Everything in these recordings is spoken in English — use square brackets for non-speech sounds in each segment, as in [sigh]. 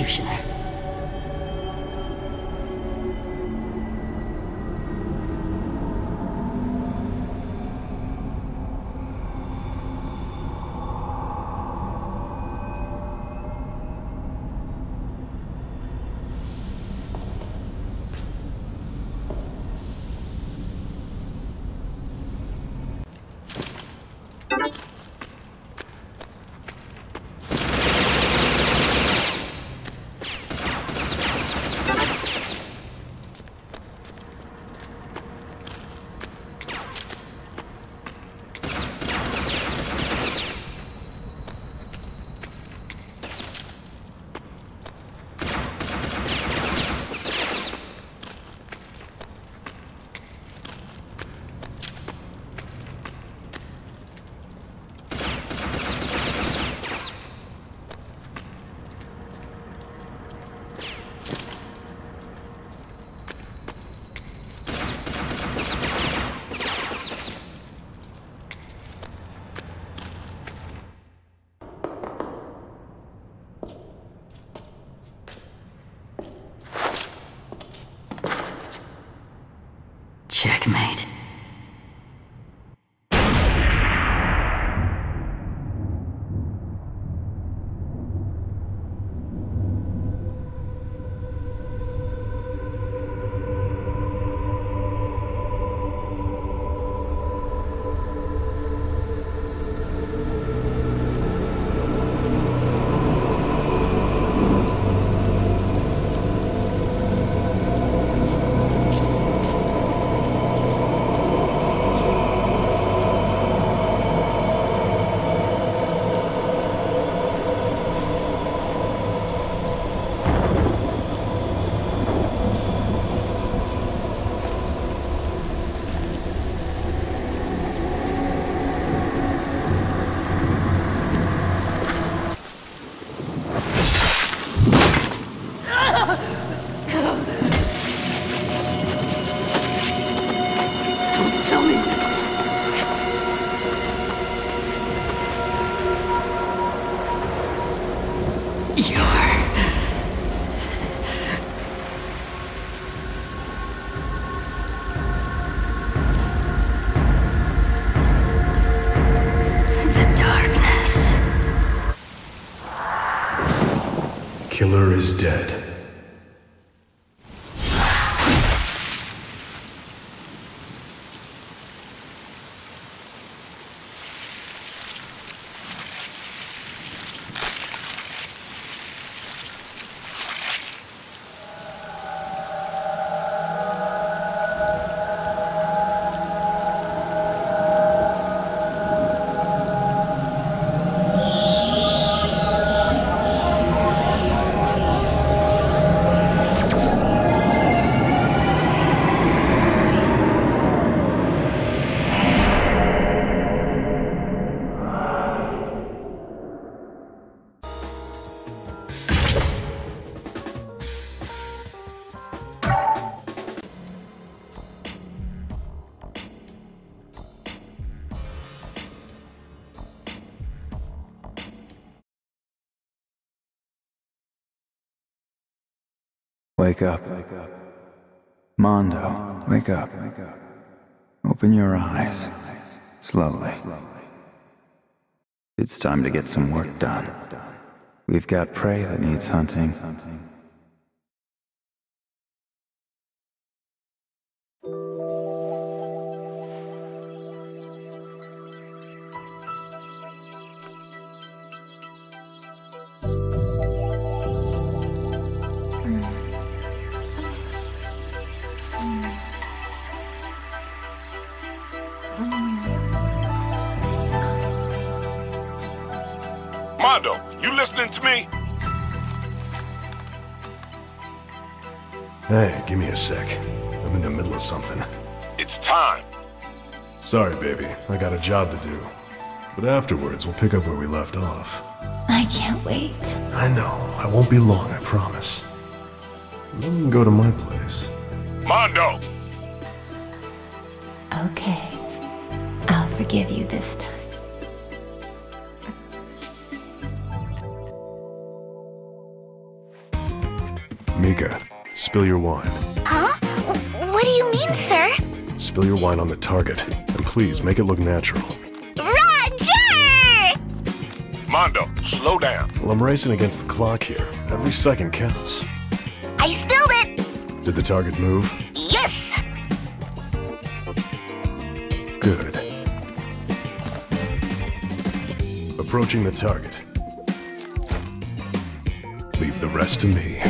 executioner. Is dead. Wake up. Mondo, wake up. Open your eyes. Slowly. It's time to get some work done. We've got prey that needs hunting. Job to do. But afterwards, we'll pick up where we left off. I can't wait. I know. I won't be long, I promise. Then we can go to my place. Mondo! Okay. I'll forgive you this time. Mika, spill your wine. Huh? What do you mean, sir? Spill your wine on the target. And please, make it look natural. Roger! Mondo, slow down. Well, I'm racing against the clock here. Every second counts. I spilled it! Did the target move? Yes! Good. Approaching the target. Leave the rest to me.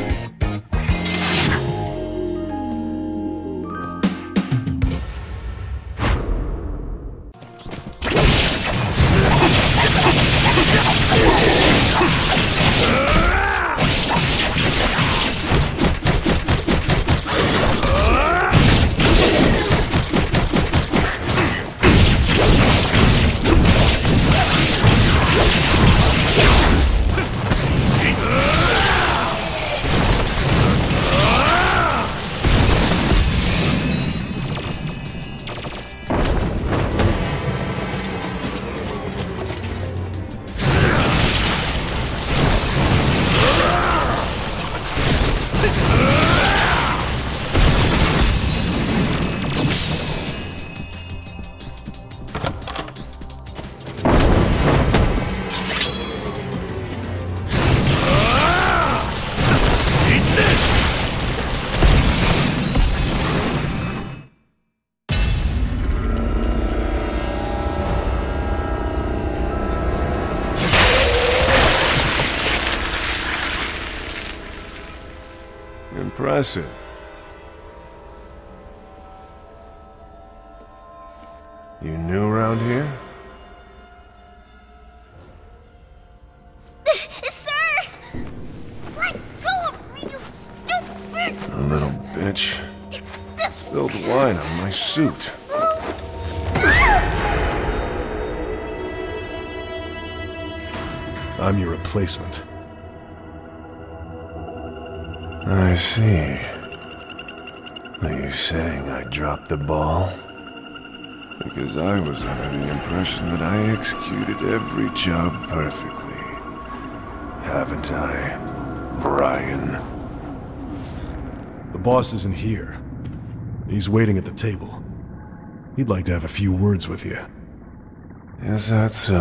Job perfectly. Haven't I, Bryan? The boss isn't here. He's waiting at the table. He'd like to have a few words with you. Is that so?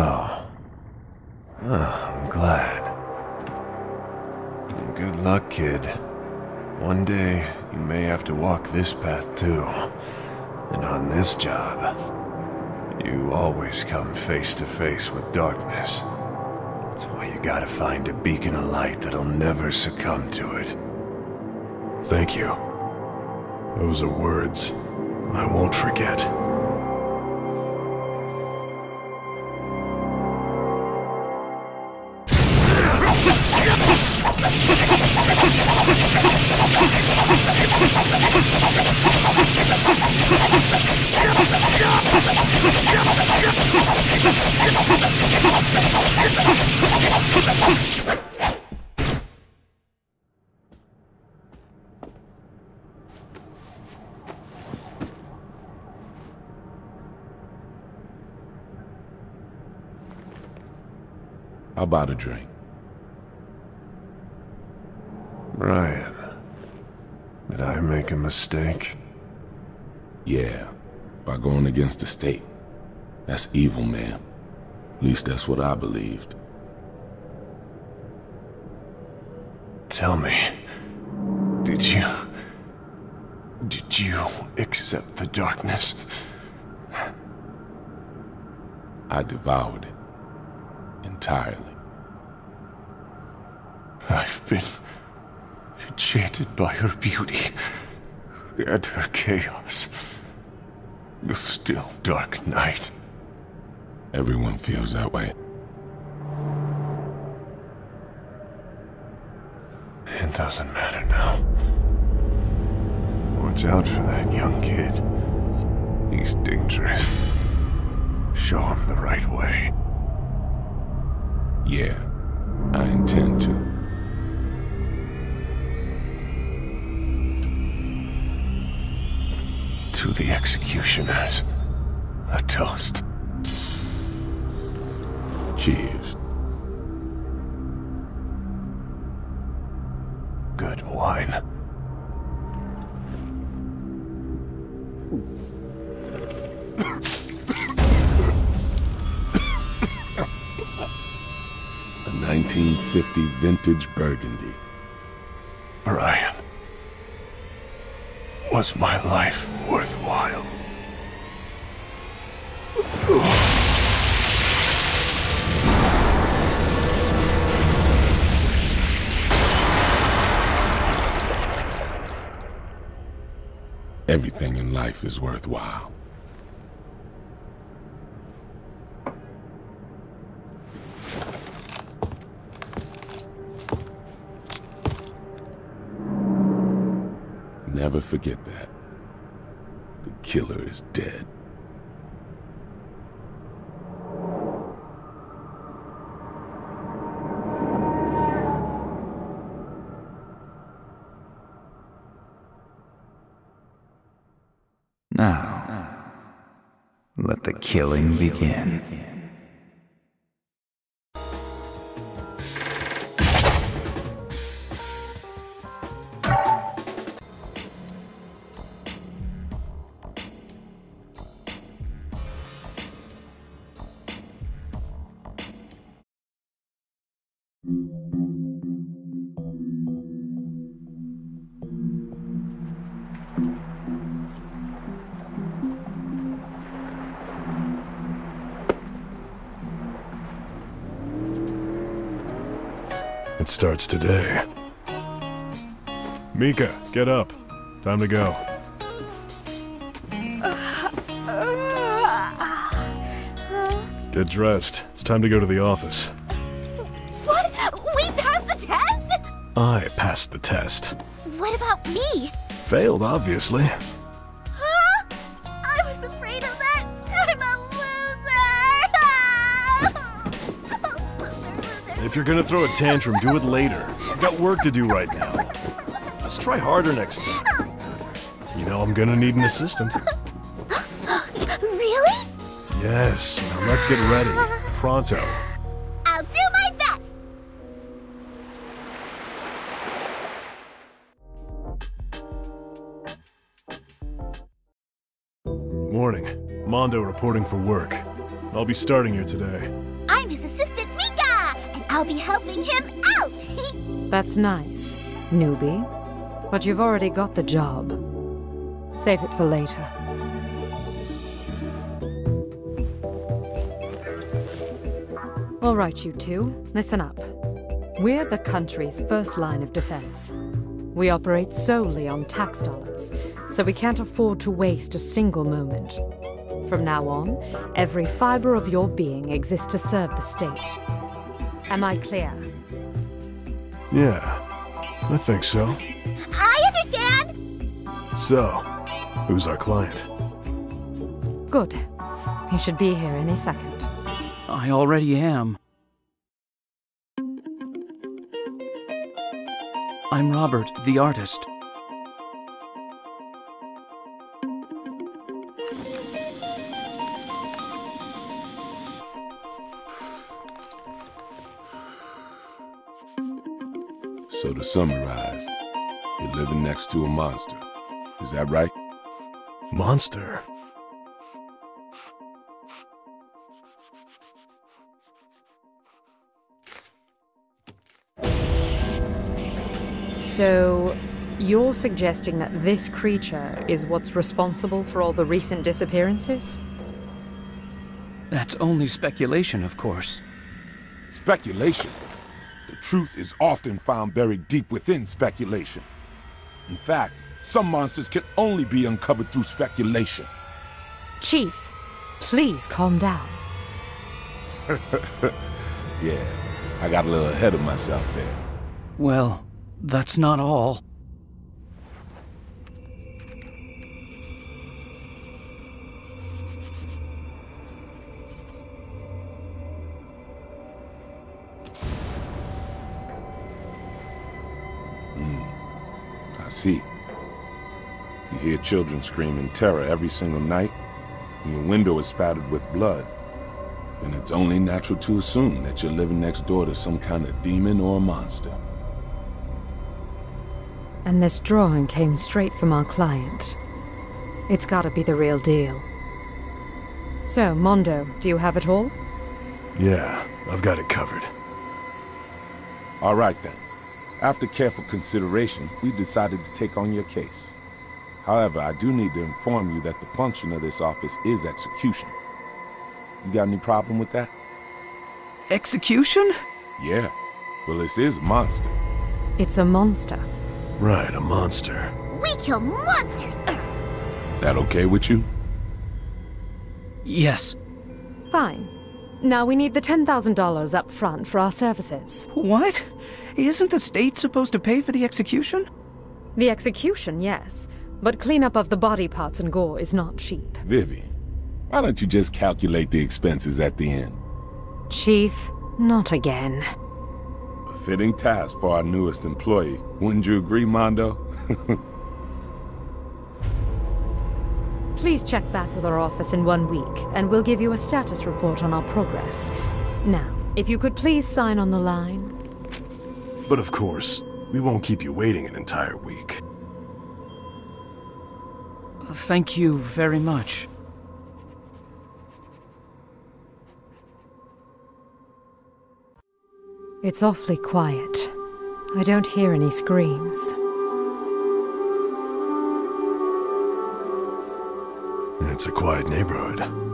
Ah, I'm glad. Good luck, kid. One day, you may have to walk this path too. And on this job, you always come face to face with darkness. That's why you gotta find a beacon of light that'll never succumb to it. Thank you. Those are words I won't forget. How about a drink? Ryan, did I make a mistake? Yeah, by going against the state. That's evil, man. At least that's what I believed. Tell me, did you... Did you accept the darkness? I devoured it. Entirely. I've been enchanted by her beauty and her chaos. The still dark night. Everyone feels that way. It doesn't matter now. Watch out for that young kid. He's dangerous. Show him the right way. Yeah, I intend to. To the executioners. A toast. Cheers. good wine. A 1950 vintage Burgundy. Bryan. Was my life worthwhile? Everything in life is worthwhile. Never forget that. The killer is dead. Now, let the killing begin. Today. Mika, get up. Time to go. Get dressed. It's time to go to the office. What? We passed the test? I passed the test. What about me? Failed, obviously. If you're gonna throw a tantrum, do it later. I've got work to do right now. Let's try harder next time. You know I'm gonna need an assistant. really? Yes, now let's get ready. Pronto. I'll do my best. Morning. Mondo reporting for work. I'll be starting here today. I'll be helping him out. [laughs] That's nice, newbie. But you've already got the job. Save it for later. All right, you two, listen up. We're the country's first line of defense. We operate solely on tax dollars, so we can't afford to waste a single moment. From now on, every fiber of your being exists to serve the state. Am I clear? Yeah, I think so. I understand. So, who's our client? Good. He should be here any second. I already am. I'm Robert, the artist. To summarize, you're living next to a monster. Is that right? Monster. So, you're suggesting that this creature is what's responsible for all the recent disappearances? That's only speculation, of course. Speculation. The truth is often found buried deep within speculation. In fact, some monsters can only be uncovered through speculation. Chief, please calm down. [laughs] yeah, I got a little ahead of myself there. Well, that's not all. See. If you hear children scream in terror every single night, and your window is spattered with blood, then it's only natural to assume that you're living next door to some kind of demon or monster. And this drawing came straight from our client. It's gotta be the real deal. So, Mondo, do you have it all? Yeah, I've got it covered. All right then. After careful consideration, we decided to take on your case. However, I do need to inform you that the function of this office is execution. You got any problem with that? Execution? Yeah. Well, this is a monster. It's a monster. Right, a monster. We kill monsters! That okay with you? Yes. Fine. Now we need the $10,000 up front for our services. What? Isn't the state supposed to pay for the execution? The execution, yes. But cleanup of the body parts and gore is not cheap. Vivienne, why don't you just calculate the expenses at the end? Chief, not again. A fitting task for our newest employee. Wouldn't you agree, Mondo? [laughs] Please check back with our office in one week, and we'll give you a status report on our progress. Now, if you could please sign on the line. But of course, we won't keep you waiting an entire week. Thank you very much. It's awfully quiet. I don't hear any screams. It's a quiet neighborhood.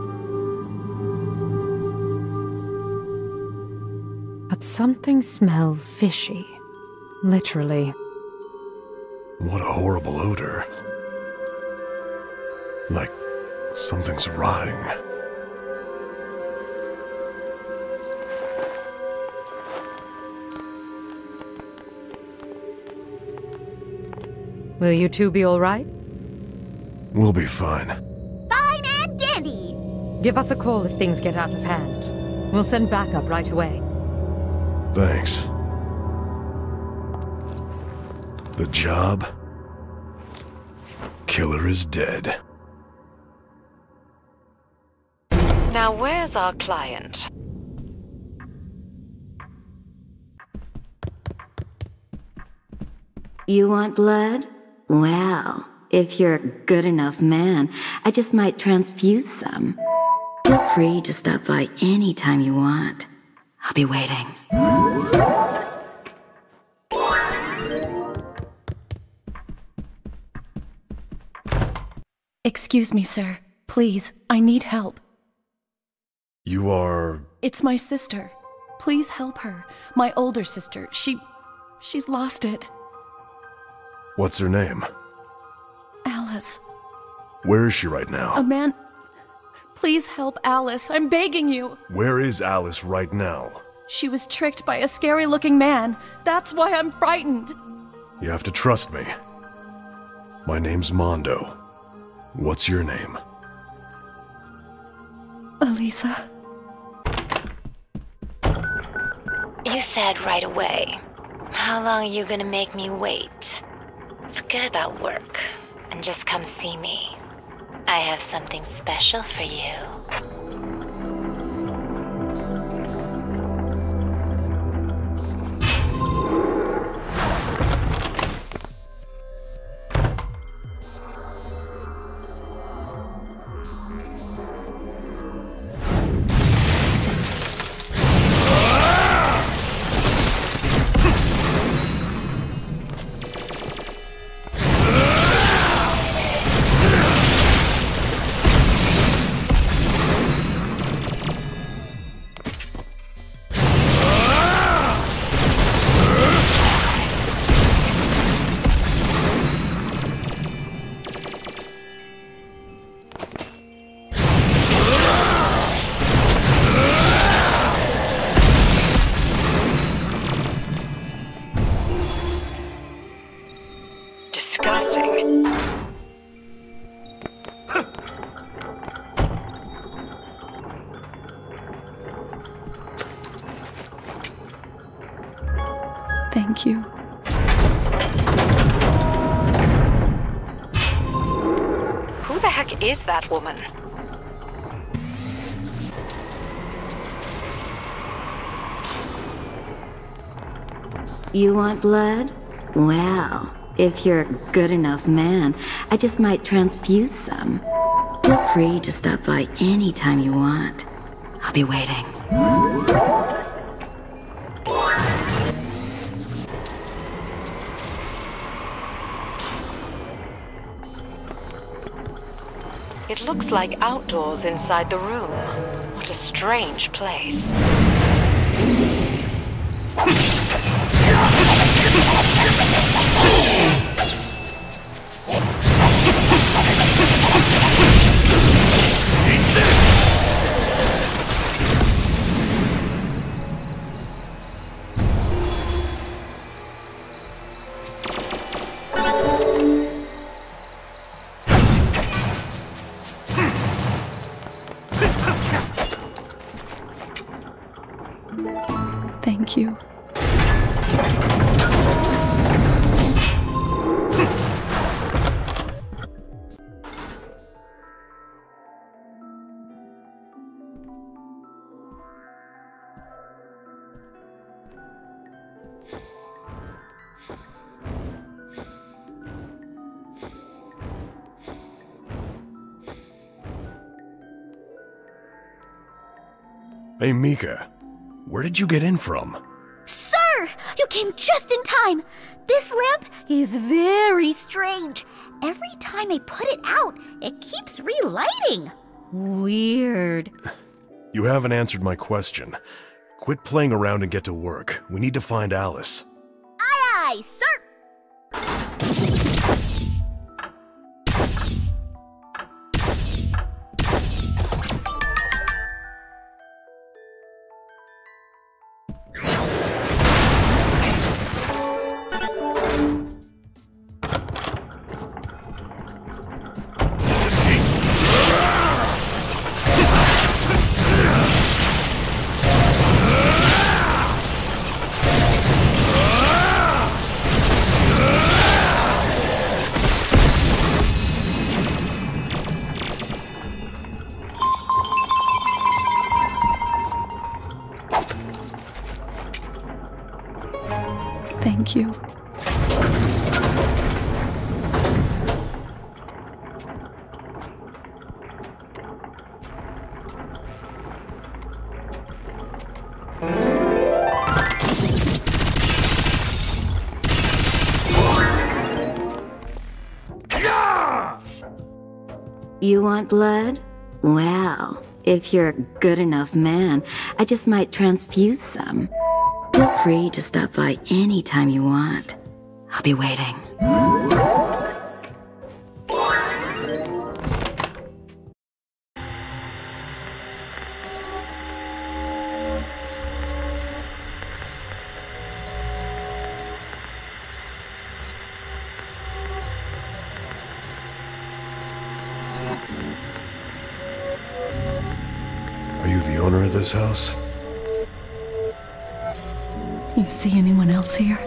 But something smells fishy. Literally. What a horrible odor. Like something's rotting. Will you two be alright? We'll be fine. Fine and dandy! Give us a call if things get out of hand. We'll send backup right away. Thanks. The job? Killer is dead. Now, where's our client? You want blood? Well, if you're a good enough man, I just might transfuse some. Feel free to stop by any time you want. I'll be waiting. Excuse me, sir. Please, I need help. You are. It's my sister. Please help her. My older sister. She. she's lost it. What's her name? Alice. Where is she right now? A man. Please help Alice. I'm begging you. Where is Alice right now? She was tricked by a scary looking man. That's why I'm frightened. You have to trust me. My name's Mondo. What's your name? Elisa. You said right away. How long are you gonna make me wait? Forget about work and just come see me. I have something special for you. Heck is that woman? You want blood? Well, if you're a good enough man, I just might transfuse some. Feel free to stop by anytime you want. I'll be waiting. Looks like outdoors inside the room. What a strange place. Hey, Mika. Where did you get in from? Sir! You came just in time! This lamp is very strange. Every time I put it out, it keeps relighting. Weird. [sighs] You haven't answered my question. Quit playing around and get to work. We need to find Alice. Aye, aye, sir! You want blood? Well, if you're a good enough man, I just might transfuse some. Feel free to stop by anytime you want. I'll be waiting. House? You see anyone else here?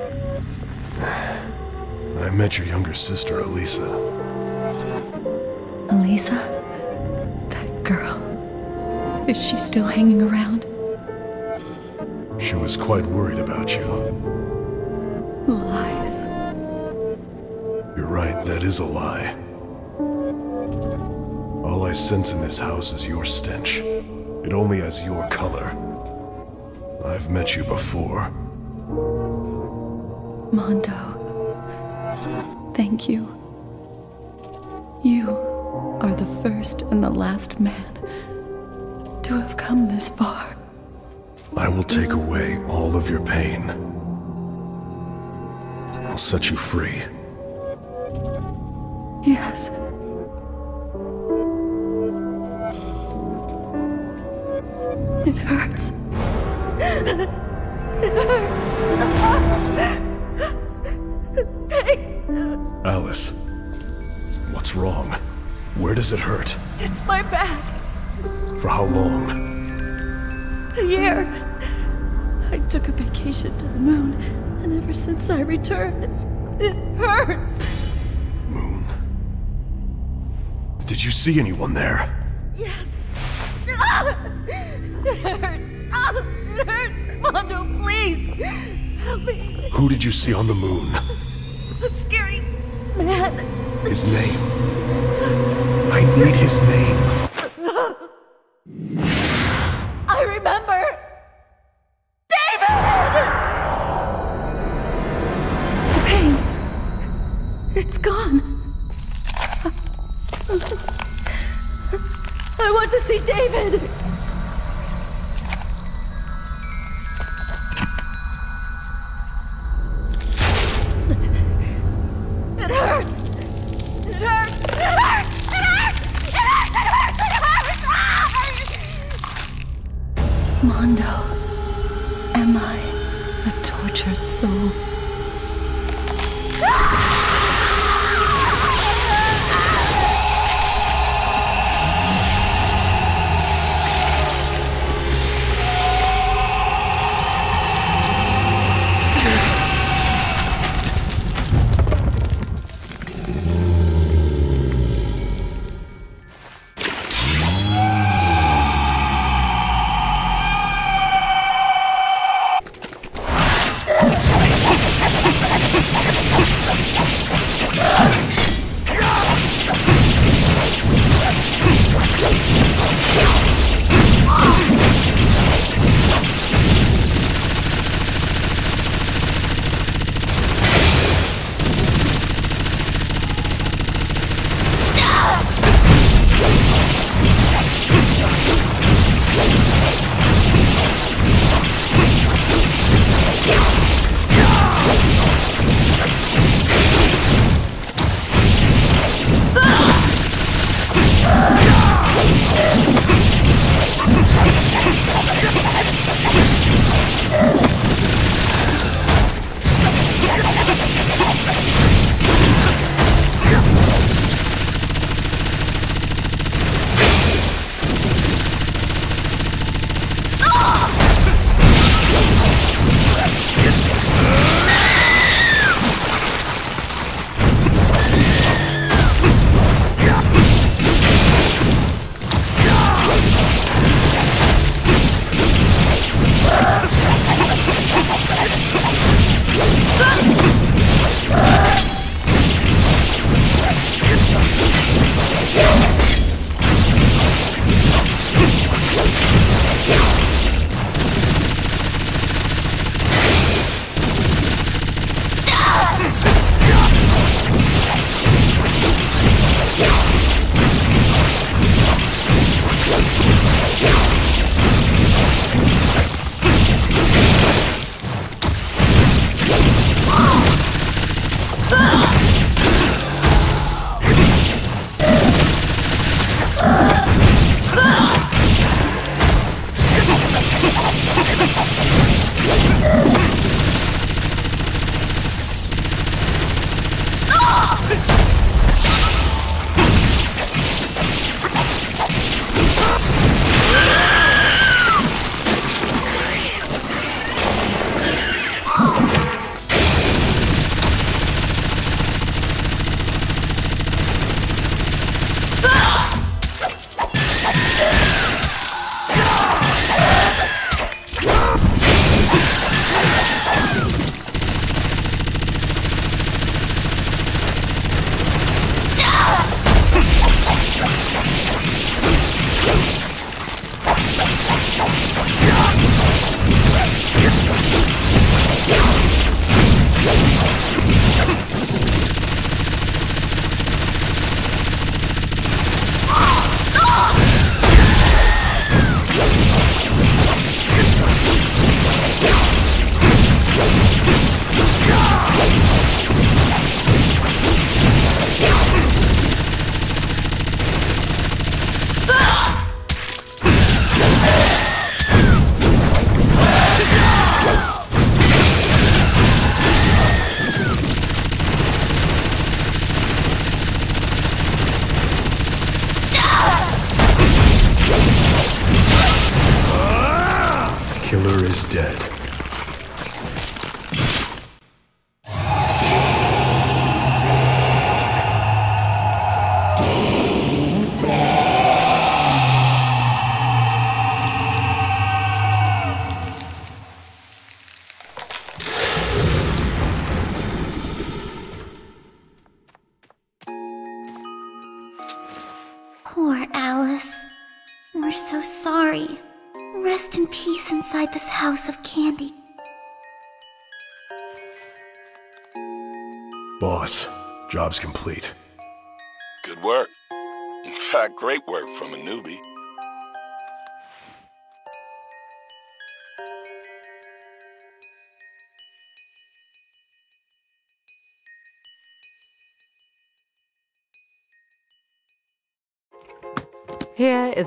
I met your younger sister, Elisa. Elisa? That girl. Is she still hanging around? She was quite worried about you. Lies. You're right, that is a lie. All I sense in this house is your stench. It only has your color. I've met you before. Mondo. Thank you. You are the first and the last man to have come this far. I will take away all of your pain. I'll set you free. Yes. It hurts. It hurts. Alice, what's wrong? Where does it hurt? It's my back. For how long? A year. I took a vacation to the moon, and ever since I returned, it hurts. Moon? Did you see anyone there? Help me. Who did you see on the moon? A scary man. His name. I need his name.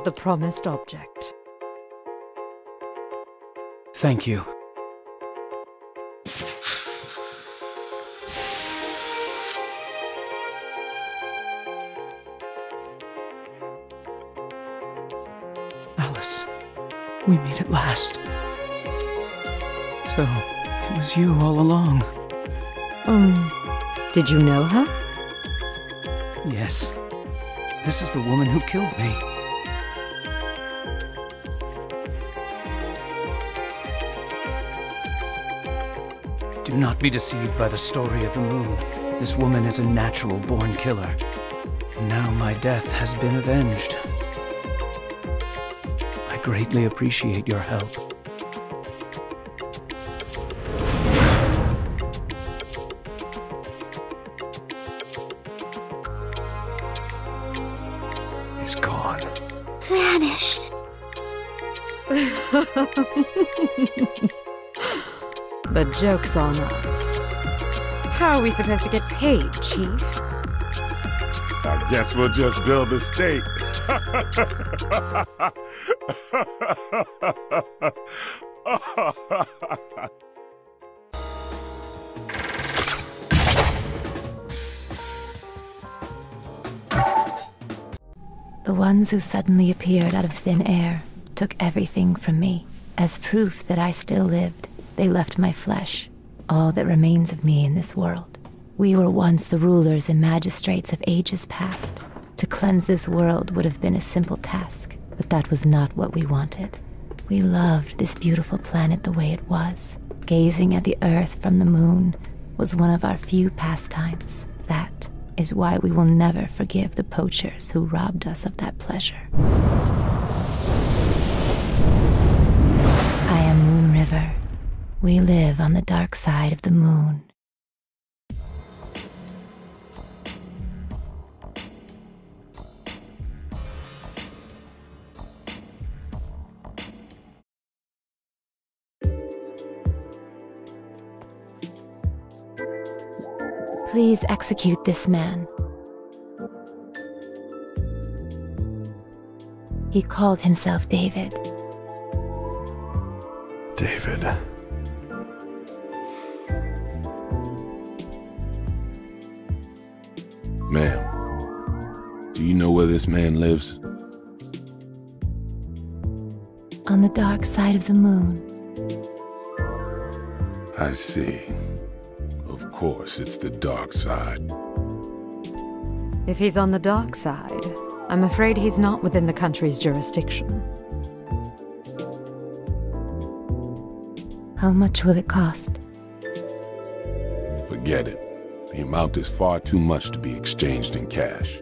The promised object. Thank you. Alice, we meet at last. So, it was you all along. Um, did you know her? Yes. This is the woman who killed me. Do not be deceived by the story of the moon. This woman is a natural born killer. Now my death has been avenged. I greatly appreciate your help. He's gone. Vanished. [laughs] the joke's on us. How are we supposed to get paid, Chief? I guess we'll just build a state. The ones who suddenly appeared out of thin air took everything from me. As proof that I still lived, they left my flesh, all that remains of me in this world. We were once the rulers and magistrates of ages past. To cleanse this world would have been a simple task, but that was not what we wanted. We loved this beautiful planet the way it was. Gazing at the earth from the moon was one of our few pastimes. That is why we will never forgive the poachers who robbed us of that pleasure. I am Moon River. We live on the dark side of the moon. Please execute this man. He called himself David. David. Ma'am, do you know where this man lives? On the dark side of the moon. I see. Of course, it's the dark side. If he's on the dark side, I'm afraid he's not within the country's jurisdiction. How much will it cost? Forget it. The amount is far too much to be exchanged in cash.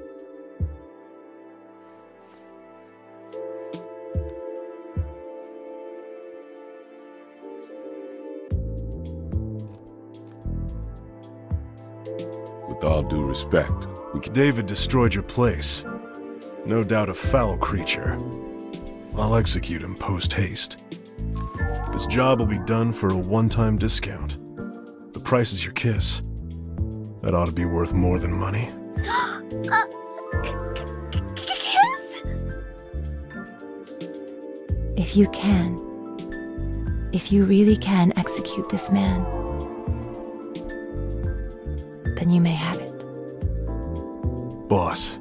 With all due respect, we can... David destroyed your place. No doubt a foul creature. I'll execute him post-haste. This job will be done for a one-time discount. The price is your kiss. That ought to be worth more than money. uh, kiss? If you can, if you really can execute this man, then you may have it. Boss,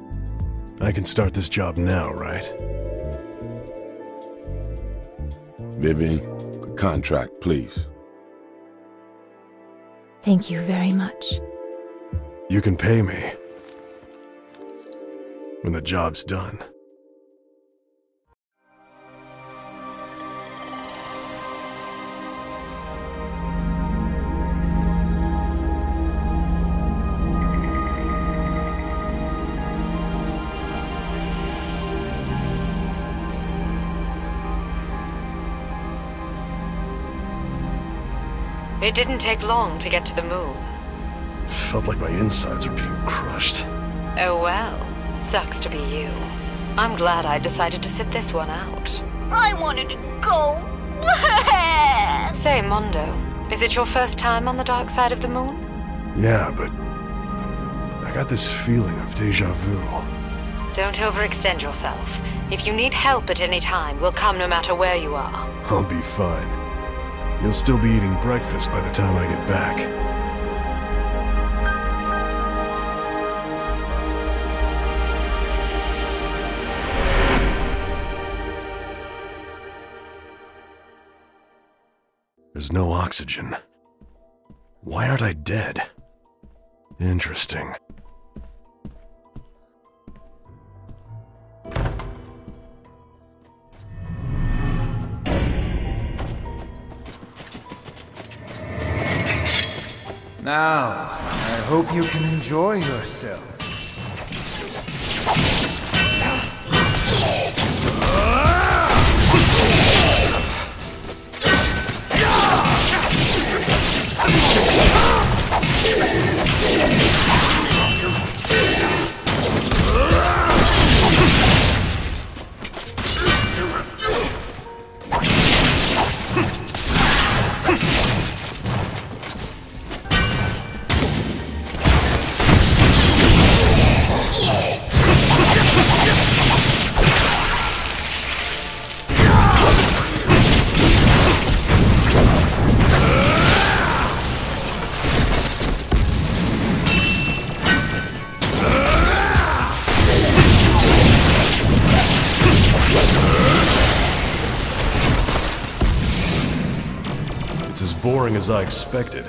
I can start this job now, right? Vivienne, the contract, please. Thank you very much. You can pay me when the job's done. It didn't take long to get to the moon. Felt like my insides were being crushed. Oh well, sucks to be you. I'm glad I decided to sit this one out. I wanted to go. Say, Mondo, is it your first time on the dark side of the moon? Yeah, but I got this feeling of deja vu. Don't overextend yourself. If you need help at any time, we'll come no matter where you are. I'll be fine. You'll still be eating breakfast by the time I get back. There's no oxygen. Why aren't I dead? Interesting. Now, I hope you can enjoy yourself. It's boring as I expected.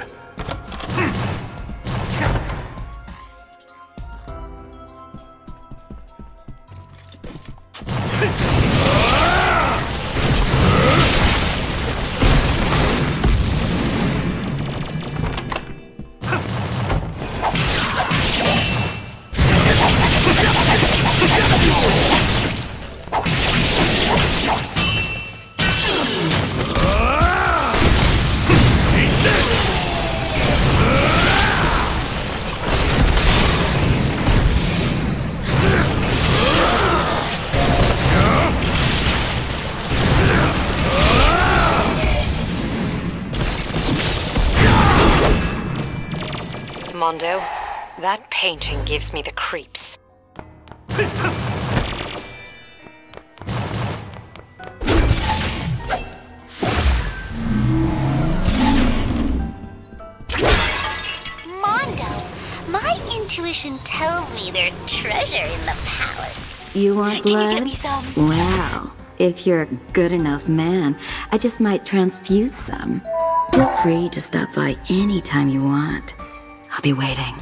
Painting gives me the creeps. Mondo, my intuition tells me there's treasure in the palace. You want Can you blood? get me some? Well, if you're a good enough man, I just might transfuse some. Feel free to stop by anytime you want. I'll be waiting.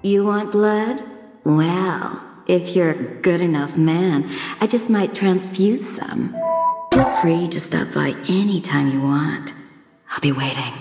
You want blood? Well, if you're a good enough man, I just might transfuse some. Feel free to stop by anytime you want. I'll be waiting.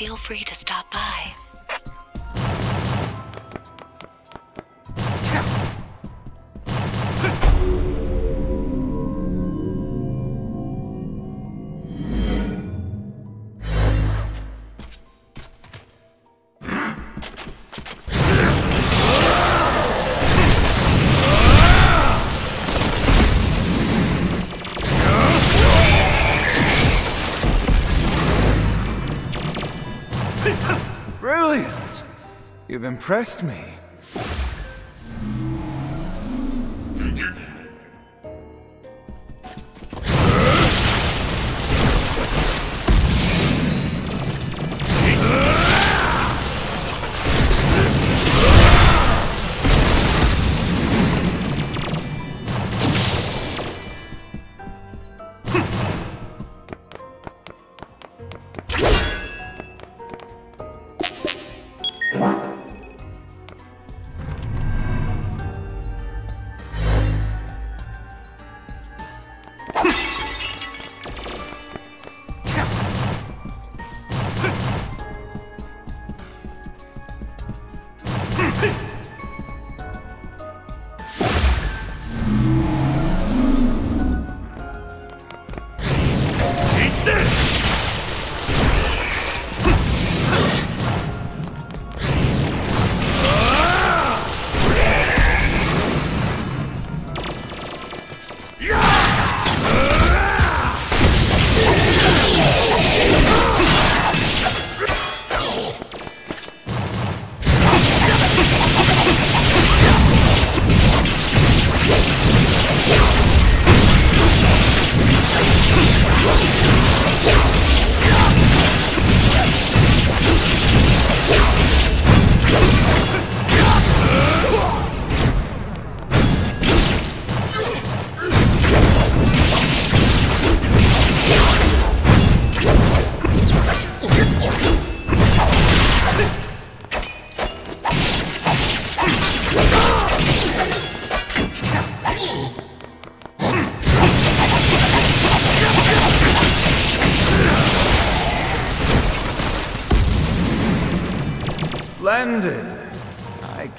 Feel free to You've impressed me.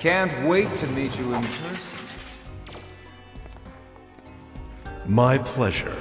Can't wait to meet you in person. My pleasure.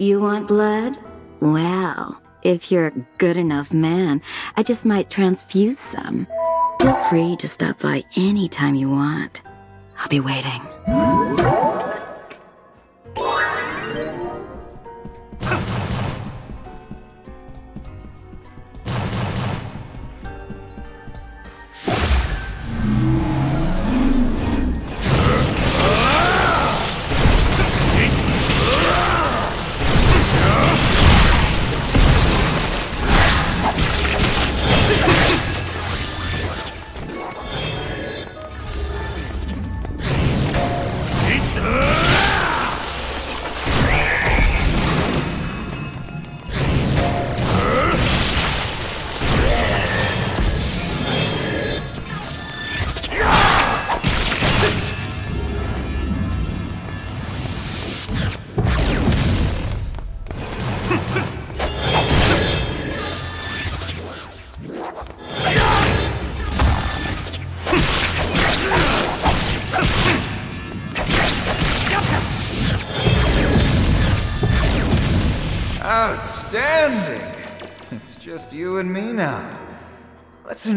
You want blood? Well, if you're a good enough man, I just might transfuse some. Feel free to stop by anytime you want. I'll be waiting.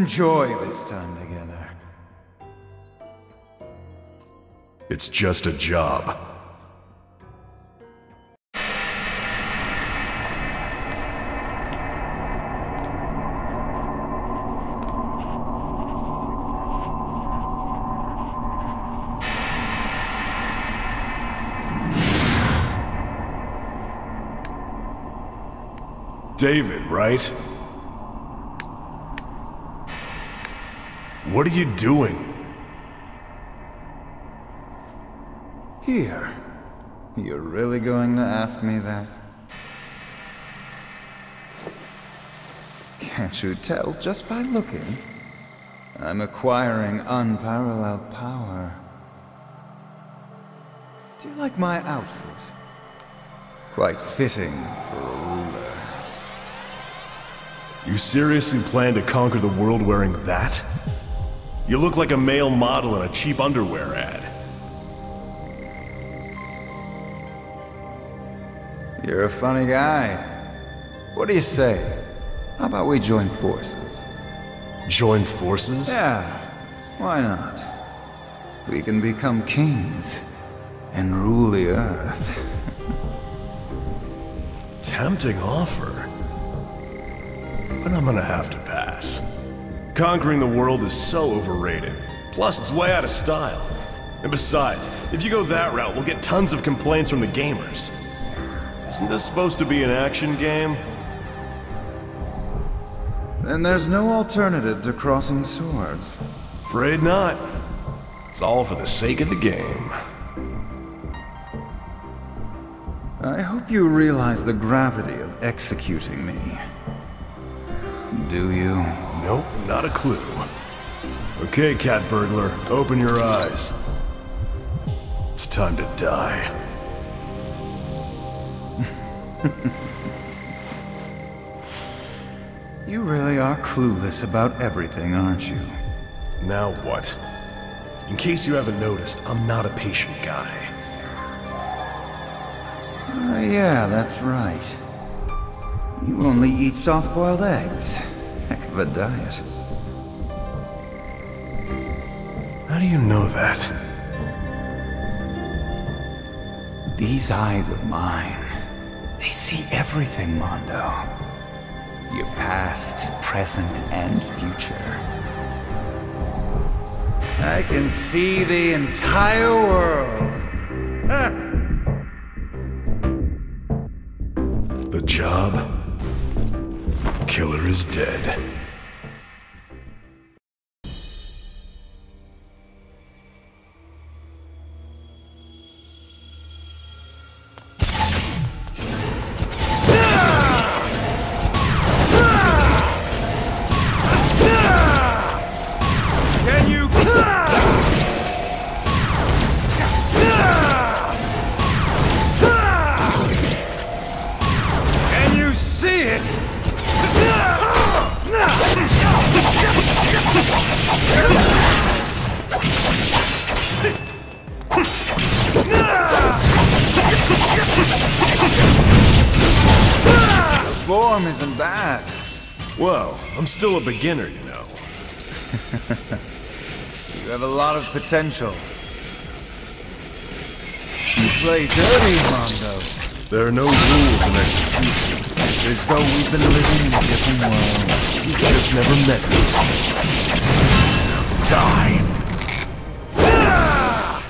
Enjoy this time together. It's just a job. David, right? What are you doing? Here. You're really going to ask me that? Can't you tell just by looking? I'm acquiring unparalleled power. Do you like my outfit? Quite fitting for a ruler. You seriously plan to conquer the world wearing that? You look like a male model in a cheap underwear ad. You're a funny guy. What do you say? How about we join forces? Join forces? Yeah, why not? We can become kings and rule the earth. Tempting offer. But I'm gonna have to pass. Conquering the world is so overrated. Plus, it's way out of style. And besides, if you go that route, we'll get tons of complaints from the gamers. Isn't this supposed to be an action game? Then there's no alternative to crossing swords. Afraid not. It's all for the sake of the game. I hope you realize the gravity of executing me. Do you? Nope, not a clue. Okay, cat burglar, open your eyes. It's time to die. [laughs] you really are clueless about everything, aren't you? Now what? In case you haven't noticed, I'm not a patient guy. Uh, yeah, that's right. You only eat soft-boiled eggs. Heck of a diet. How do you know that? These eyes of mine, they see everything, Mondo. Your past, present, and future. I can see the entire world. The job? Killer is dead. I'm still a beginner, you know. [laughs] You have a lot of potential. You play dirty, Mondo. There are no rules in execution. As though we've been living in a different worlds. You just never met me. Die. Ah!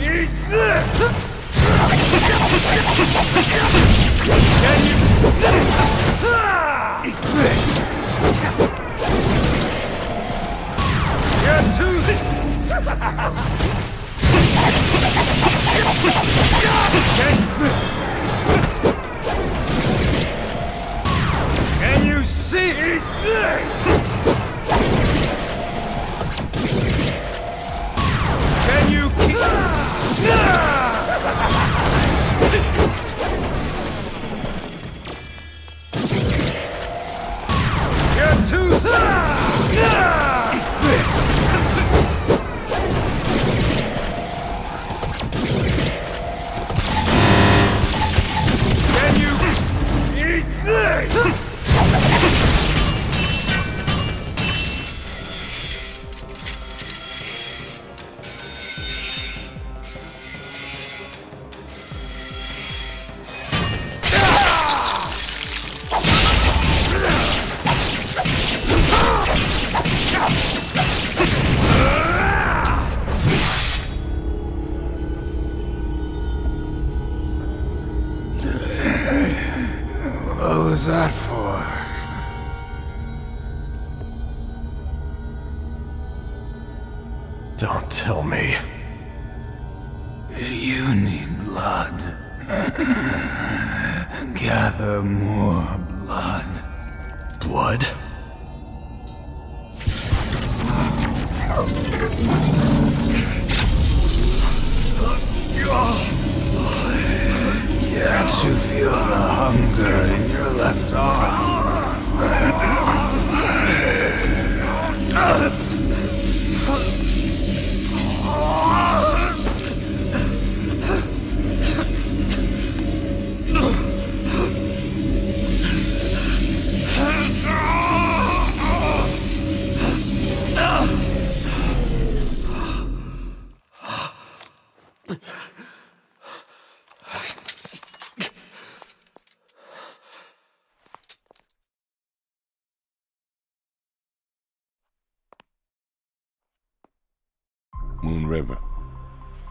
Eat this! Can you see this? To this!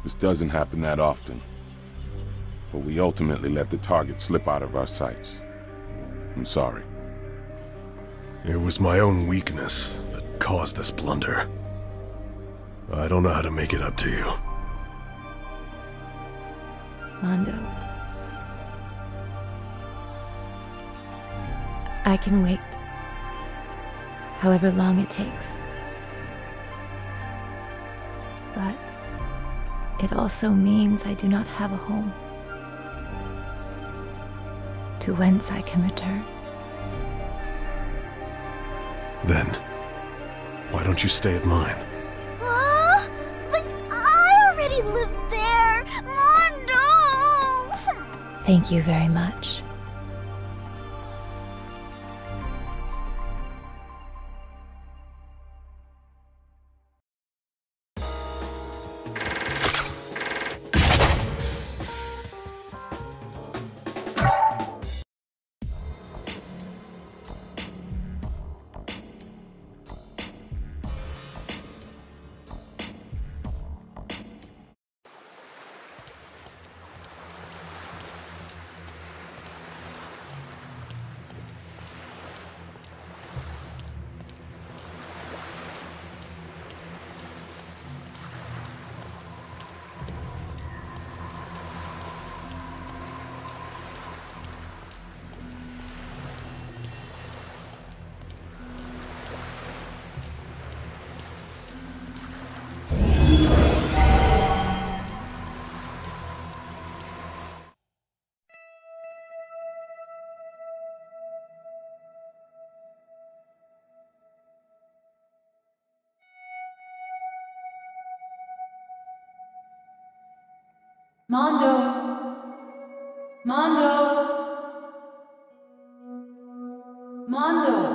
This doesn't happen that often. But we ultimately let the target slip out of our sights. I'm sorry. It was my own weakness that caused this blunder. I don't know how to make it up to you. Mondo. I can wait. However long it takes. But it also means I do not have a home. To whence I can return. Then, why don't you stay at mine? Huh? But I already live there! Mondo! Thank you very much. Mondo! Mondo! Mondo!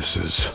This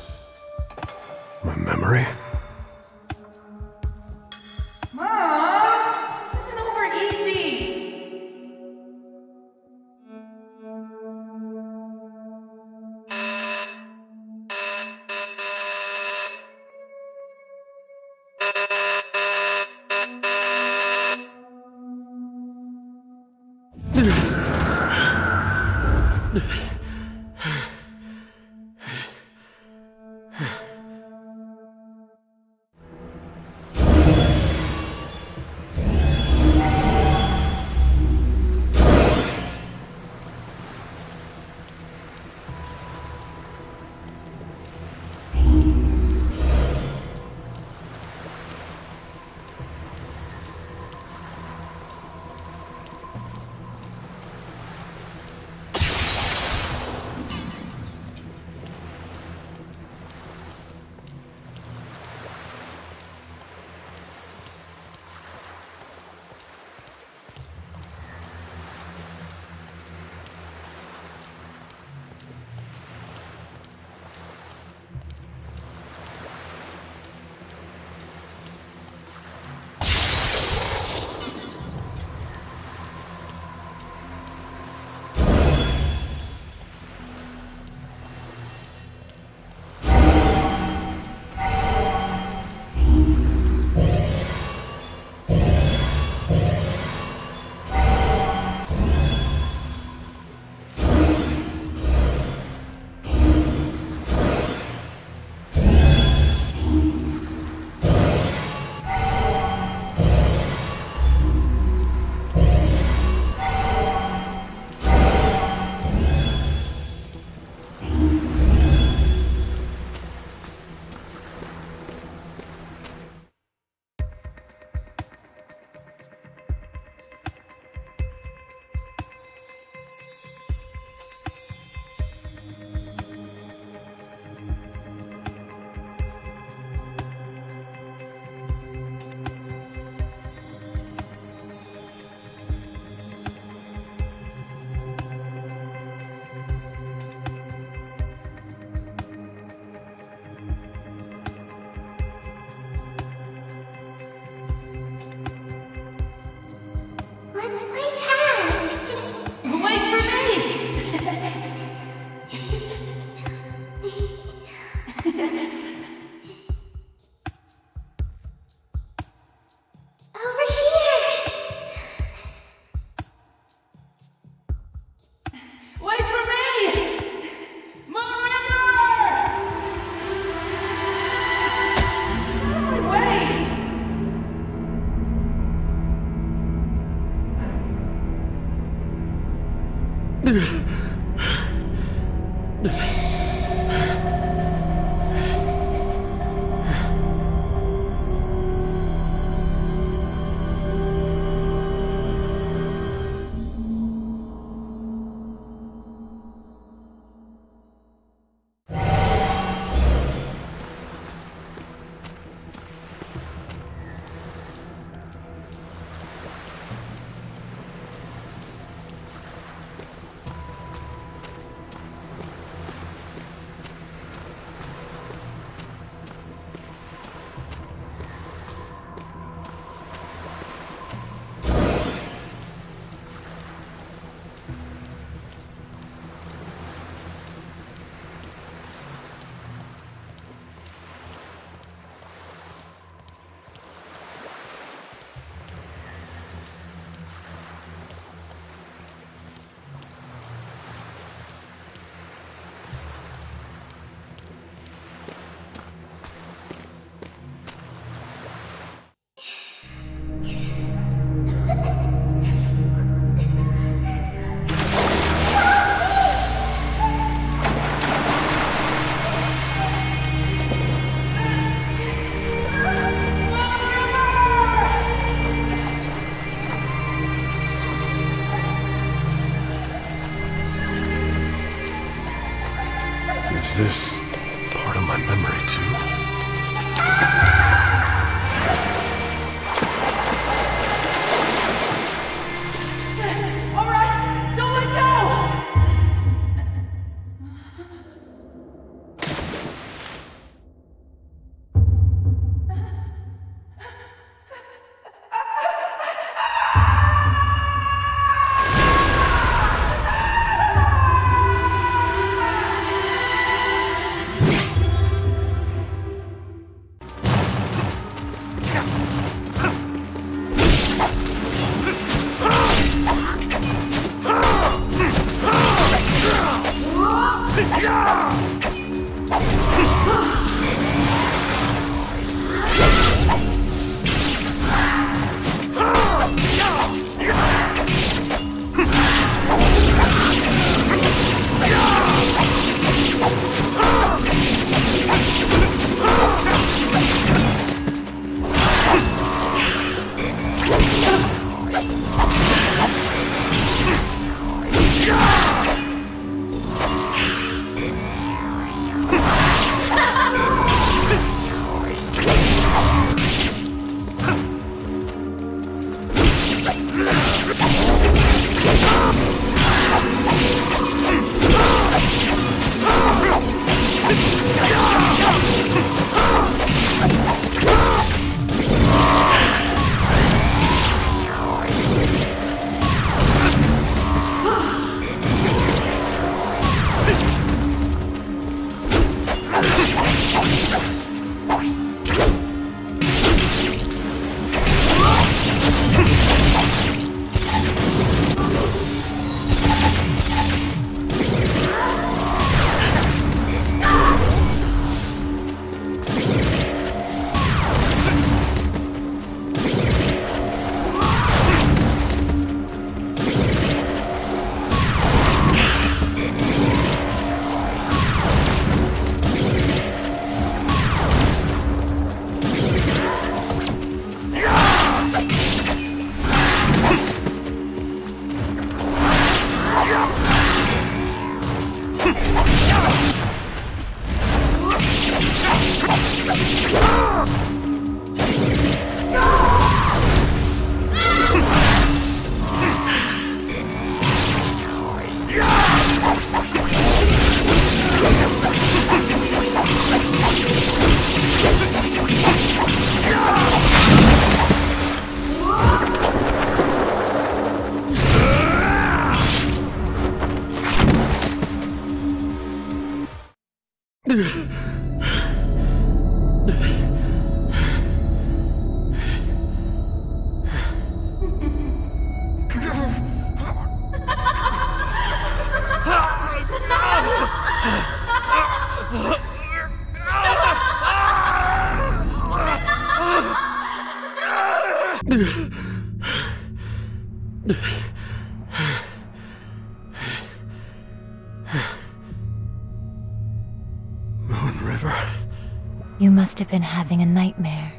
must have been having a nightmare.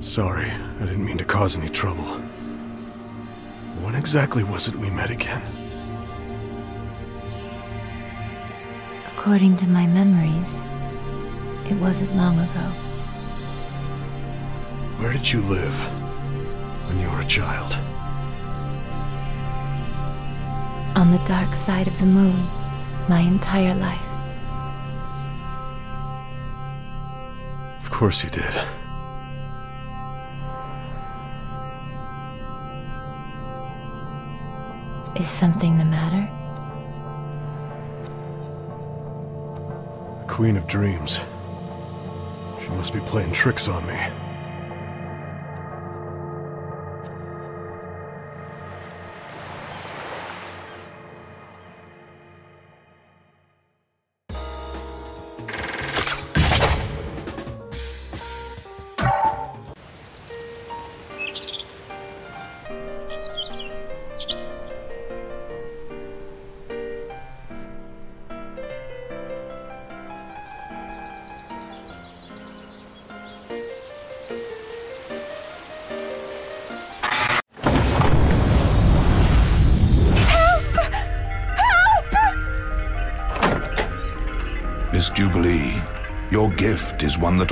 Sorry, I didn't mean to cause any trouble. When exactly was it we met again? According to my memories, it wasn't long ago. Where did you live when you were a child? On the dark side of the moon, my entire life. Course you did. Is something the matter? The Queen of Dreams. She must be playing tricks on me.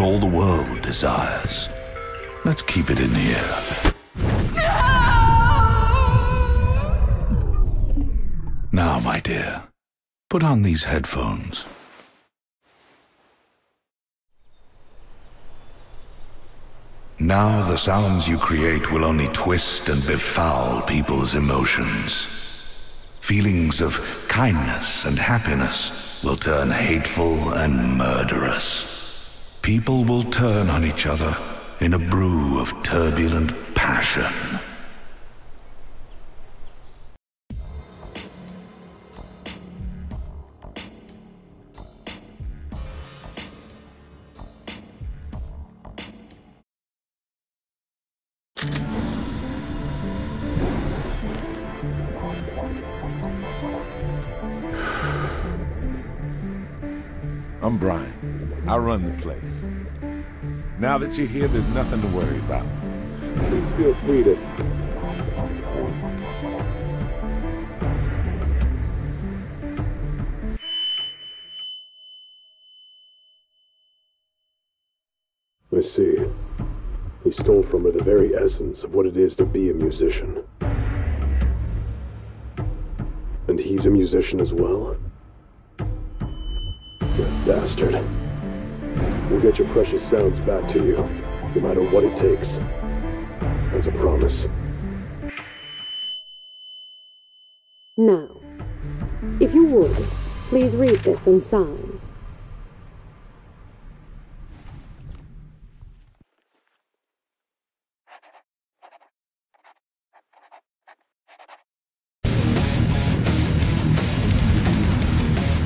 All the world desires. Let's keep it in here. Now, my dear, put on these headphones. Now the sounds you create will only twist and befoul people's emotions. Feelings of kindness and happiness will turn hateful and murderous. People will turn on each other in a brew of turbulent passion. Place. Now that you're here, there's nothing to worry about. Please feel free to. I see. He stole from her the very essence of what it is to be a musician. And he's a musician as well? That bastard. We'll get your precious sounds back to you, no matter what it takes. That's a promise. Now, if you would, please read this and sign.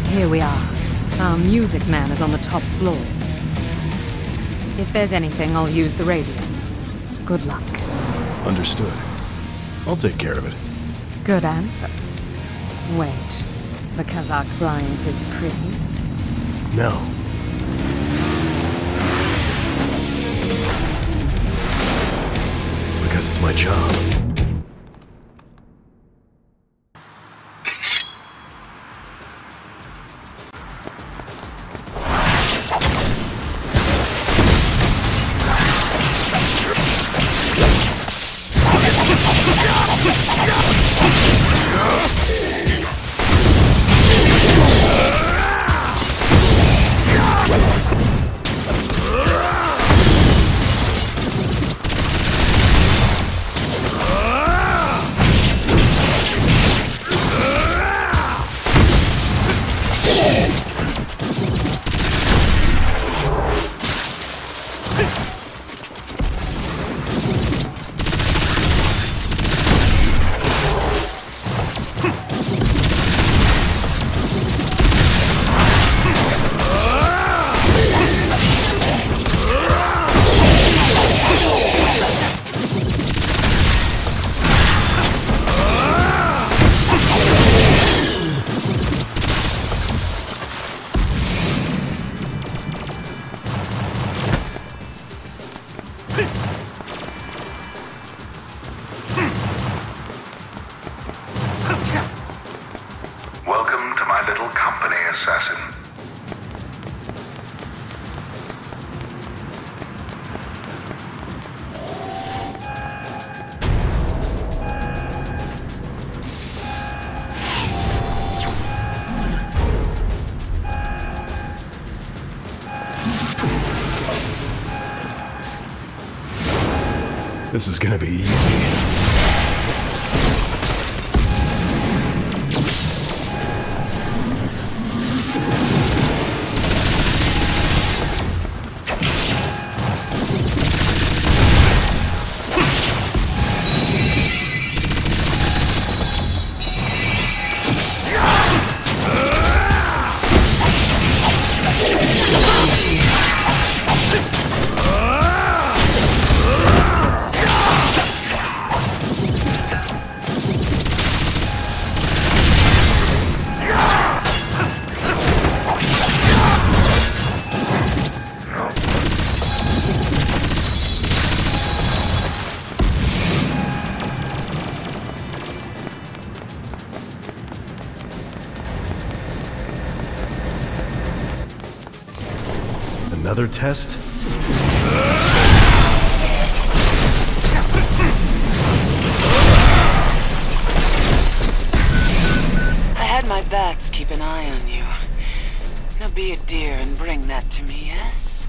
Here we are. Our music man is on the top floor. If there's anything, I'll use the radio. Good luck. Understood. I'll take care of it. Good answer. Wait, because our client is pretty? No. Because it's my job. This is gonna be easy. Another test? I had my bats keep an eye on you. Now be a dear and bring that to me, yes?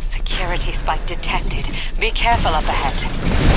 Security spike detected. Be careful up ahead.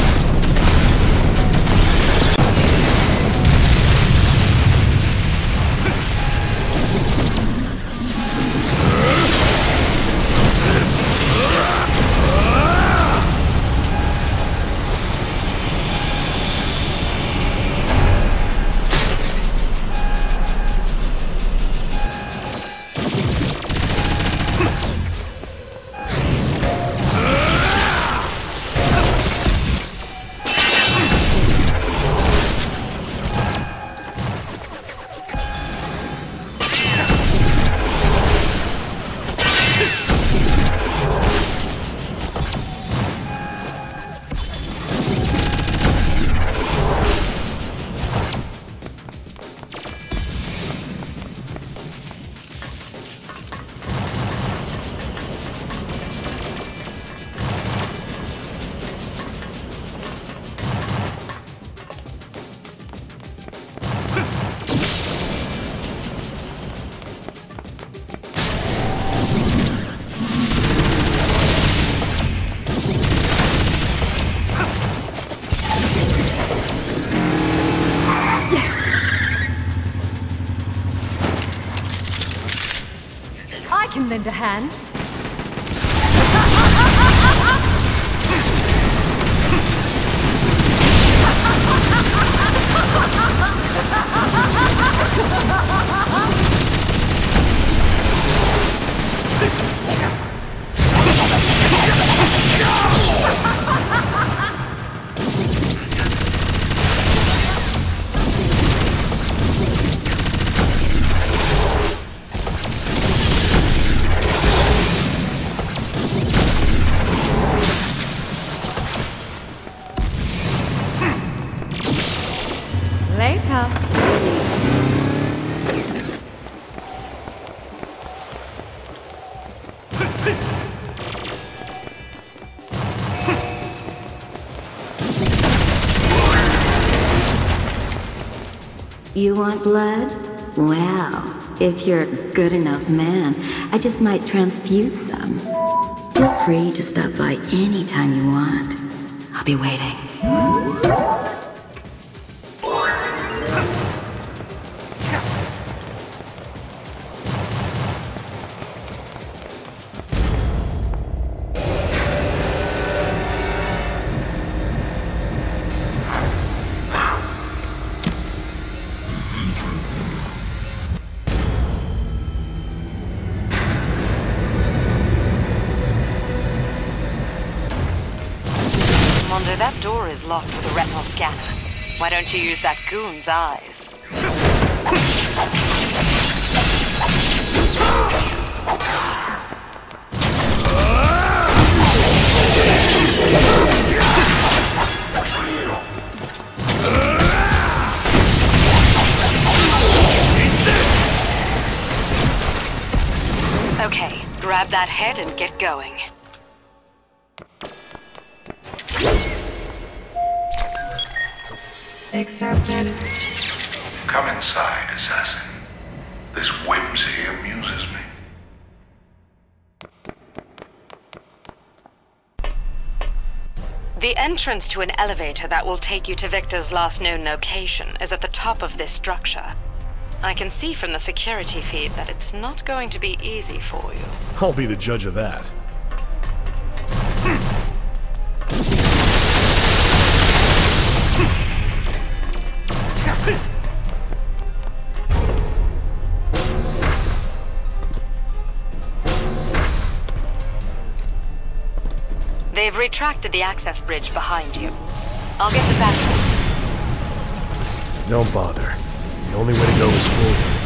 Want blood? Well, if you're a good enough man, I just might transfuse some. Feel free to stop by anytime you want. I'll be waiting. to use that goon's eyes. Okay, grab that head and get going. Entrance to an elevator that will take you to Victor's last known location is at the top of this structure. I can see from the security feed that it's not going to be easy for you. I'll be the judge of that. Retracted the access bridge behind you. I'll get the back. Don't bother. The only way to go is forward.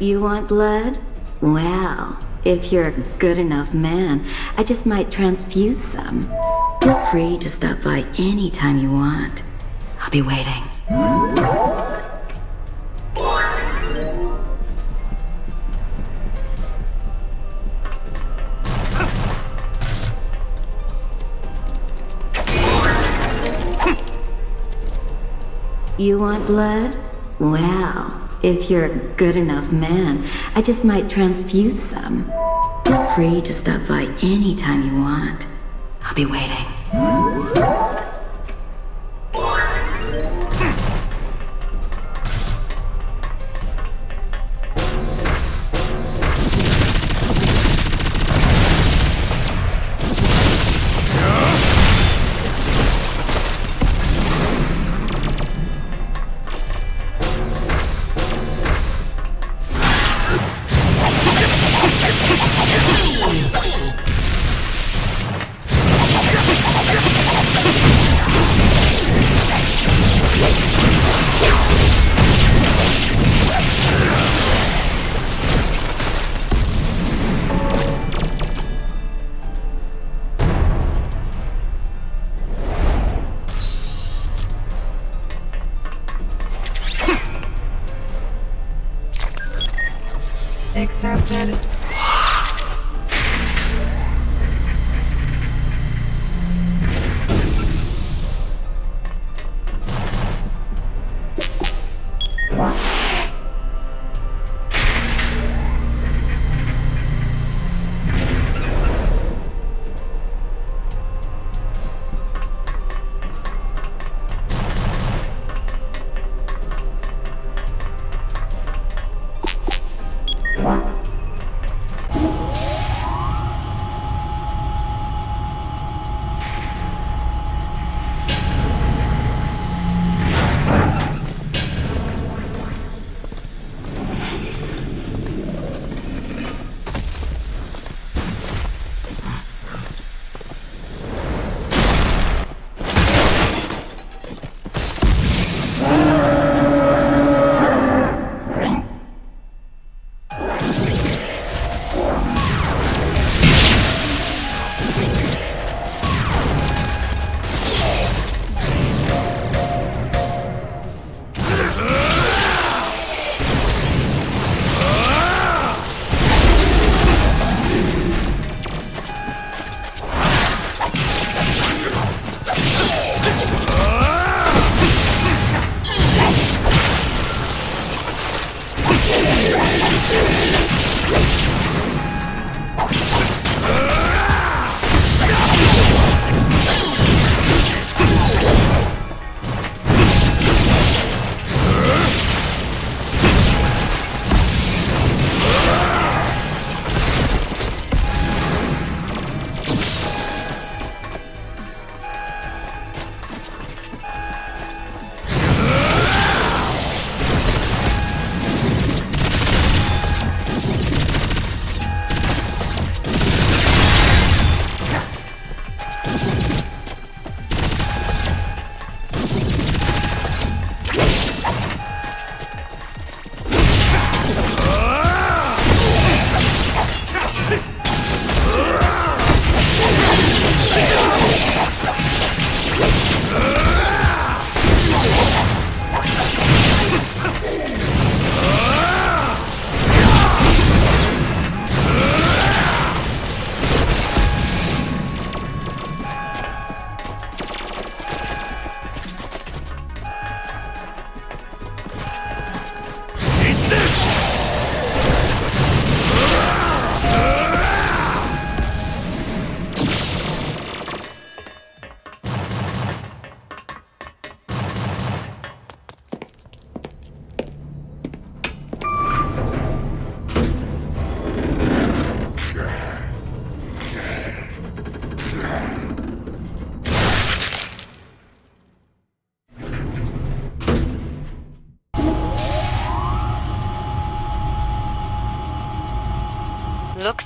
You want blood? Well, if you're a good enough man, I just might transfuse some. Feel free to stop by any time you want. I'll be waiting. You want blood? Well, if you're a good enough man, I just might transfuse some. Feel free to stop by any time you want. I'll be waiting.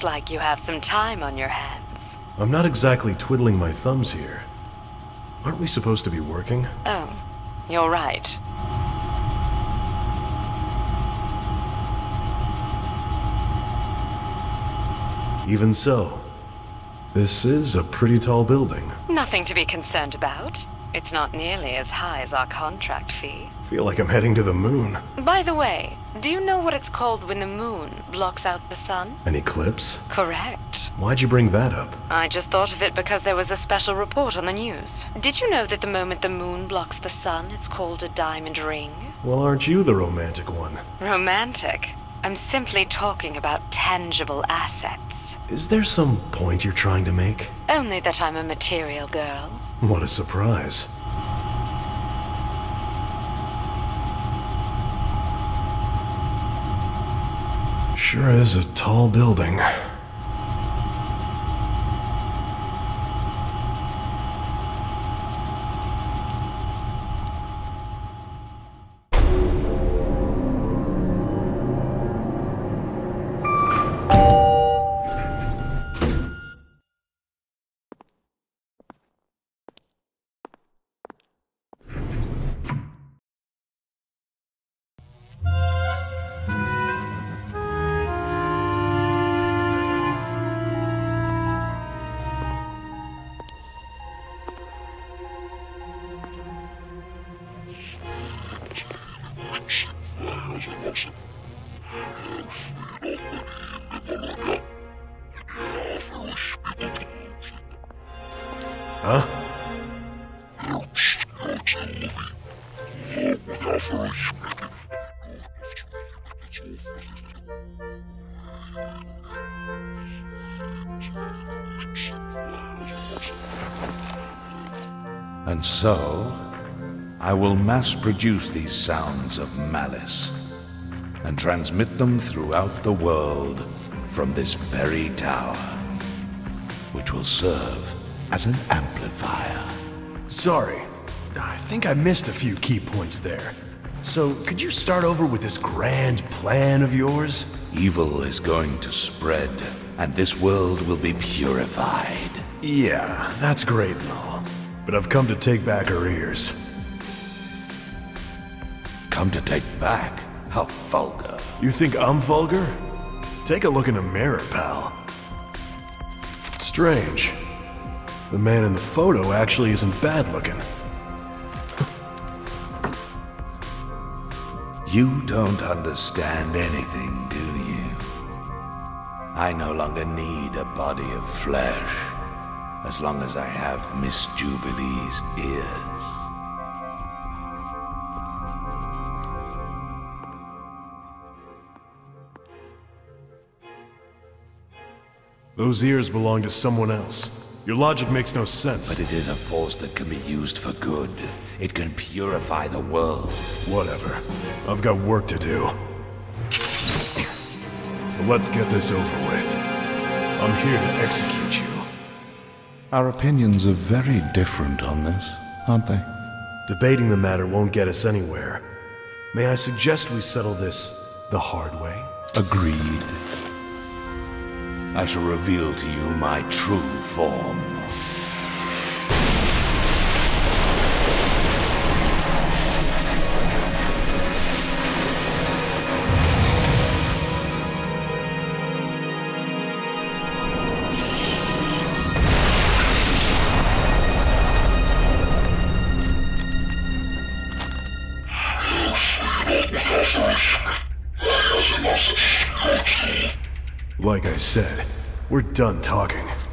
Looks like you have some time on your hands. I'm not exactly twiddling my thumbs here. Aren't we supposed to be working? Oh, you're right. Even so, this is a pretty tall building. Nothing to be concerned about. It's not nearly as high as our contract fee. Feel like I'm heading to the moon. By the way, do you know what it's called when the moon blocks out the sun? An eclipse? Correct. Why'd you bring that up? I just thought of it because there was a special report on the news. Did you know that the moment the moon blocks the sun, it's called a diamond ring? Well, aren't you the romantic one? Romantic? I'm simply talking about tangible assets. Is there some point you're trying to make? Only that I'm a material girl. What a surprise. Sure is a tall building. Mass produce these sounds of malice and transmit them throughout the world from this very tower, which will serve as an amplifier. Sorry. I think I missed a few key points there. So, could you start over with this grand plan of yours? Evil is going to spread, and this world will be purified. Yeah, that's great and all. But I've come to take back her ears. Come to take back? How vulgar. You think I'm vulgar? Take a look in the mirror, pal. Strange. The man in the photo actually isn't bad looking. You don't understand anything, do you? I no longer need a body of flesh, as long as I have Miss Jubilee's ears. Those ears belong to someone else. Your logic makes no sense. But it is a force that can be used for good. It can purify the world. Whatever. I've got work to do. So let's get this over with. I'm here to execute you. Our opinions are very different on this, aren't they? Debating the matter won't get us anywhere. May I suggest we settle this the hard way? Agreed. I shall reveal to you my true form. We're done talking.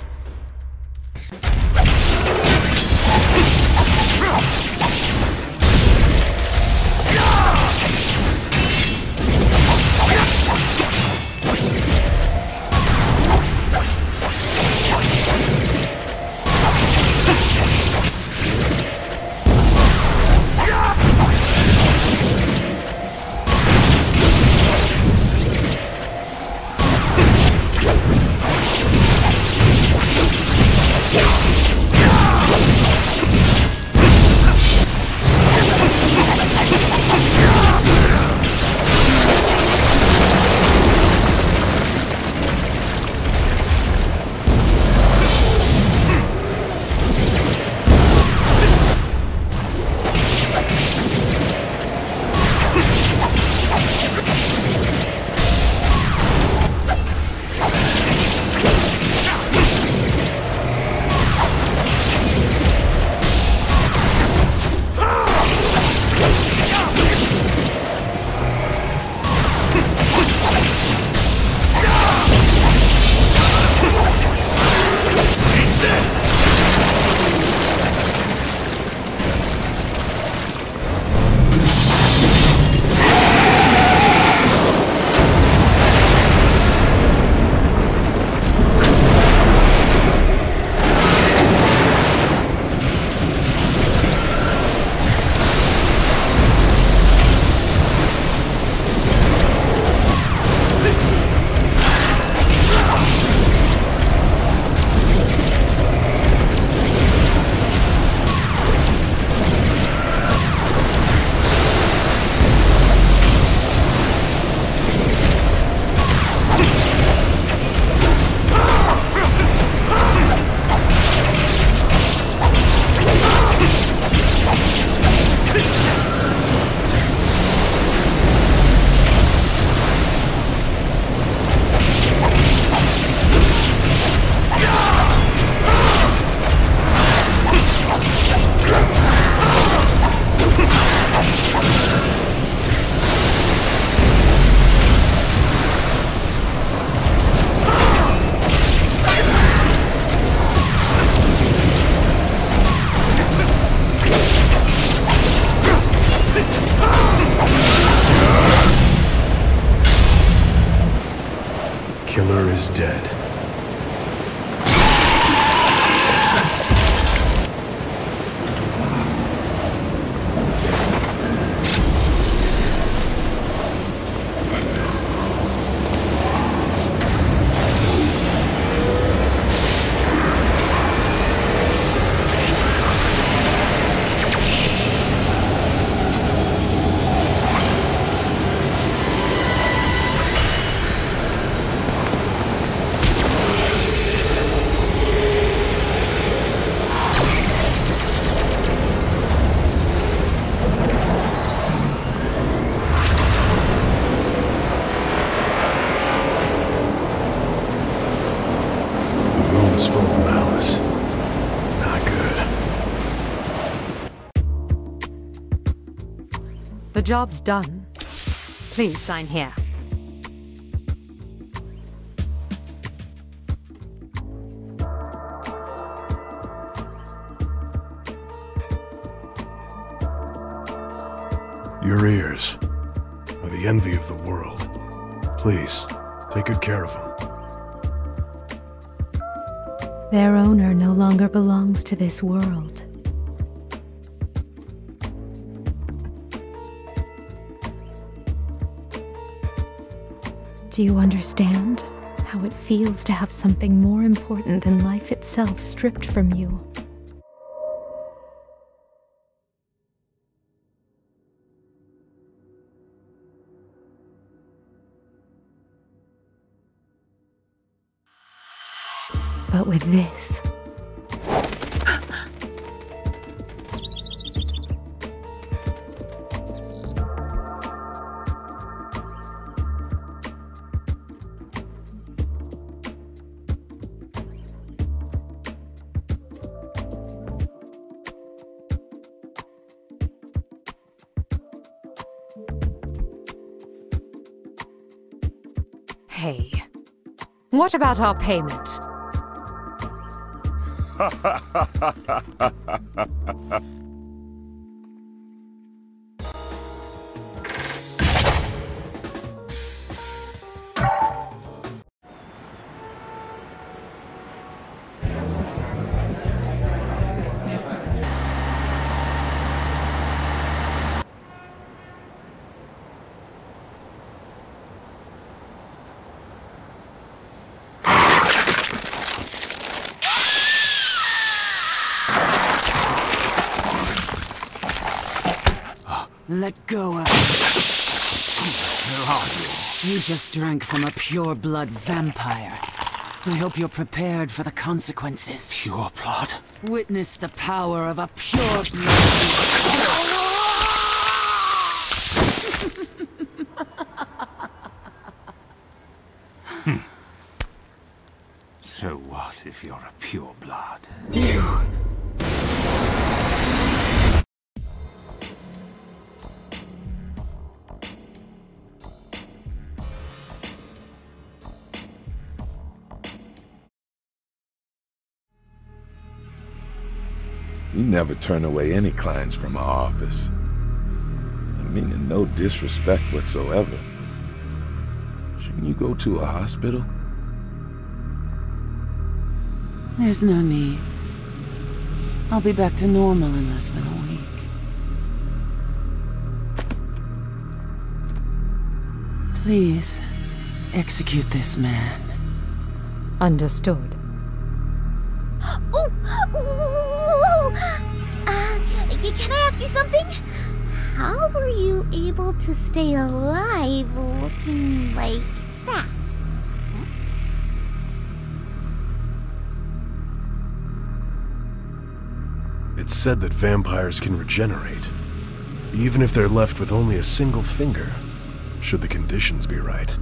Job's done. Please sign here. Your ears are the envy of the world. Please, take good care of them. Their owner no longer belongs to this world. Do you understand how it feels to have something more important than life itself stripped from you? But with this, what about our payment? [laughs] Let go of. Where are you? You just drank from a pure-blood vampire. I hope you're prepared for the consequences. Pure blood? Witness the power of a pure-blood... [laughs] Hmm. So what if you're a pure blood? We never turn away any clients from our office. I mean, in no disrespect whatsoever. Shouldn't you go to a hospital? There's no need. I'll be back to normal in less than a week. Please, execute this man. Understood. Ooh. Uh, can I ask you something? How were you able to stay alive looking like that? It's said that vampires can regenerate, even if they're left with only a single finger, should the conditions be right.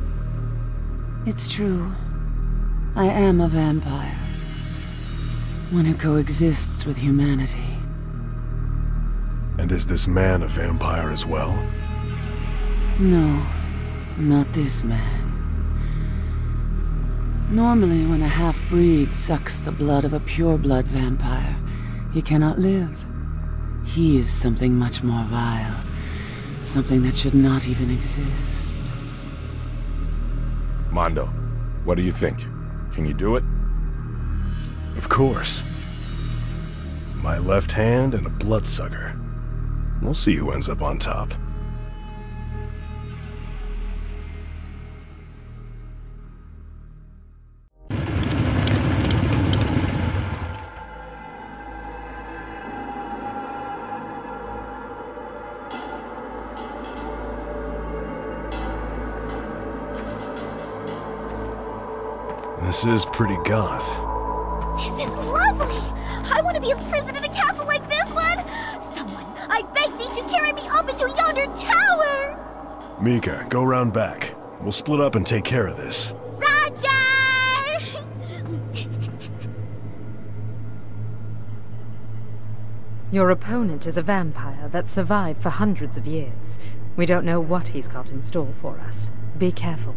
It's true. I am a vampire. One who coexists with humanity. And is this man a vampire as well? No, not this man. Normally, when a half-breed sucks the blood of a pure-blood vampire, he cannot live. He is something much more vile. Something that should not even exist. Mondo, What do you think? Can you do it? Of course. My left hand and a bloodsucker. We'll see who ends up on top. This is pretty goth. To be imprisoned in a castle like this one! Someone, I beg thee to carry me up into yonder tower! Mika, go round back. We'll split up and take care of this. Roger! Your opponent is a vampire that survived for hundreds of years. We don't know what he's got in store for us. Be careful.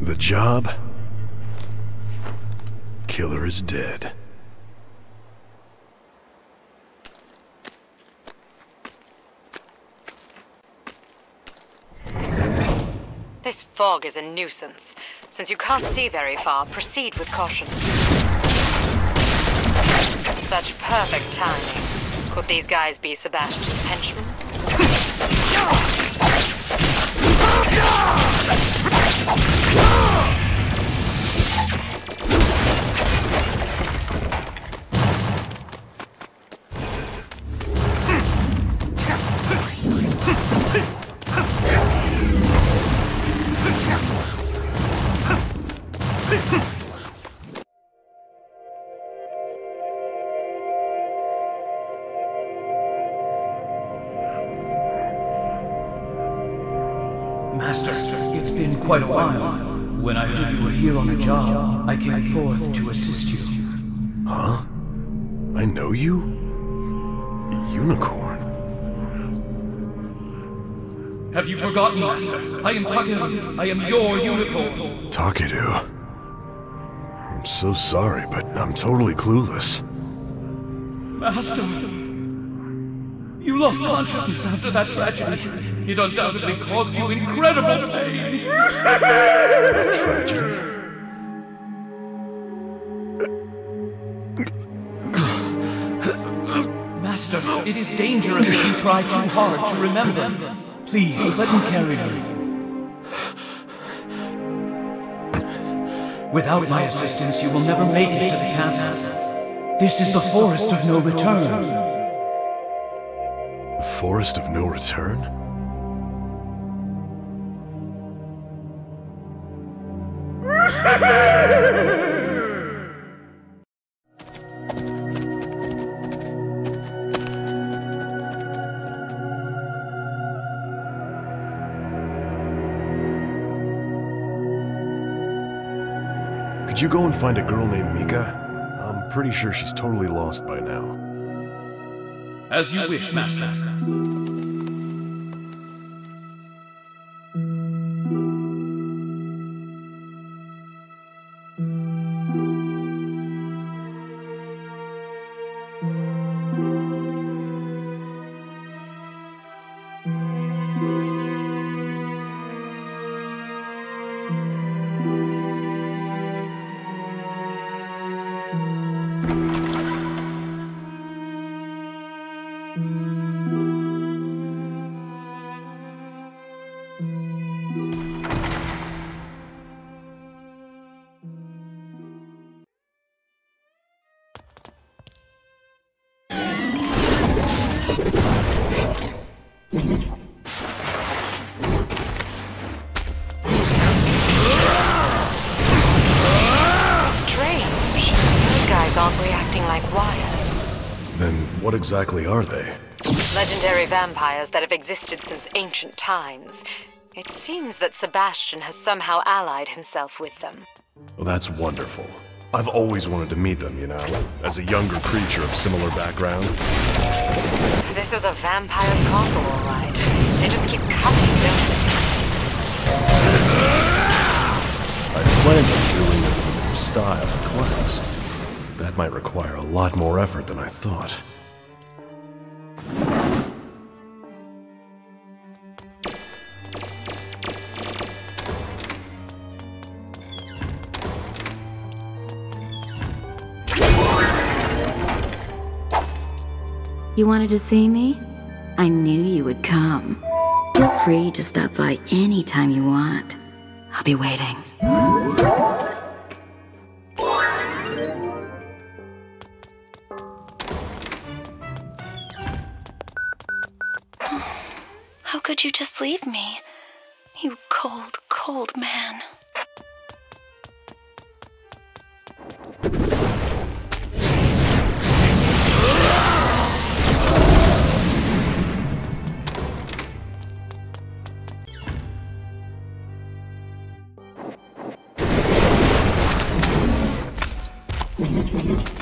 The job? Killer is dead. This fog is a nuisance. Since you can't see very far, proceed with caution. Such perfect timing. Could these guys be Sebastian's henchmen? Quite a while. When I heard you were here on a job, I came forth to assist you. Huh? I know you? Unicorn. Have you forgotten, Master? I am Takeru. I am your unicorn. Takeru. I'm so sorry, but I'm totally clueless. Master! You lost consciousness after that tragedy. It undoubtedly caused you incredible pain. Tragedy? Master, it is dangerous if you try too hard to remember. Please, let me carry you. Without my assistance, you will never make it to the castle. This is the Forest of No Return. Forest of No Return? Could you go and find a girl named Mika? I'm pretty sure she's totally lost by now. As you wish, Master. Strange. Exactly are they? Legendary vampires that have existed since ancient times. It seems that Sebastian has somehow allied himself with them. Well, that's wonderful. I've always wanted to meet them, you know, as a younger creature of similar background. This is a vampire's castle, all right. They just keep coming, don't they? I planned on doing it in a new style class. That might require a lot more effort than I thought. You wanted to see me? I knew you would come. Feel free to stop by anytime you want. I'll be waiting. How could you just leave me? You cold, cold man. You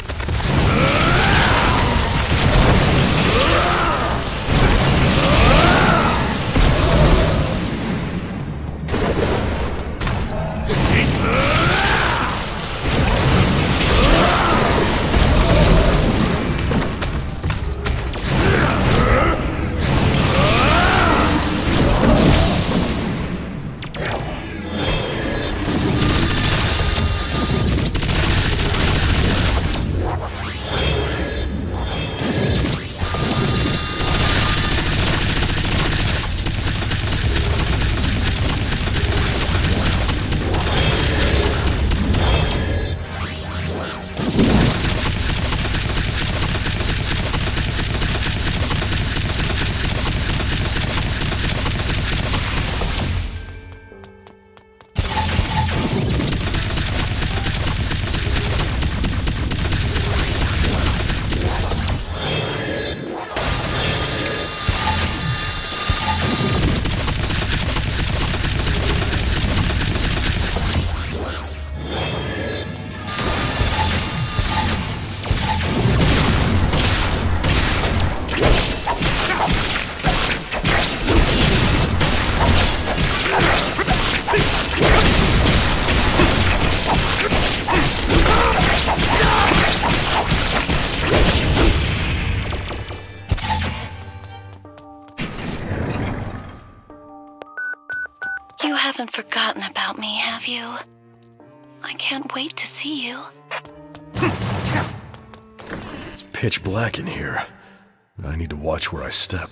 watch where I step.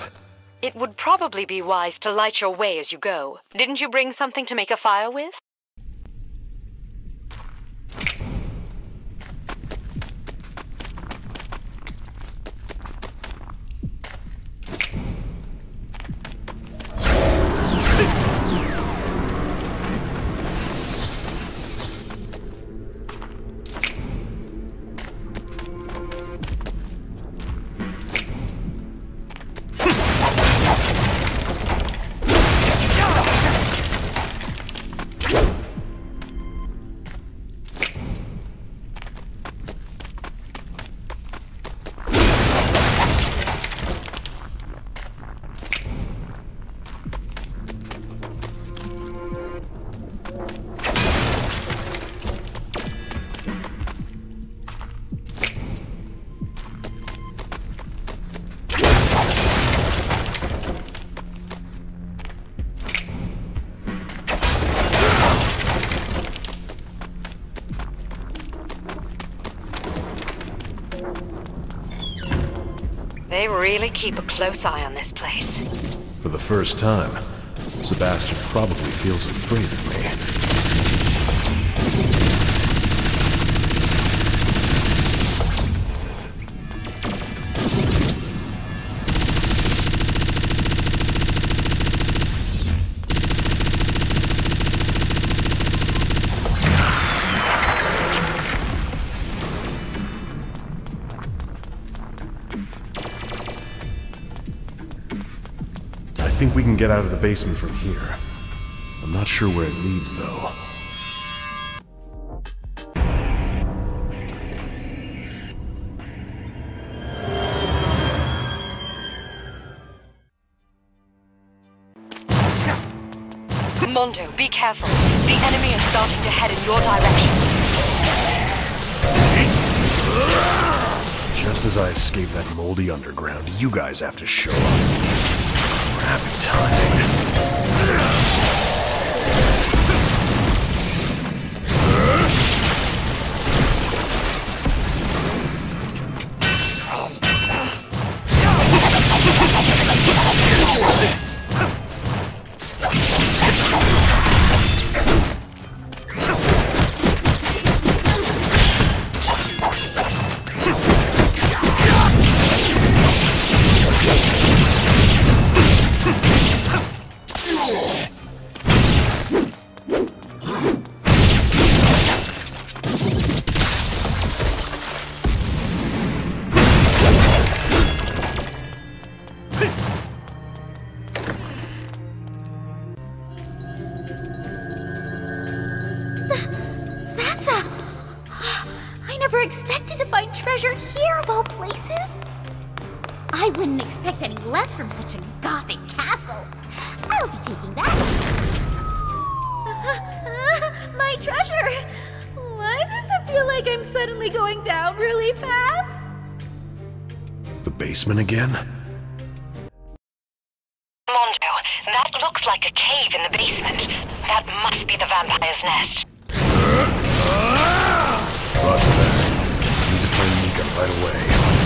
It would probably be wise to light your way as you go. Didn't you bring something to make a fire with? Really keep a close eye on this place. For the first time, Sebastian probably feels afraid of me. Can get out of the basement from here. I'm not sure where it leads, though. Mondo, be careful. The enemy is starting to head in your direction. Just as I escape that moldy underground, you guys have to show up. Away.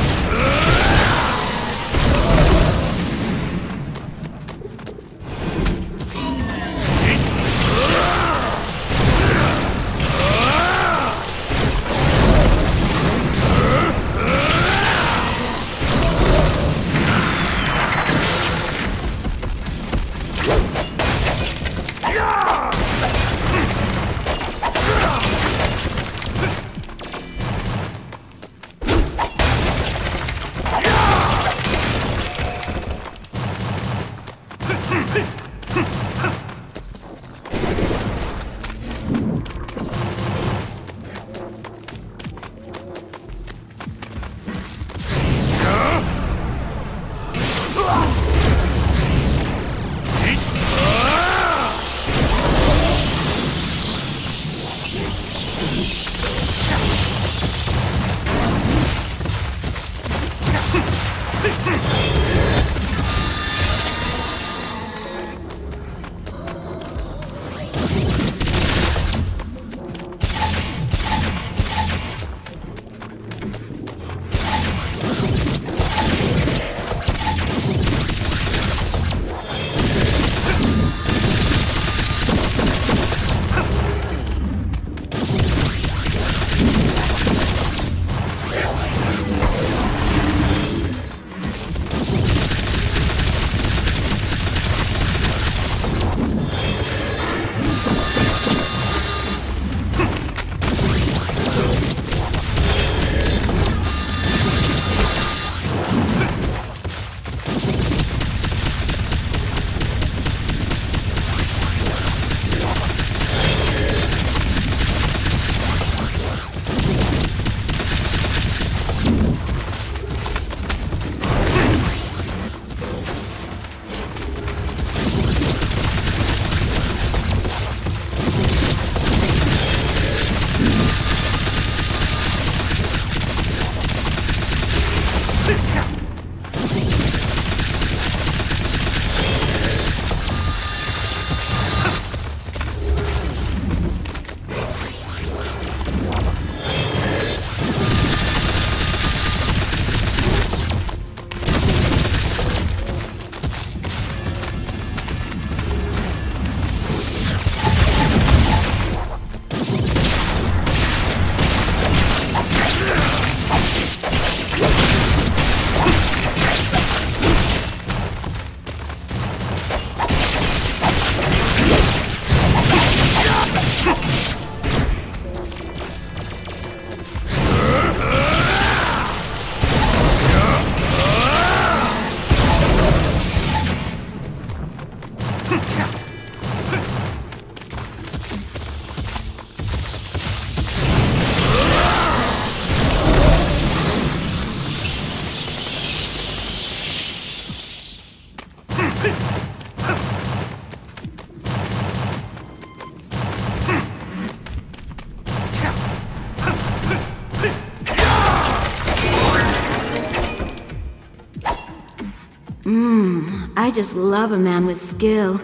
I just love a man with skill.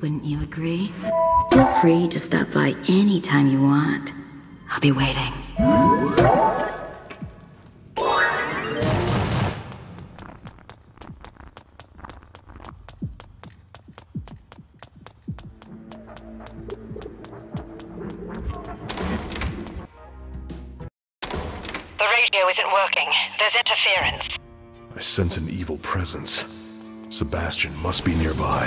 Wouldn't you agree? Feel free to stop by any time you want. I'll be waiting. The radio isn't working. There's interference. I sense an evil presence. Sebastian must be nearby.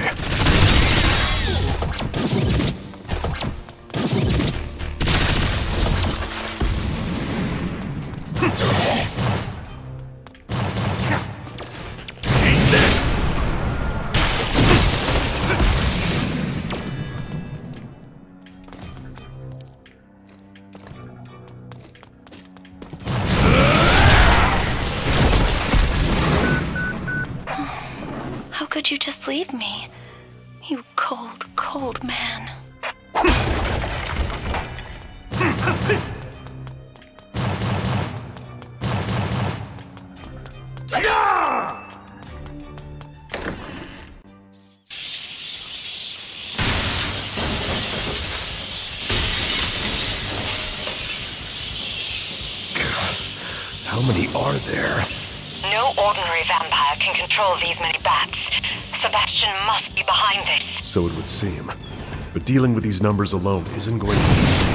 Dealing with these numbers alone isn't going to be easy.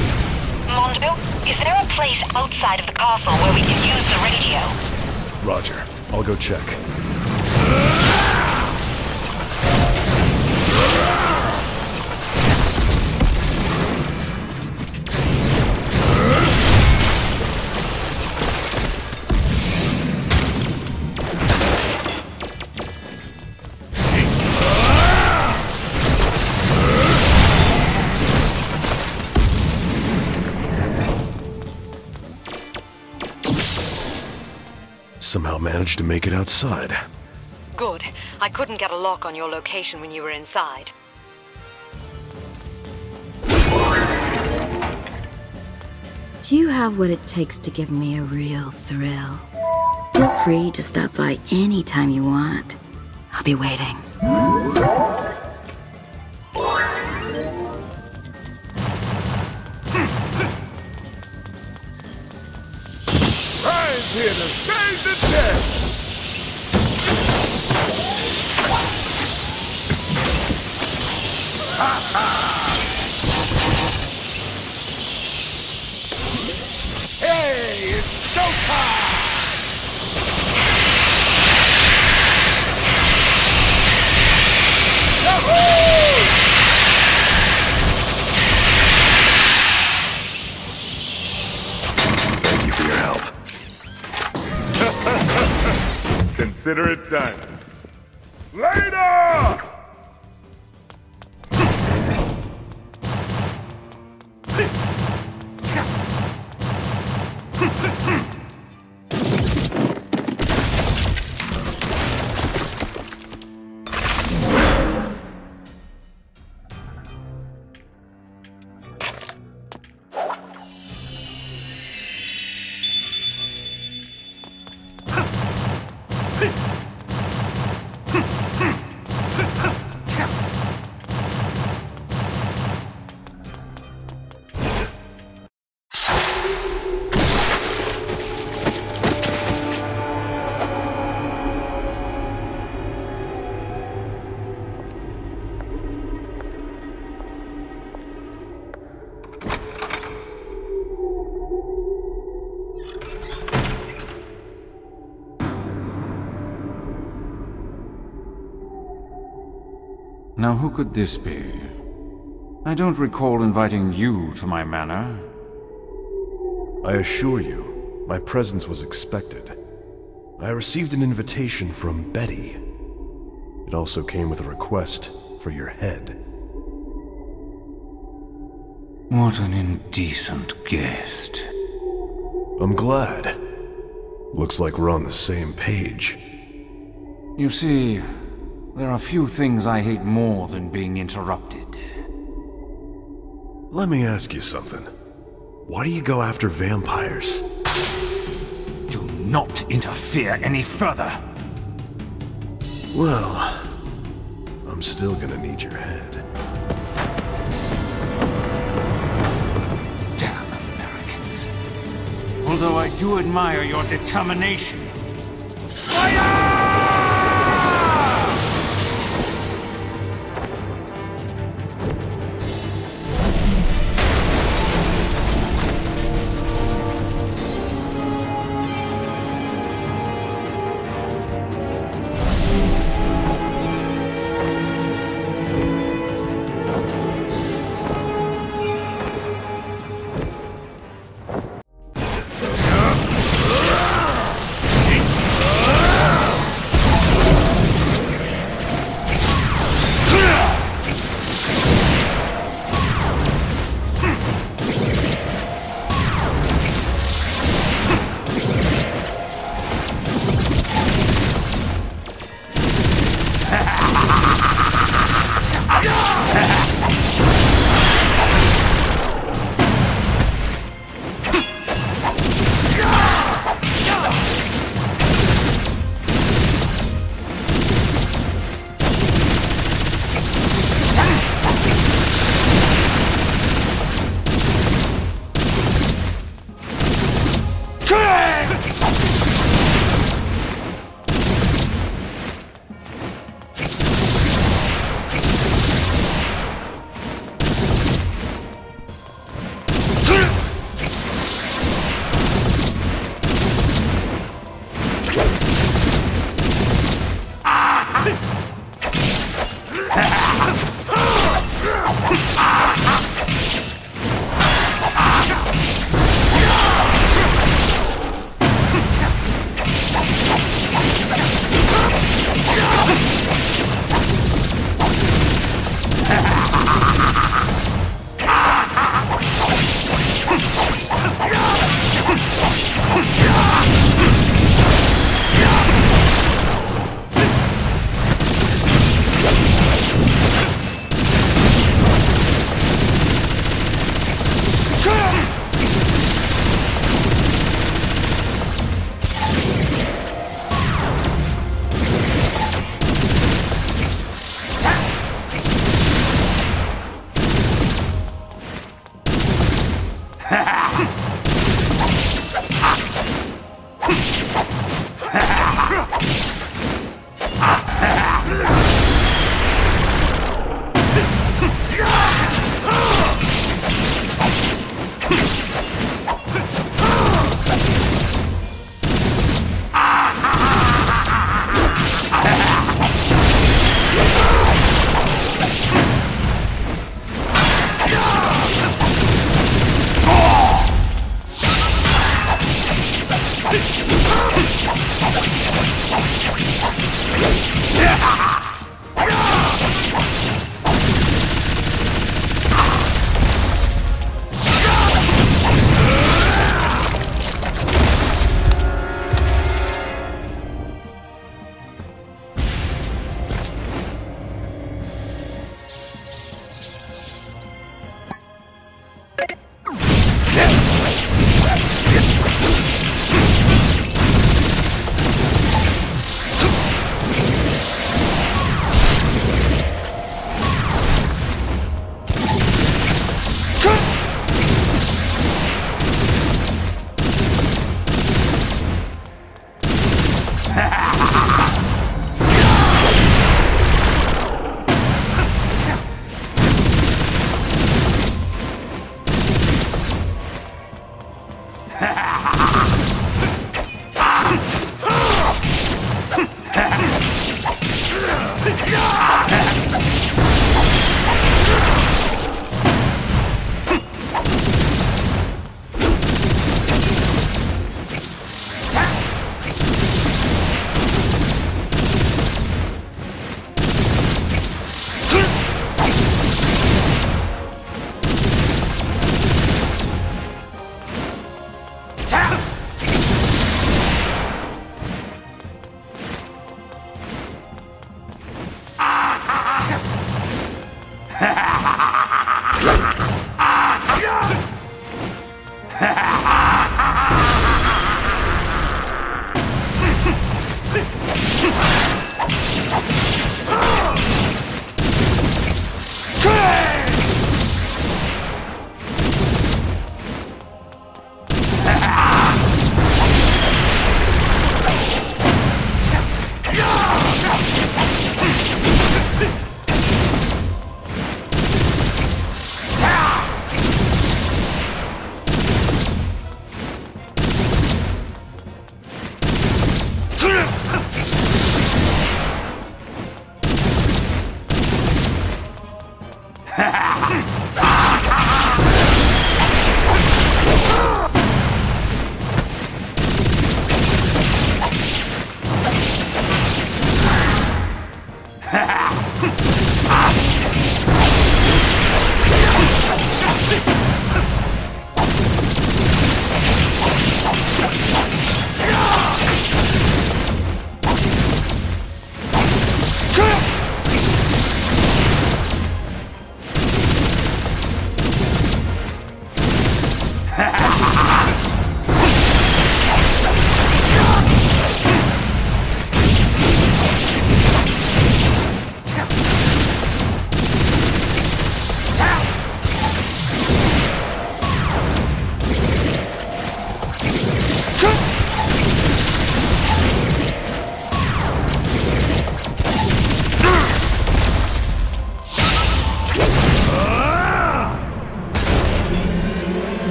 Mondo, is there a place outside of the castle where we can use the radio? Roger. I'll go check. Somehow managed to make it outside. Good. I couldn't get a lock on your location when you were inside. Do you have what it takes to give me a real thrill? Feel free to stop by any time you want. I'll be waiting. Who could this be? I don't recall inviting you to my manor. I assure you, my presence was expected. I received an invitation from Betty. It also came with a request for your head. What an indecent guest. I'm glad. Looks like we're on the same page. You see, there are few things I hate more than being interrupted. Let me ask you something. Why do you go after vampires? Do not interfere any further. Well, I'm still gonna need your head. Damn Americans. Although I do admire your determination. I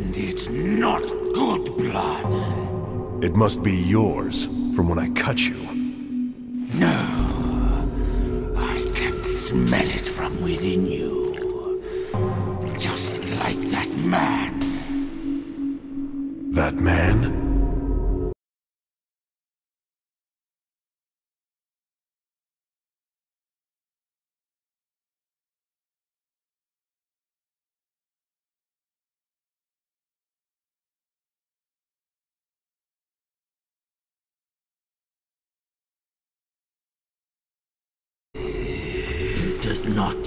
And it's not good blood. It must be yours from when I cut you. No. I can smell it from within you. Just like that man. That man?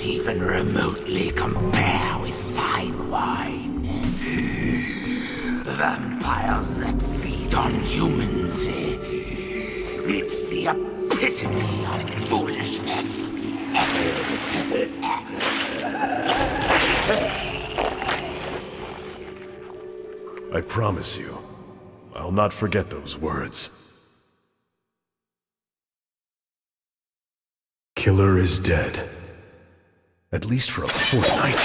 Even remotely compare with fine wine. Vampires that feed on humans. Eh? It's the epitome of foolishness. I promise you, I'll not forget those words. Killer is dead. At least for a fortnight.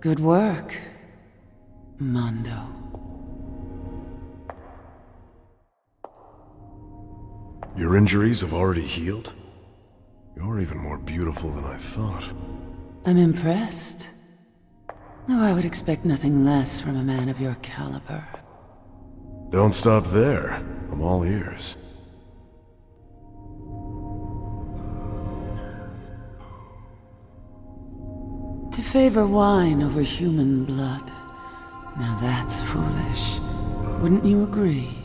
Good work, Mondo. Your injuries have already healed? You're even more beautiful than I thought. I'm impressed. Though I would expect nothing less from a man of your caliber. Don't stop there. I'm all ears. To favor wine over human blood. Now that's foolish. Wouldn't you agree?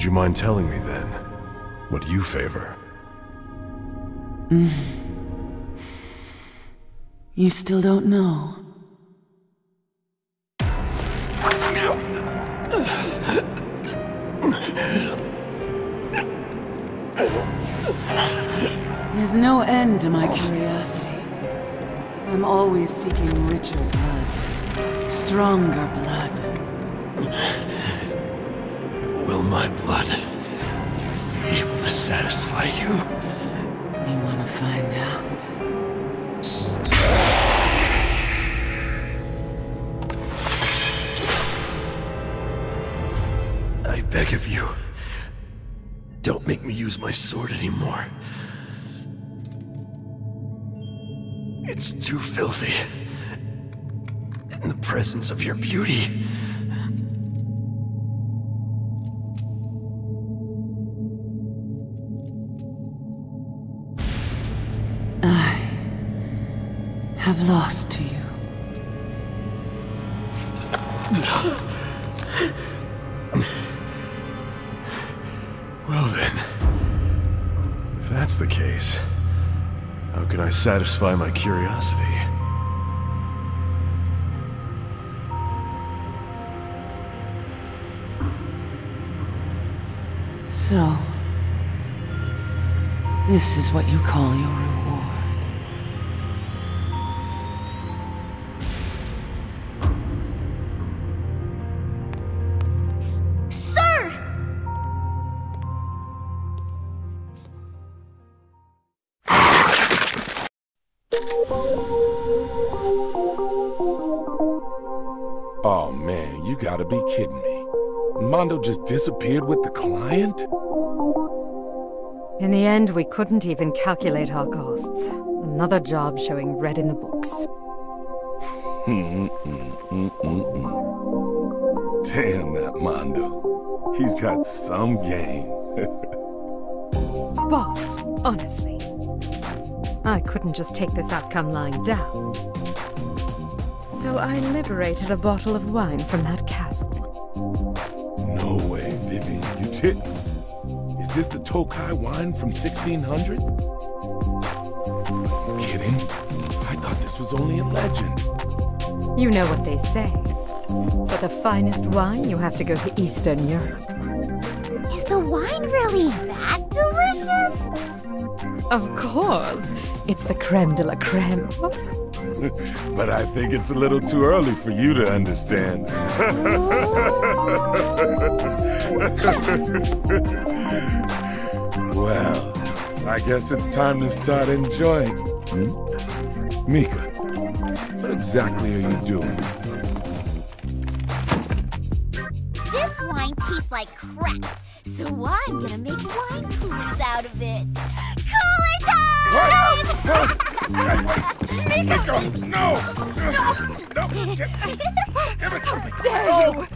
Would you mind telling me then, what you favor? Mm. You still don't know. There's no end to my curiosity. I'm always seeking richer blood, stronger blood. My sword anymore. It's too filthy. In the presence of your beauty. Satisfy my curiosity? So, this is what you call your reward. Just disappeared with the client? In the end, we couldn't even calculate our costs. Another job showing red in the books. [laughs] Damn that Mondo. He's got some game. [laughs] Boss, honestly. I couldn't just take this outcome lying down. So I liberated a bottle of wine from that castle. No way, Vivienne, you didn't. Is this the Tokai wine from 1600? Kidding? I thought this was only a legend. You know what they say. For the finest wine, you have to go to Eastern Europe. Is the wine really that delicious? Of course. It's the creme de la creme. [laughs] but I think it's a little too early for you to understand. [laughs] well, I guess it's time to start enjoying. Hmm? Mika, what exactly are you doing? This wine tastes like crap, so I'm gonna make wine coolers out of it. Cooler time! [laughs] Mika, no! No! no. Give, give it to me! Dare you!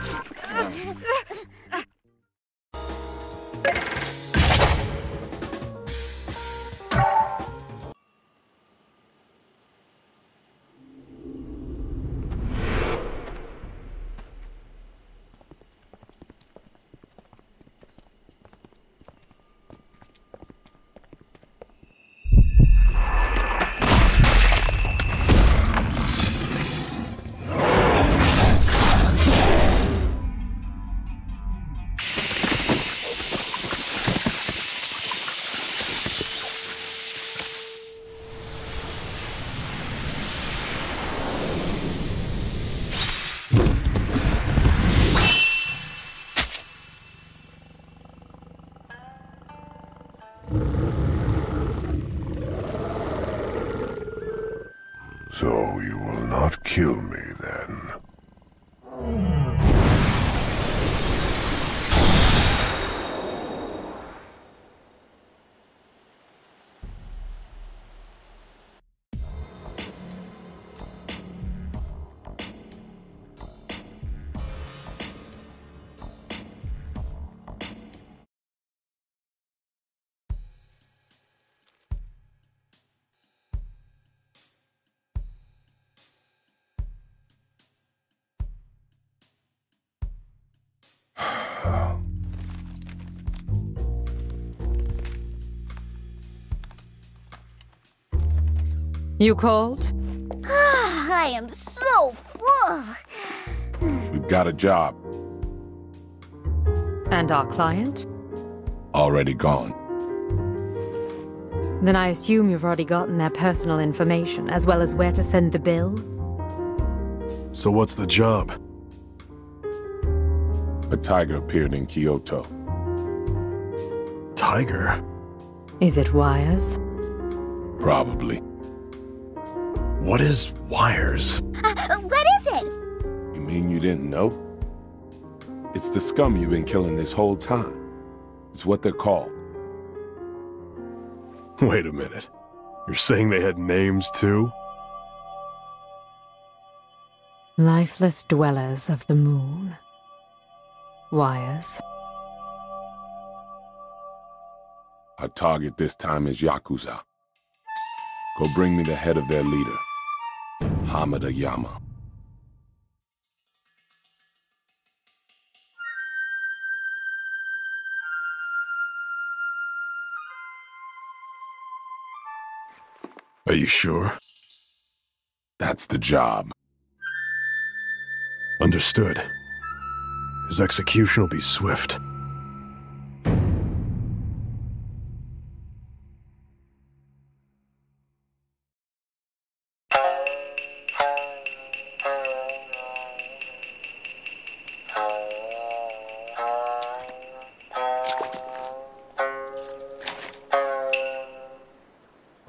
You called? Ah, I am so full. We've got a job. And our client? Already gone. Then I assume you've already gotten their personal information, as well as where to send the bill? So what's the job? A tiger appeared in Kyoto. Tiger? Is it wires? Probably. What is wires? Uh, what is it? You mean you didn't know? It's the scum you've been killing this whole time. It's what they're called. [laughs] Wait a minute. You're saying they had names too? Lifeless dwellers of the moon. Wires. Our target this time is Yakuza. Go bring me the head of their leader, Hamada Yama. Are you sure? That's the job. Understood. His execution will be swift.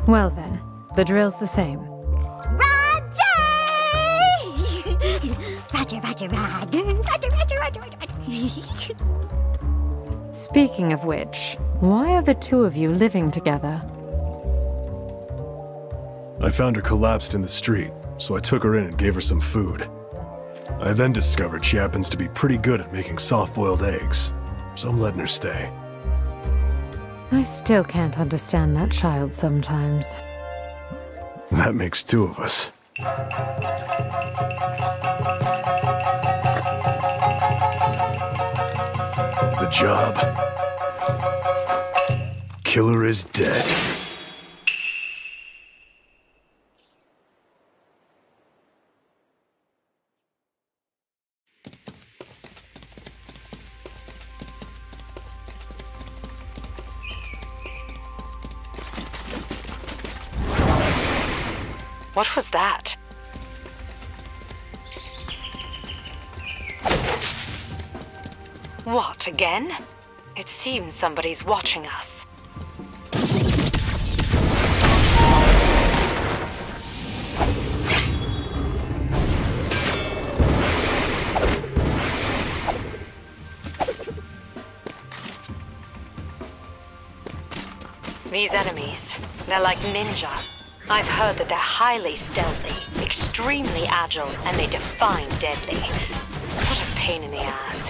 Well then, the drill's the same. Roger! [laughs] Roger, Roger, Roger, Roger, Roger, Roger, Roger. [laughs] Speaking of which, why are the two of you living together? I found her collapsed in the street, so I took her in and gave her some food. I then discovered she happens to be pretty good at making soft-boiled eggs, so I'm letting her stay. I still can't understand that child sometimes. That makes two of us. The job. Killer is dead. It seems somebody's watching us. These enemies, they're like ninja. I've heard that they're highly stealthy, extremely agile, and they define deadly. What a pain in the ass.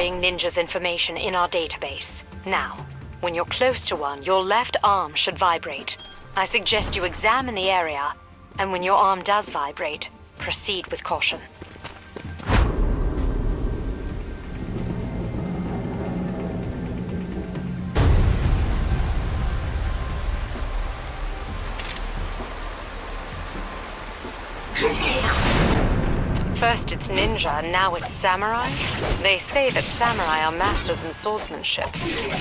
Scroll-carrying ninja's information in our database. Now, when you're close to one, your left arm should vibrate. I suggest you examine the area, and when your arm does vibrate, proceed with caution. It's ninja, and now it's samurai? They say that samurai are masters in swordsmanship.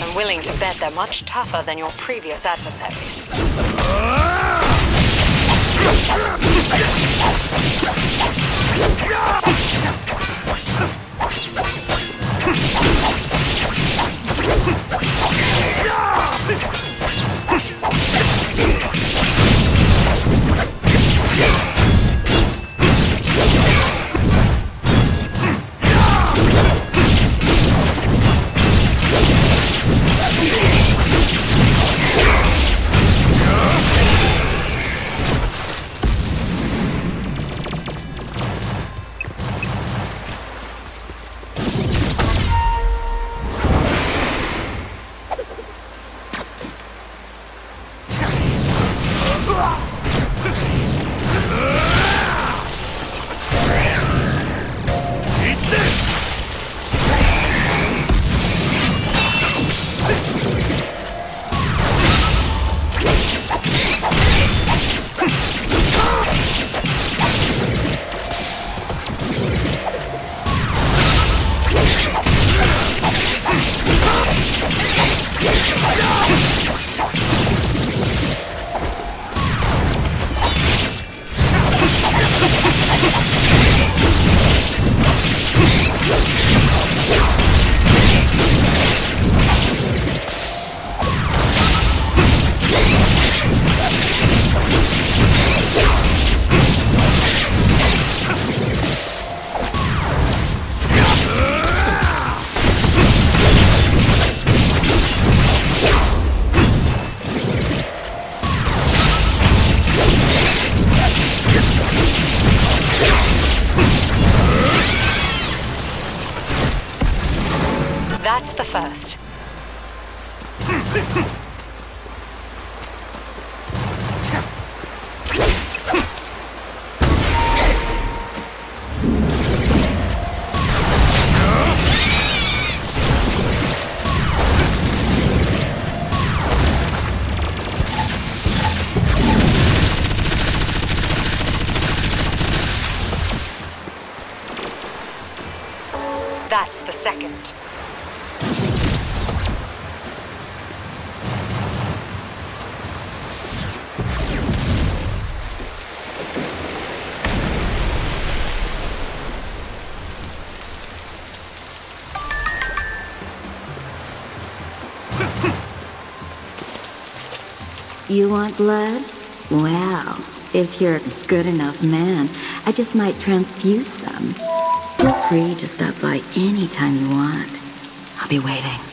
I'm willing to bet they're much tougher than your previous adversaries. Ah! You want blood? Well, if you're a good enough man, I just might transfuse some. Feel free to stop by anytime you want. I'll be waiting.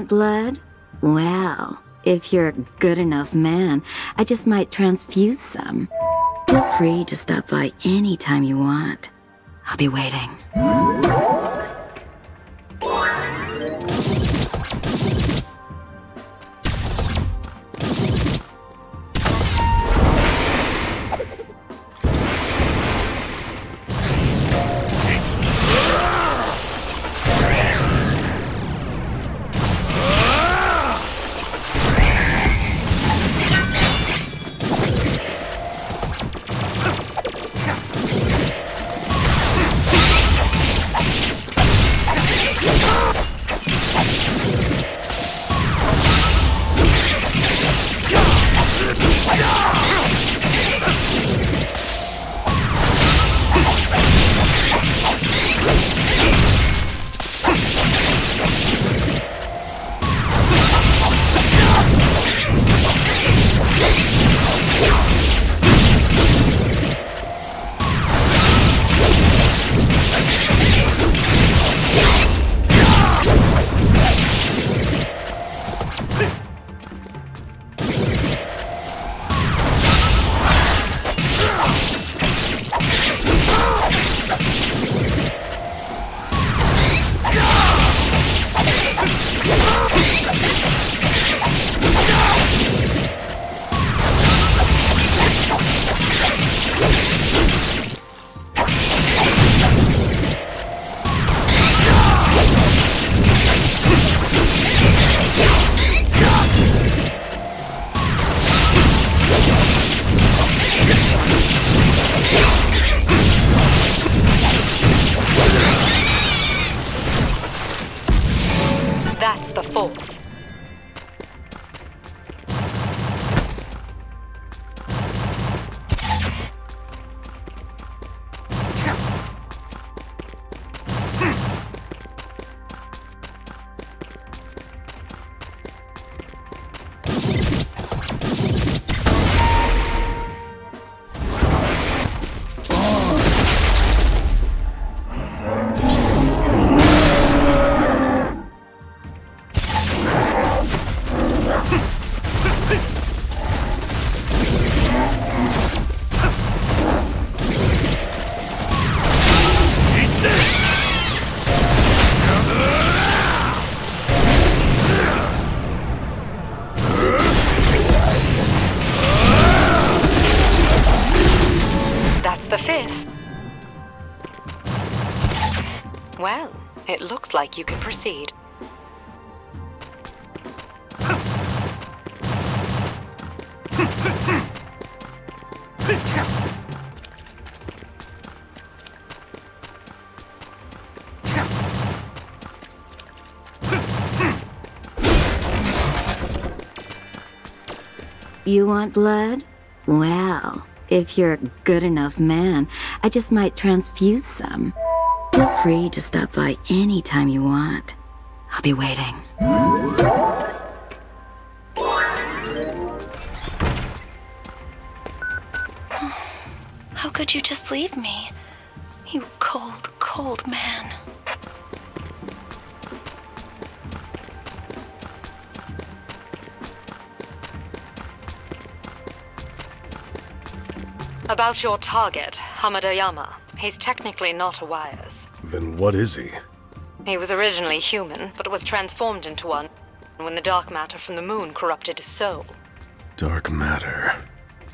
Want blood? Well, if you're a good enough man, I just might transfuse some. Feel free to stop by anytime you want. I'll be waiting. Want blood? Well, if you're a good enough man, I just might transfuse some. Feel free to stop by anytime you want. I'll be waiting. How could you just leave me? About your target, Hamadayama. He's technically not a Wires. Then what is he? He was originally human, but was transformed into one when the dark matter from the moon corrupted his soul. Dark matter.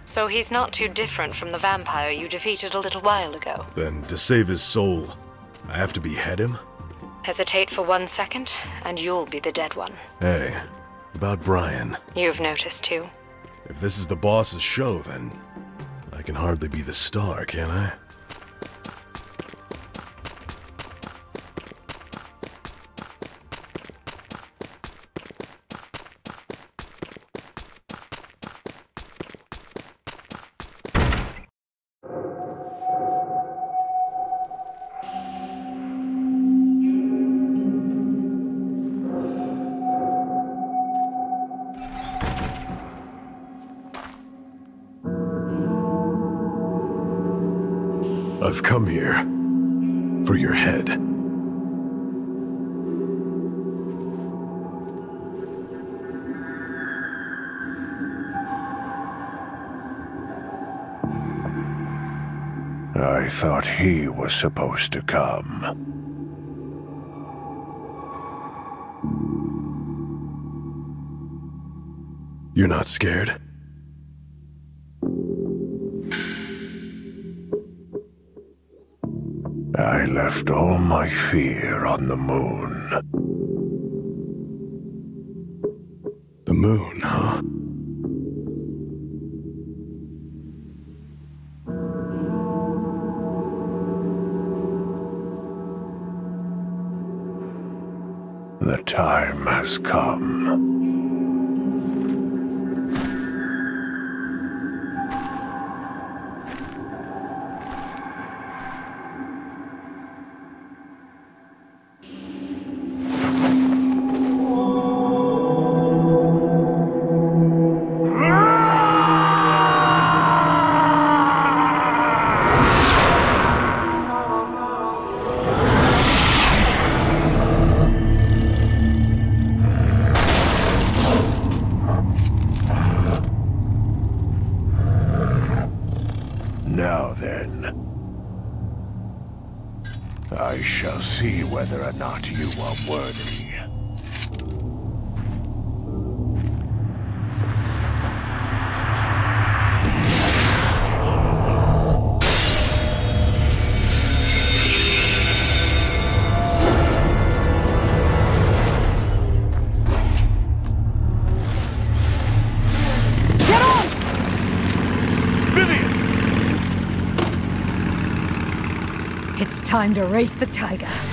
So he's not too different from the vampire you defeated a little while ago. Then, to save his soul, I have to behead him? Hesitate for one second, and you'll be the dead one. Hey, about Bryan. You've noticed too. If this is the boss's show, then Can hardly be the star, can I? He was supposed to come. You're not scared? I left all my fear on the moon. The moon, huh? The time has come. Time to race the tiger.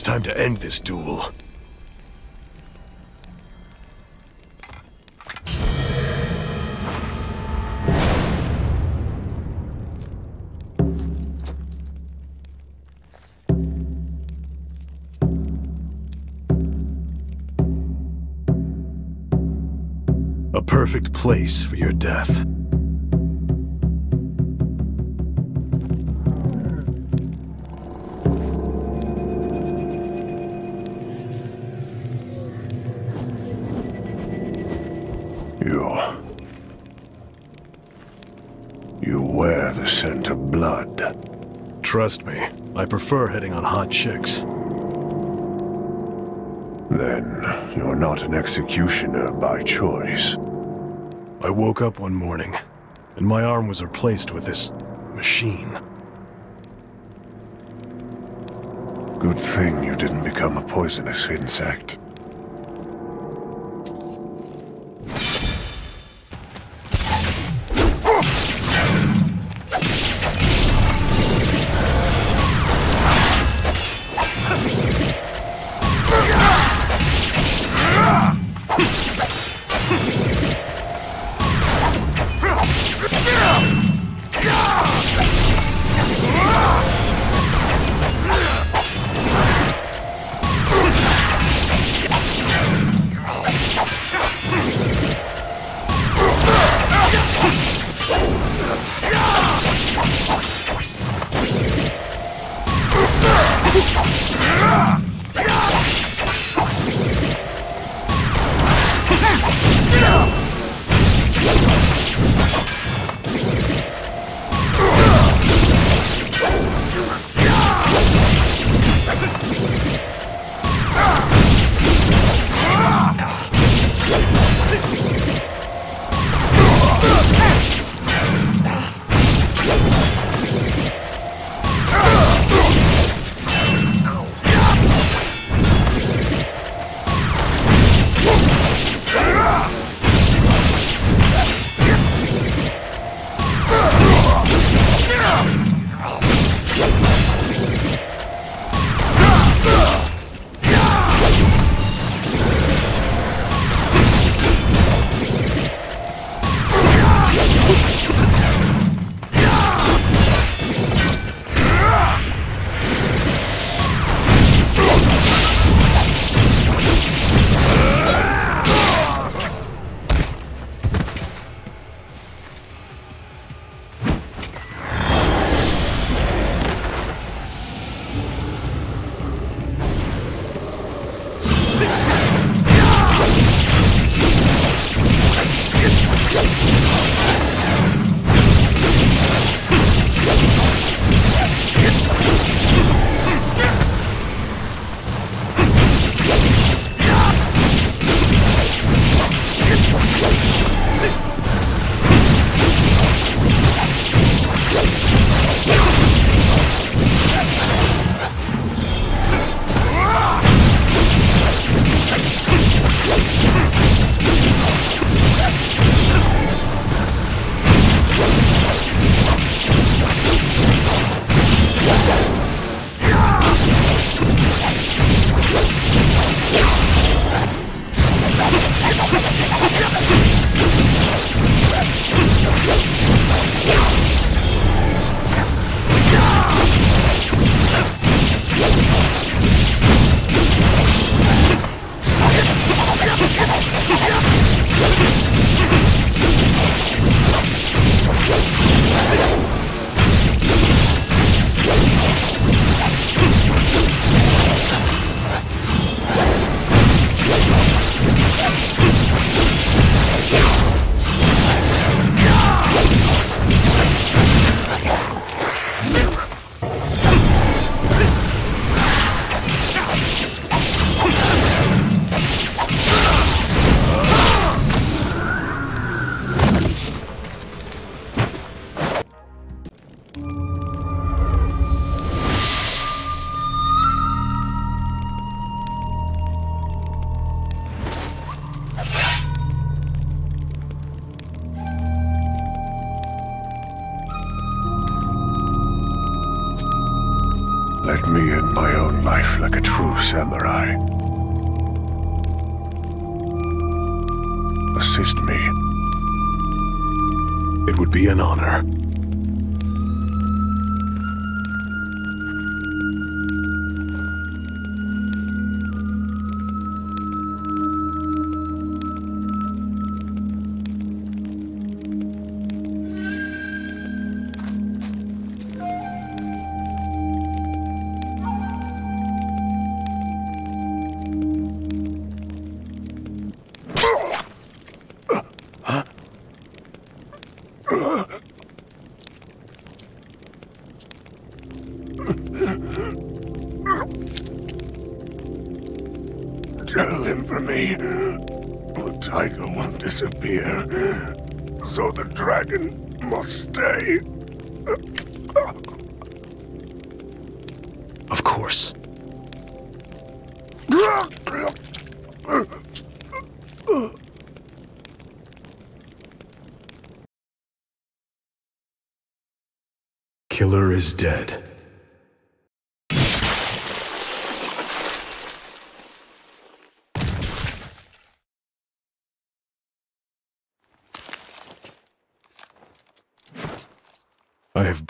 It's time to end this duel. A perfect place for your death. Trust me, I prefer hitting on hot chicks. Then, you're not an executioner by choice. I woke up one morning, and my arm was replaced with this machine. Good thing you didn't become a poisonous insect. summer.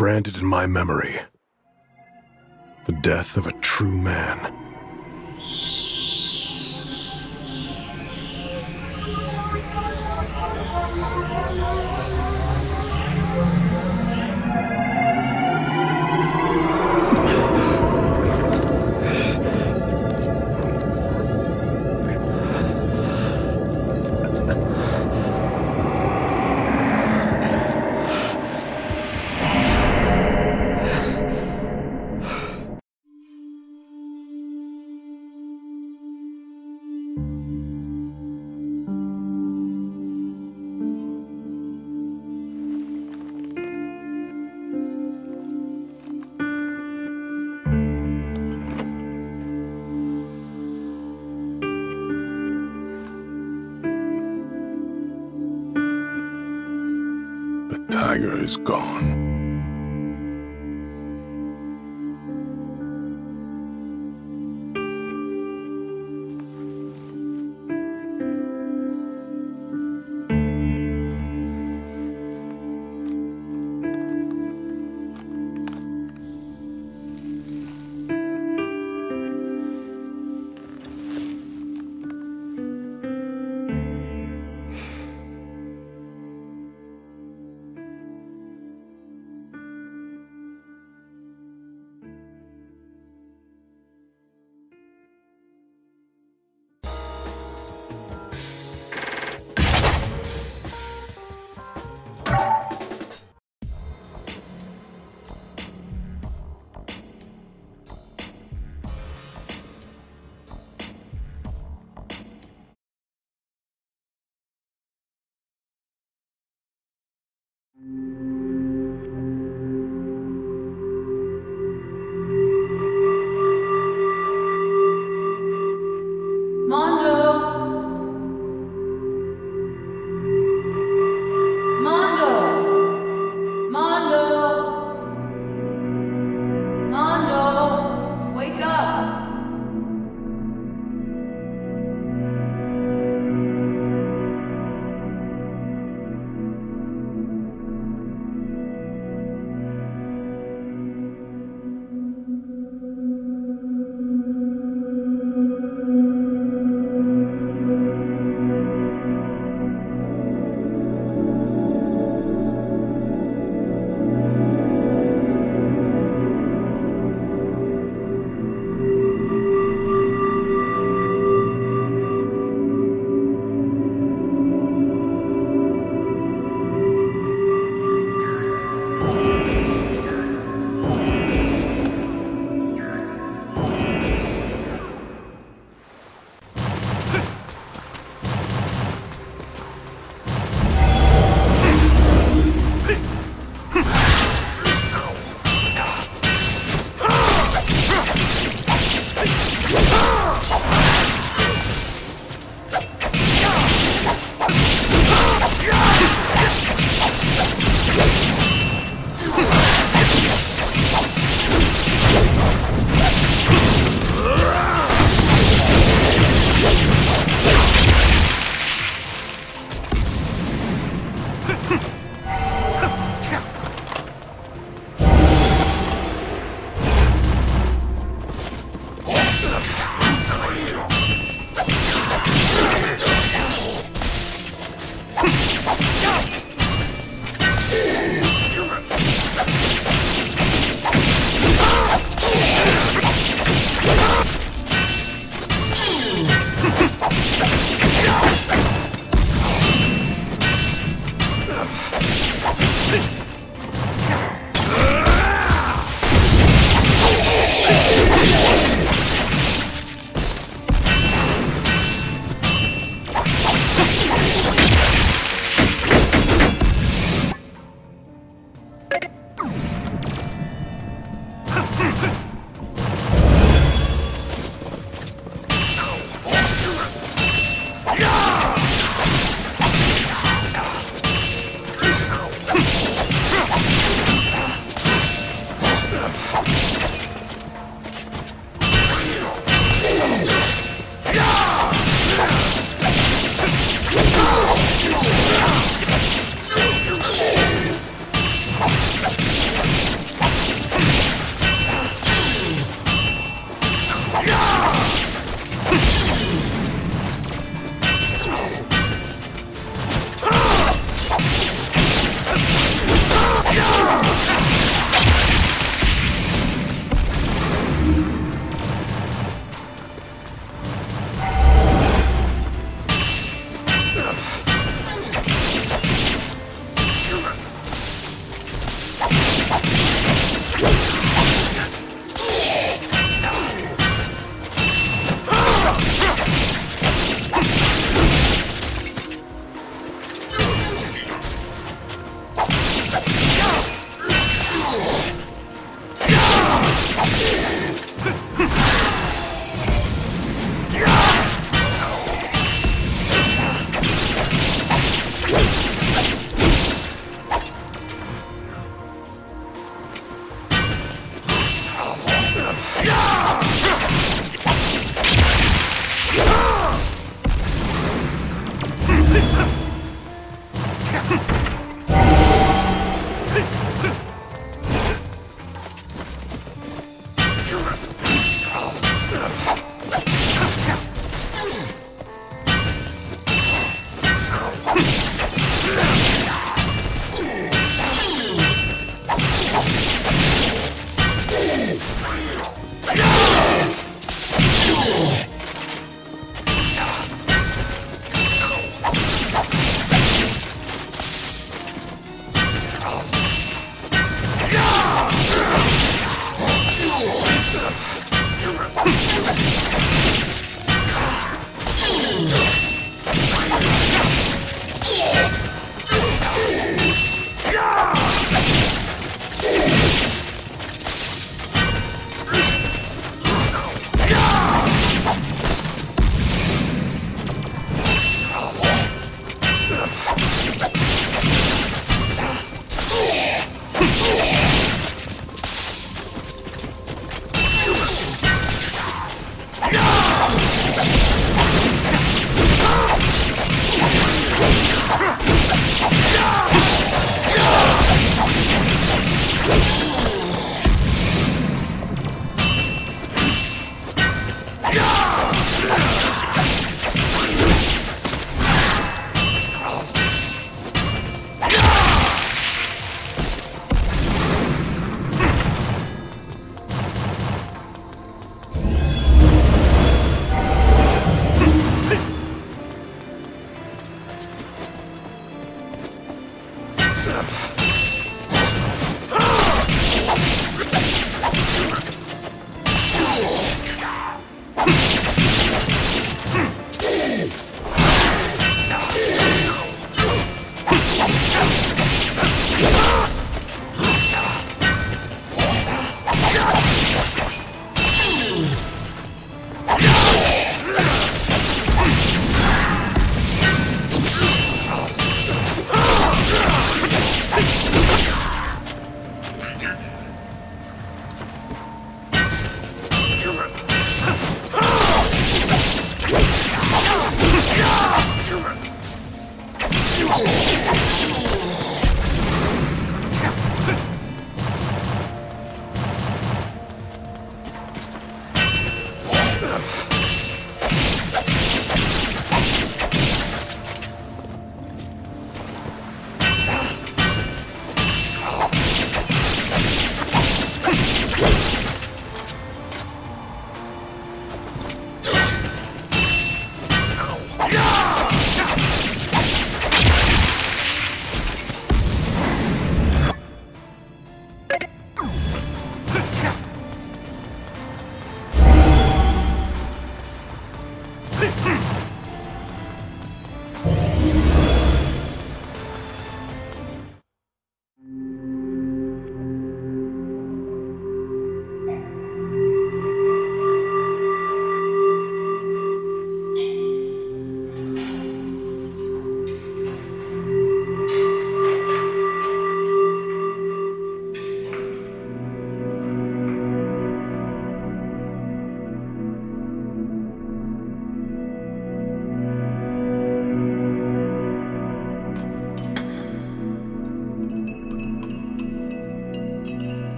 branded in my memory. The death of a true man. is gone.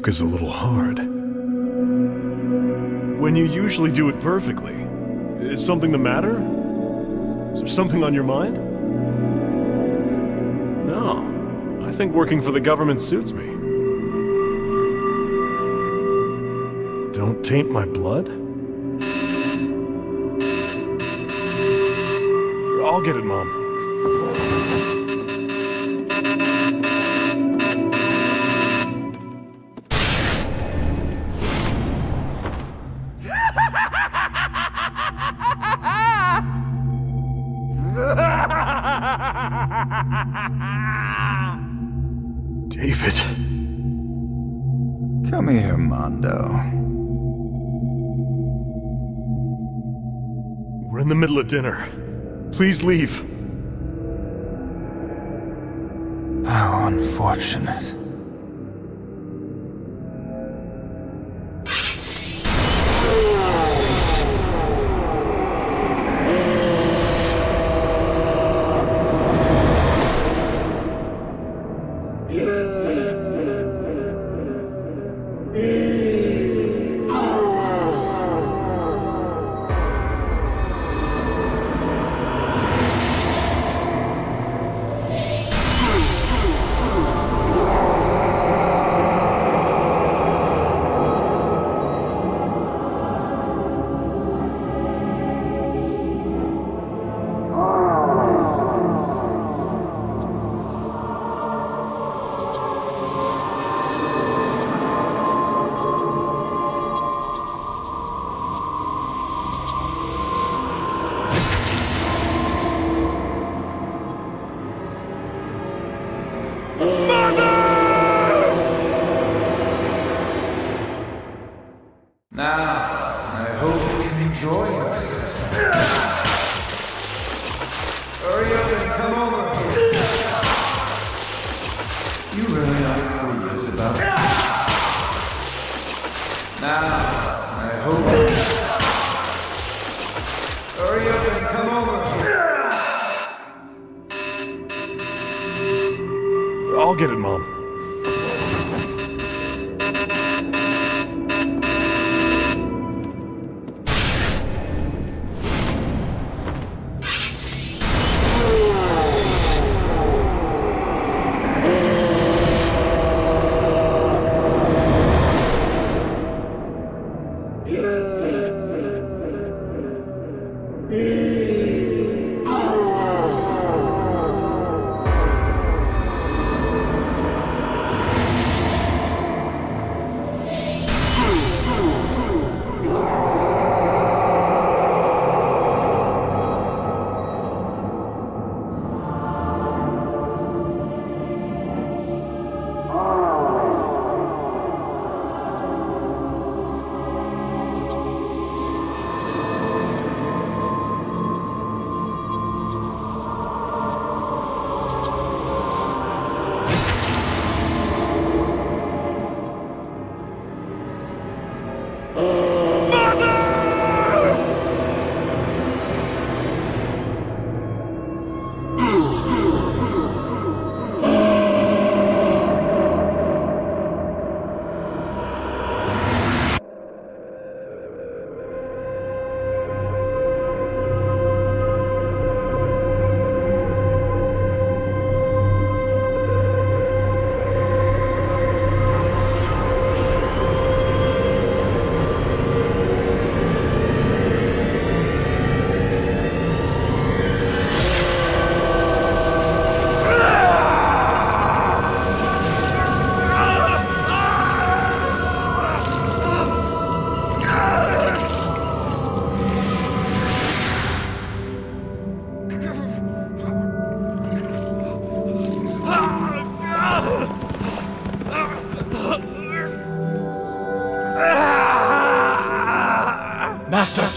Yolk is a little hard. When you usually do it perfectly, is something the matter? Is there something on your mind? No. I think working for the government suits me. Don't taint my blood? Dinner. Please leave. How unfortunate.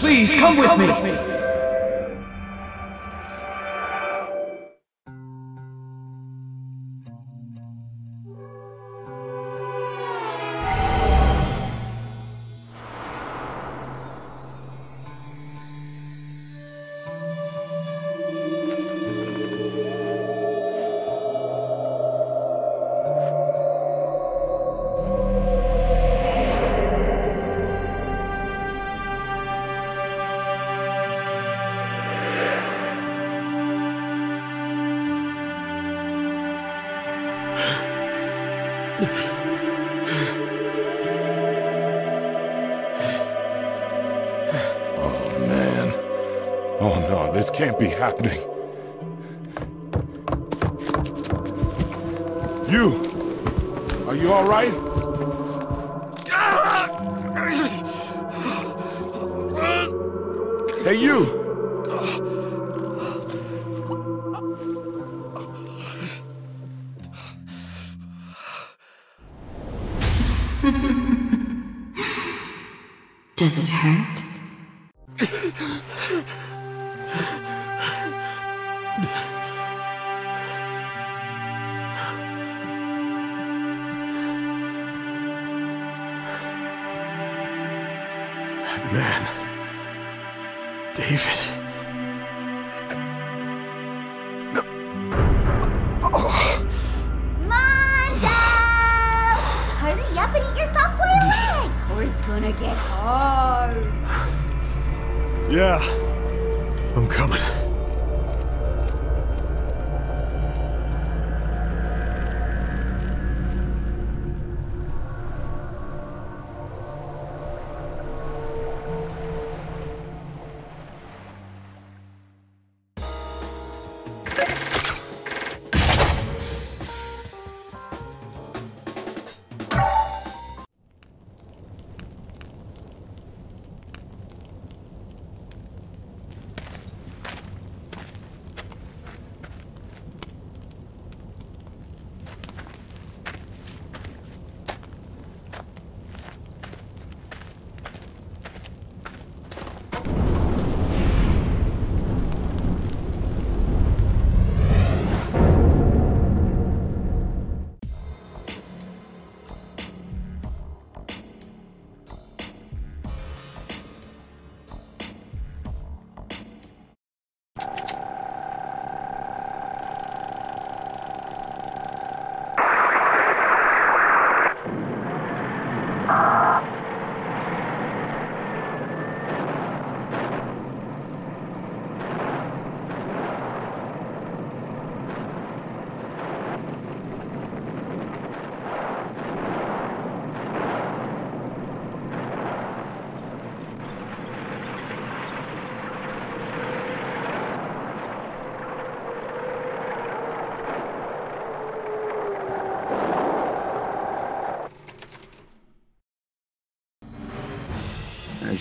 Please come with me. Can't be happening.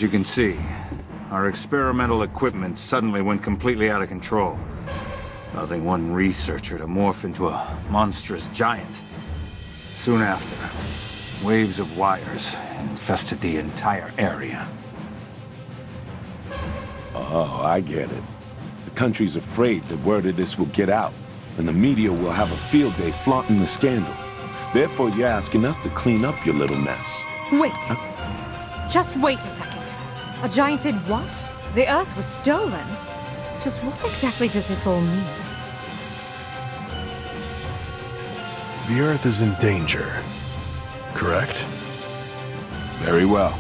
You can see, our experimental equipment suddenly went completely out of control, causing one researcher to morph into a monstrous giant. Soon after, waves of wires infested the entire area. Oh, I get it. The country's afraid that word of this will get out, and the media will have a field day flaunting the scandal. Therefore, you're asking us to clean up your little mess. Wait. Just wait a second. A giant did what? The Earth was stolen. Just what exactly does this all mean? The Earth is in danger. Correct? Very well.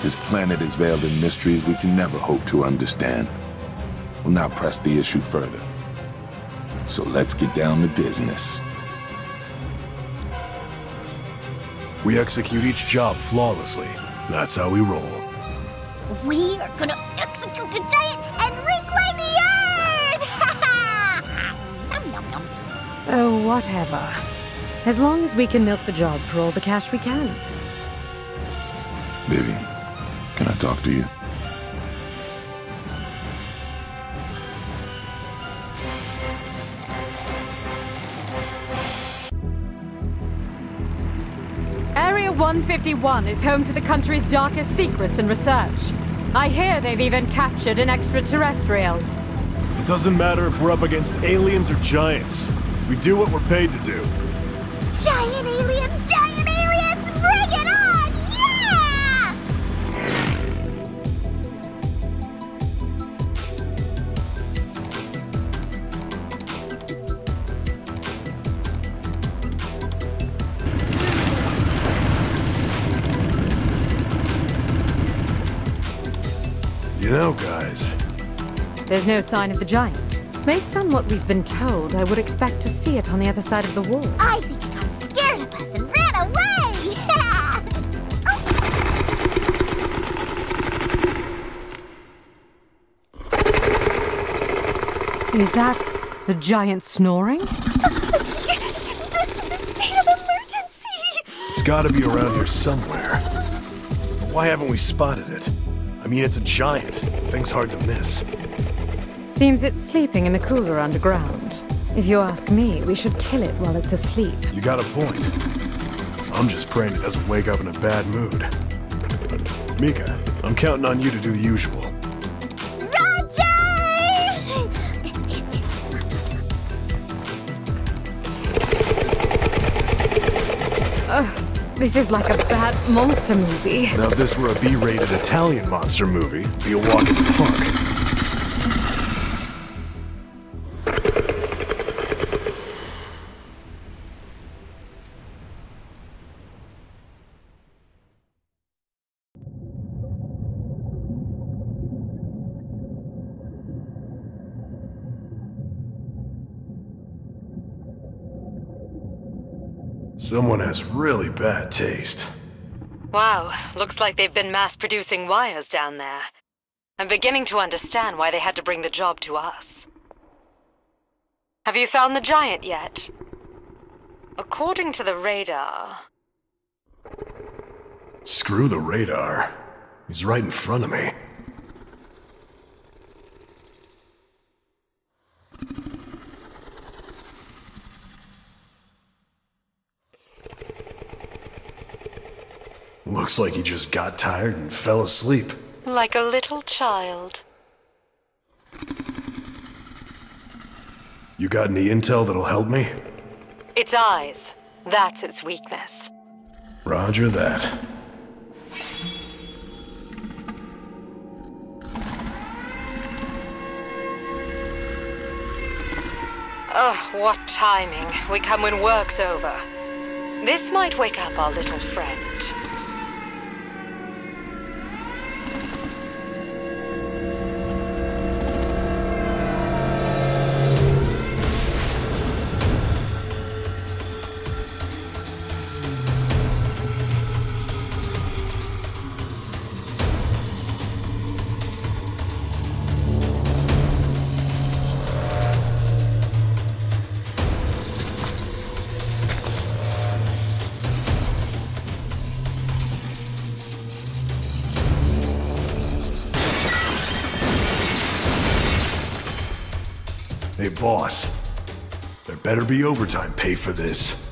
This planet is veiled in mysteries we can never hope to understand. We'll now press the issue further. So let's get down to business. We execute each job flawlessly. That's how we roll. We are gonna execute the giant and reclaim the earth! [laughs] nom, nom, nom. Oh, whatever. As long as we can milk the job for all the cash we can. Baby, can I talk to you? Area 151 is home to the country's darkest secrets and research. I hear they've even captured an extraterrestrial. It doesn't matter if we're up against aliens or giants. We do what we're paid to do. Giant aliens, no sign of the giant. Based on what we've been told, I would expect to see it on the other side of the wall. I think it got scared of us and ran away! [laughs] Is that the giant snoring? this is a state of emergency! it's gotta be around here somewhere. But why haven't we spotted it? I mean, it's a giant. Thing's hard to miss. Seems it's sleeping in the cooler underground. If you ask me, we should kill it while it's asleep. You got a point. I'm just praying it doesn't wake up in a bad mood. Mika, I'm counting on you to do the usual. Ugh, this is like a bad monster movie. Now, if this were a B-rated Italian monster movie, it'd be a walk in the park. Someone has really bad taste. Wow, looks like they've been mass producing wires down there. I'm beginning to understand why they had to bring the job to us. Have you found the giant yet? According to the radar. Screw the radar. He's right in front of me. Looks like he just got tired and fell asleep. Like a little child. You got any intel that'll help me? Its eyes. That's its weakness. Roger that. Ugh, what timing. We come when work's over. This might wake up our little friend. Be overtime pay for this.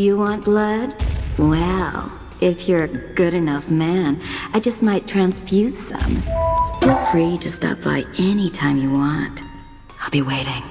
You want blood? Well, if you're a good enough man, I just might transfuse some. Feel free to stop by anytime you want. I'll be waiting.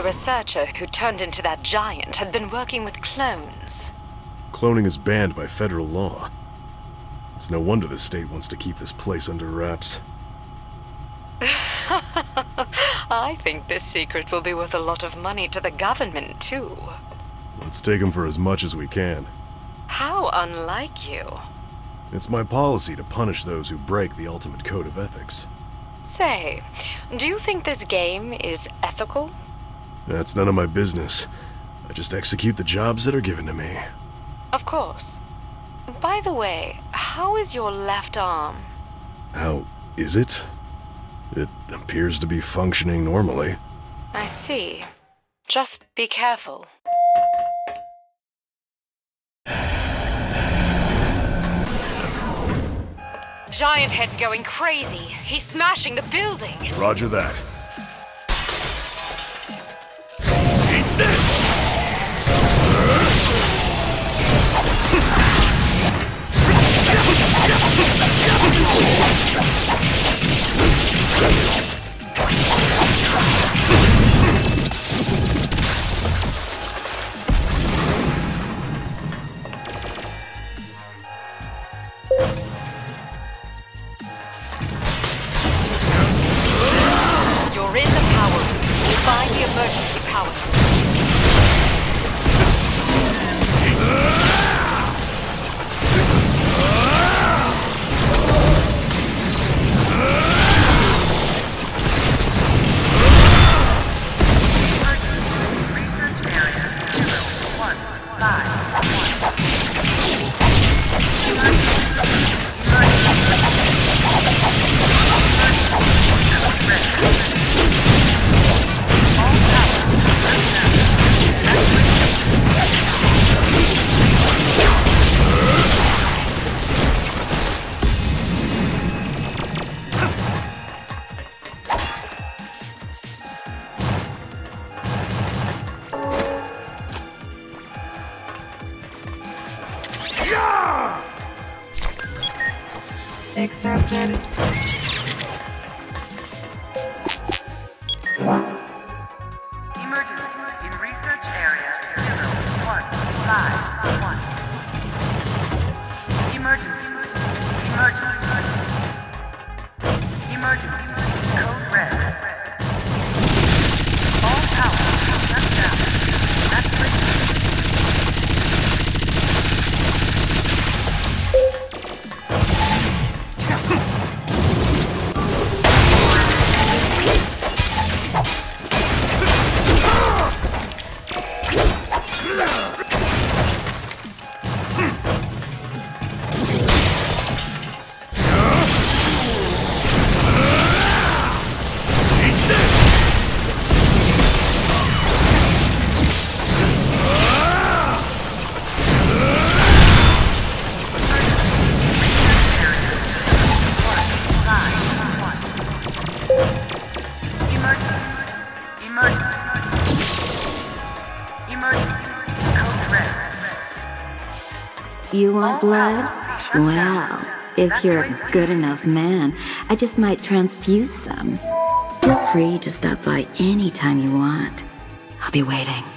The researcher who turned into that giant had been working with clones. Cloning is banned by federal law. It's no wonder the state wants to keep this place under wraps. [laughs] I think this secret will be worth a lot of money to the government, too. Let's take them for as much as we can. How unlike you. It's my policy to punish those who break the ultimate code of ethics. Say, do you think this game is ethical? That's none of my business. I just execute the jobs that are given to me. Of course. By the way, how is your left arm? How is it? It appears to be functioning normally. I see. Just be careful. Giant Head's going crazy. He's smashing the building. Roger that. You want blood? Well, if you're a good enough man, I just might transfuse some. Feel free to stop by anytime you want. I'll be waiting.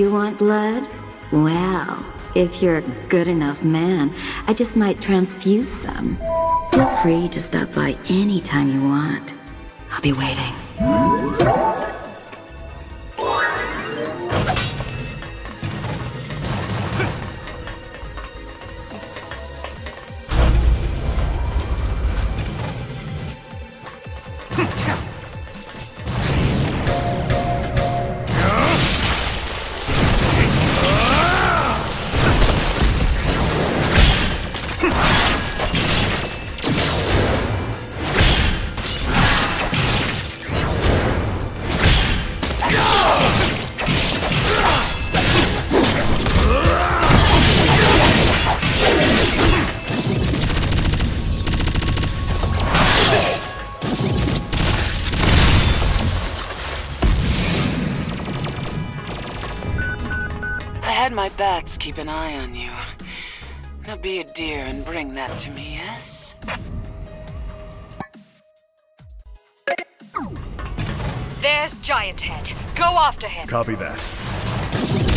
You want blood? Well, if you're a good enough man, I just might transfuse some. Feel free to stop by anytime you want. I'll be waiting. An eye on you. Now be a dear and bring that to me, yes? There's Giant Head. Go after him. Copy that.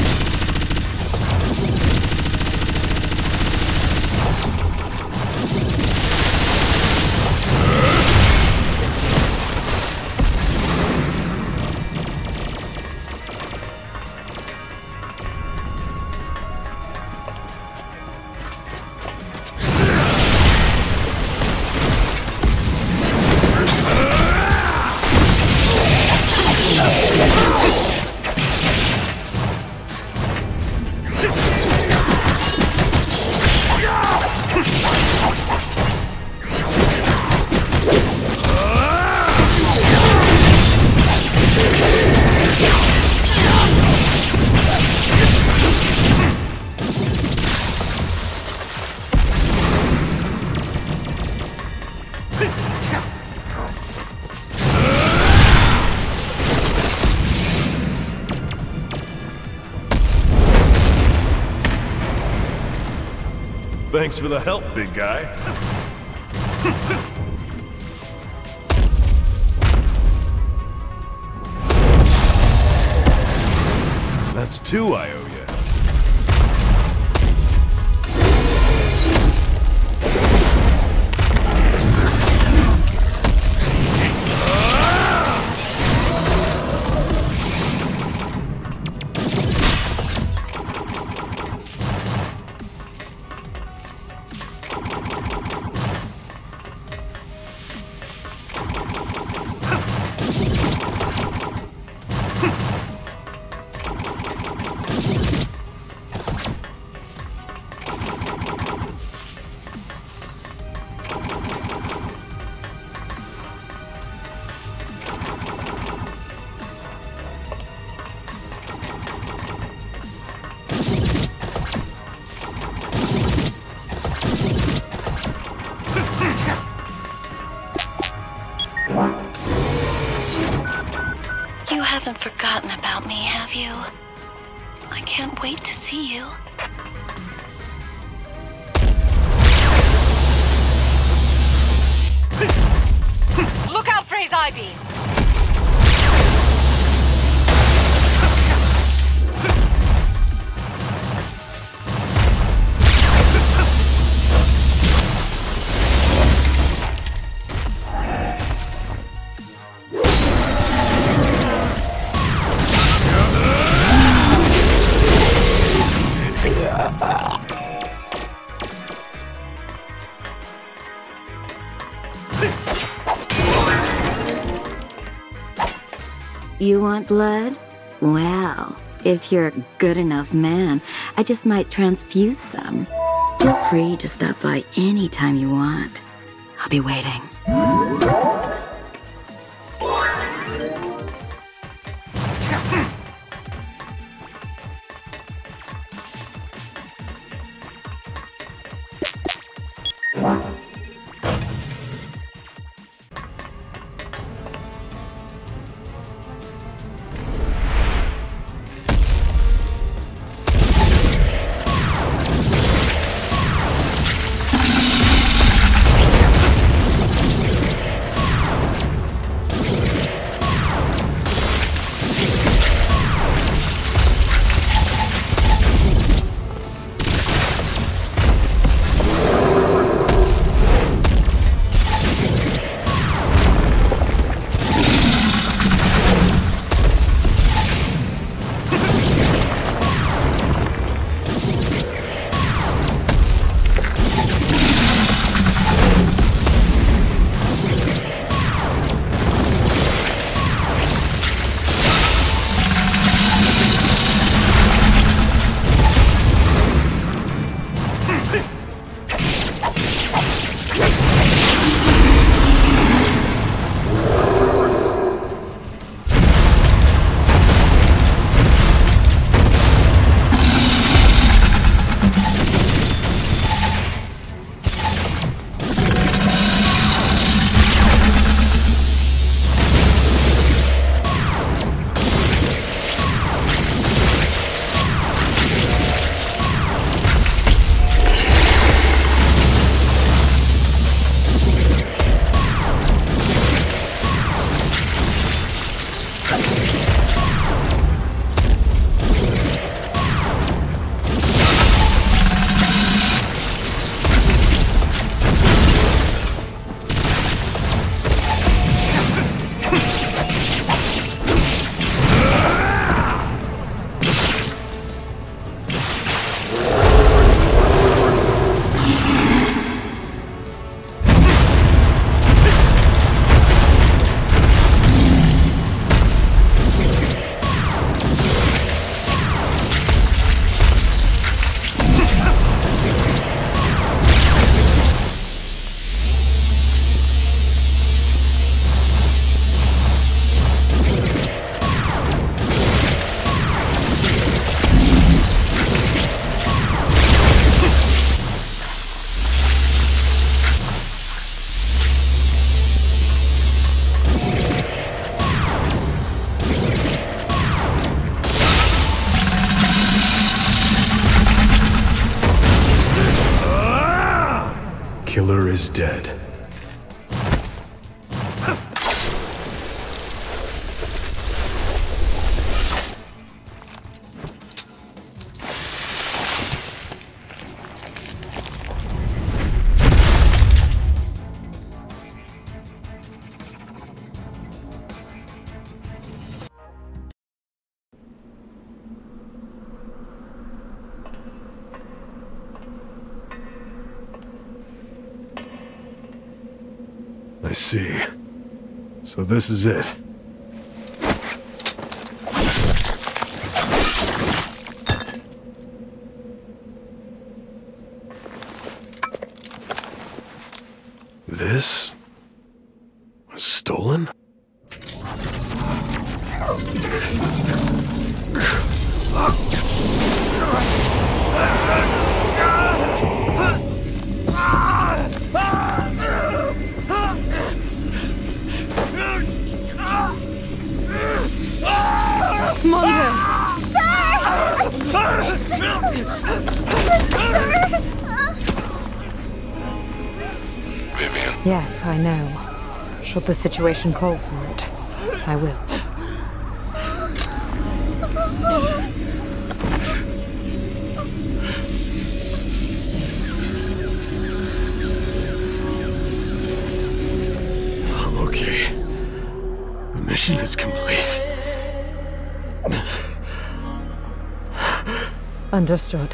For the help, big guy. [laughs] That's two I want blood? Well, if you're a good enough man, I just might transfuse some. Feel free to stop by anytime you want. I'll be waiting. This is it. Should the situation call for it, I will. I'm Okay. The mission is complete. Understood.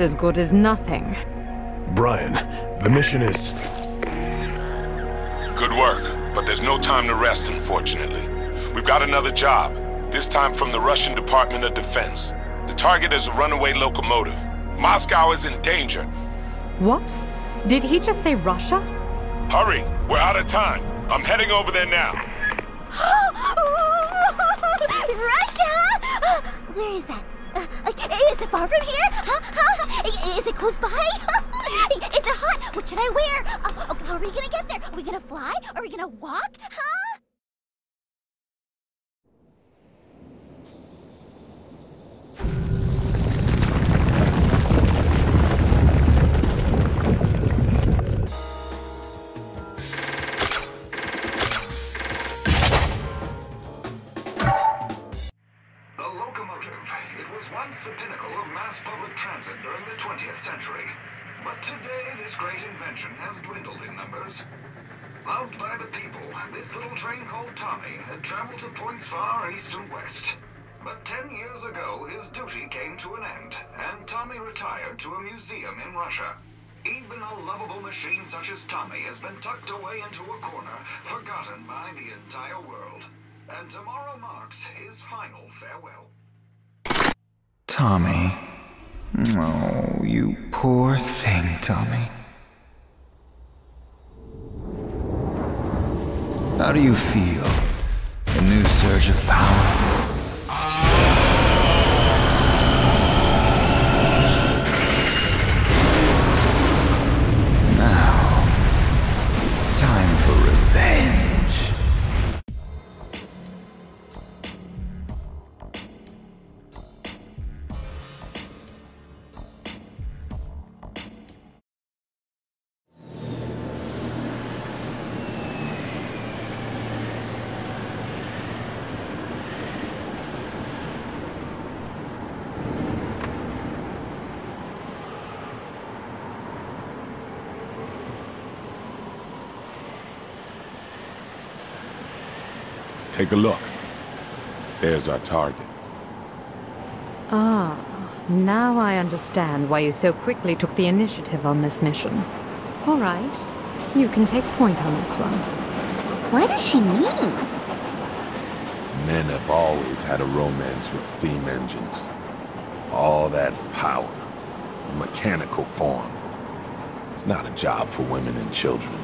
that's as good as nothing. Bryan, the mission is. Good work, but there's no time to rest, unfortunately. We've got another job, this time from the Russian Department of Defense. The target is a runaway locomotive. Moscow is in danger. What? Did he just say Russia? Hurry, we're out of time. I'm heading over there now. Retired to a museum in Russia. Even a lovable machine such as Tommy has been tucked away into a corner, forgotten by the entire world. And tomorrow marks his final farewell. Tommy. Oh, you poor thing, Tommy. How do you feel? A new surge of power? Take a look. There's our target. Ah, now I understand why you so quickly took the initiative on this mission. All right, you can take point on this one. What does she mean? Men have always had a romance with steam engines. All that power, the mechanical form. It's not a job for women and children.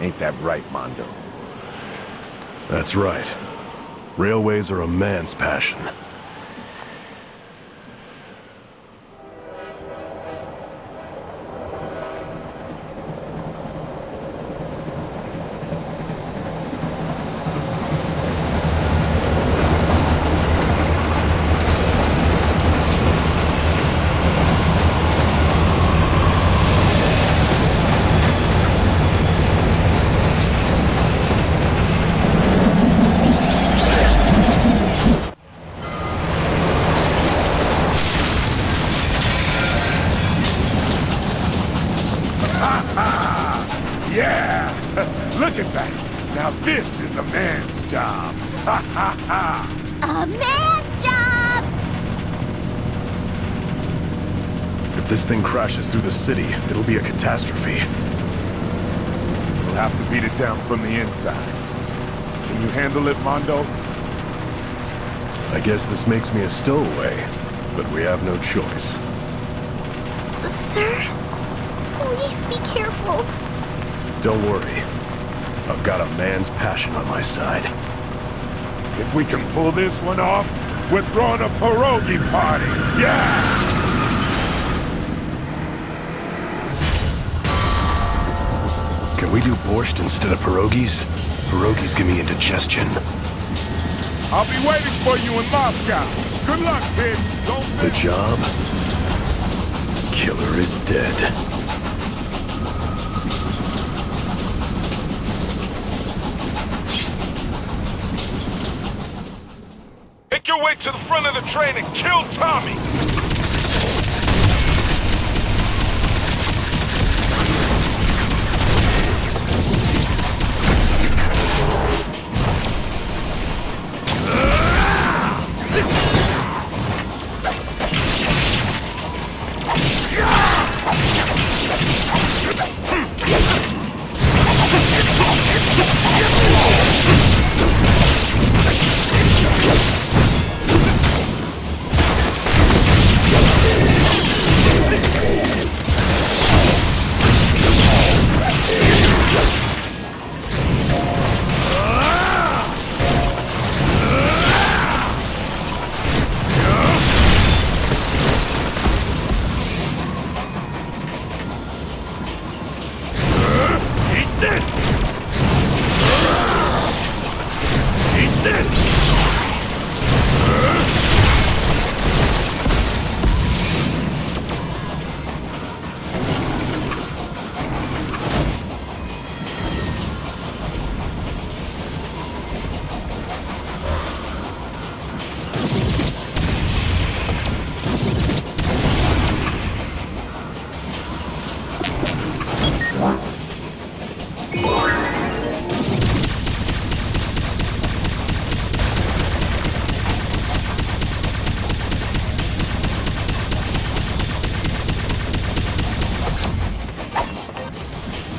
Ain't that right, Mondo? That's right. Railways are a man's passion. City, it'll be a catastrophe. We'll have to beat it down from the inside. Can you handle it, Mondo? I guess this makes me a stowaway, but we have no choice. Sir, please be careful. Don't worry. I've got a man's passion on my side. If we can pull this one off, we're throwing a pierogi party! Yeah! Can we do borscht instead of pierogies? Pierogies give me indigestion. I'll be waiting for you in Moscow. Good luck, kid. Don't The job? Killer is dead. Make your way to the front of the train and kill Tommy!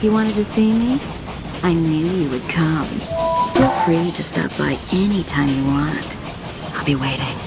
You wanted to see me? I knew you would come. Feel free to stop by anytime you want. I'll be waiting.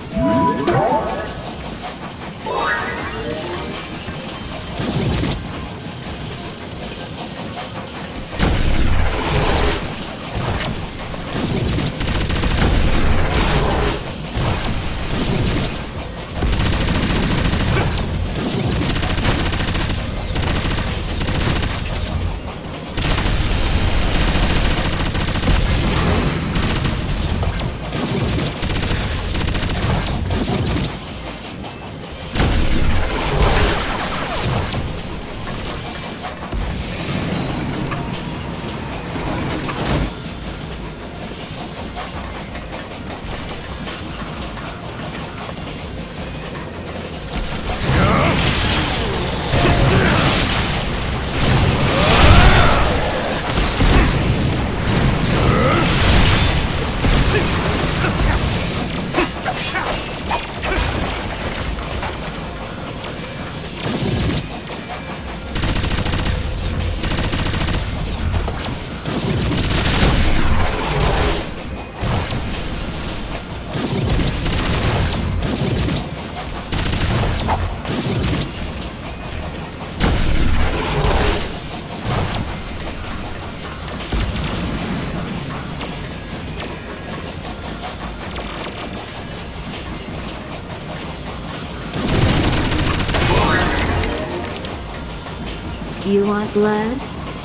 Blood?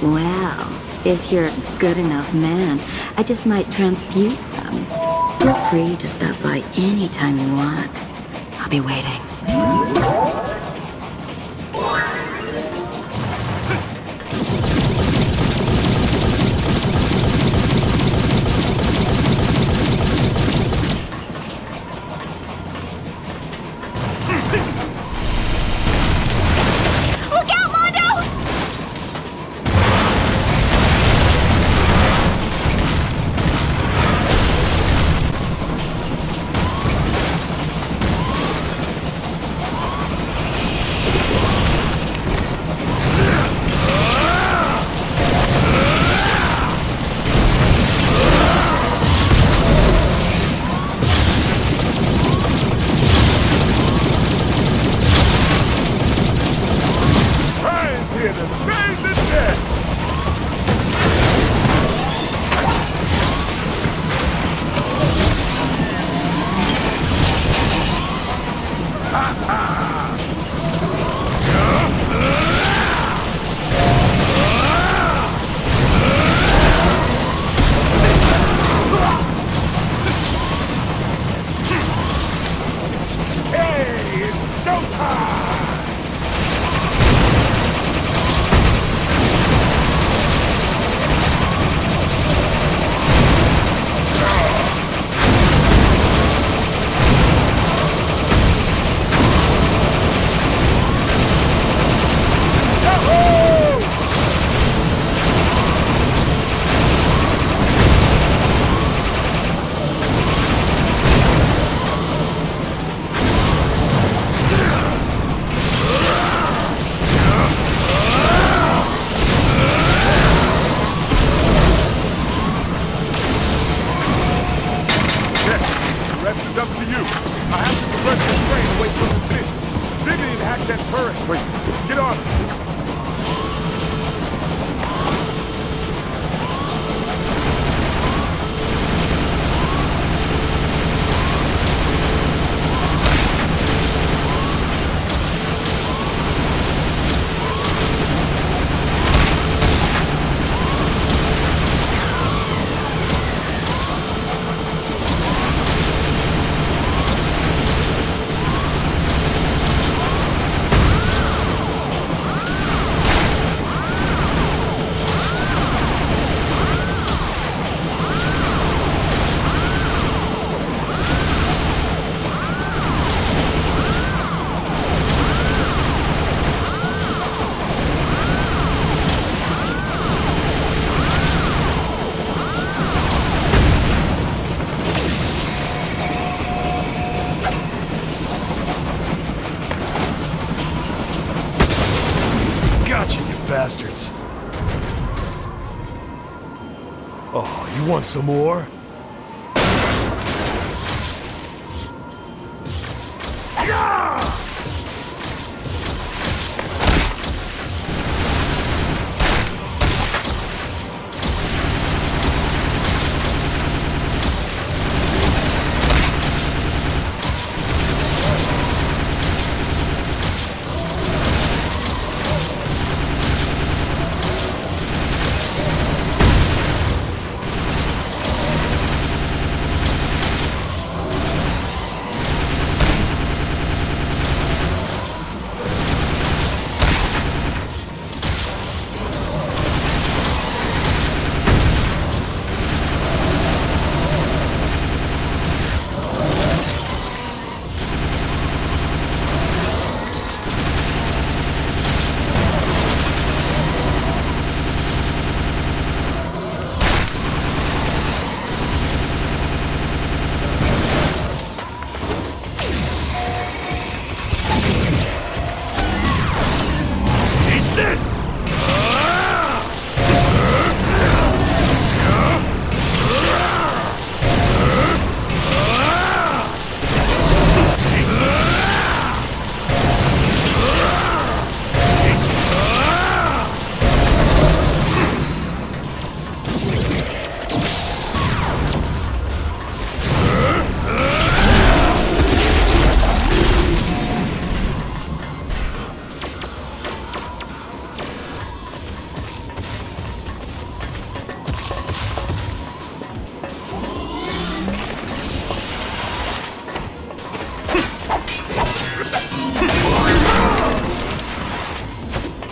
Well, if you're a good enough man, I just might transfuse some. Feel free to stop by anytime you want. I'll be waiting. That turret you. Get on. Want some more?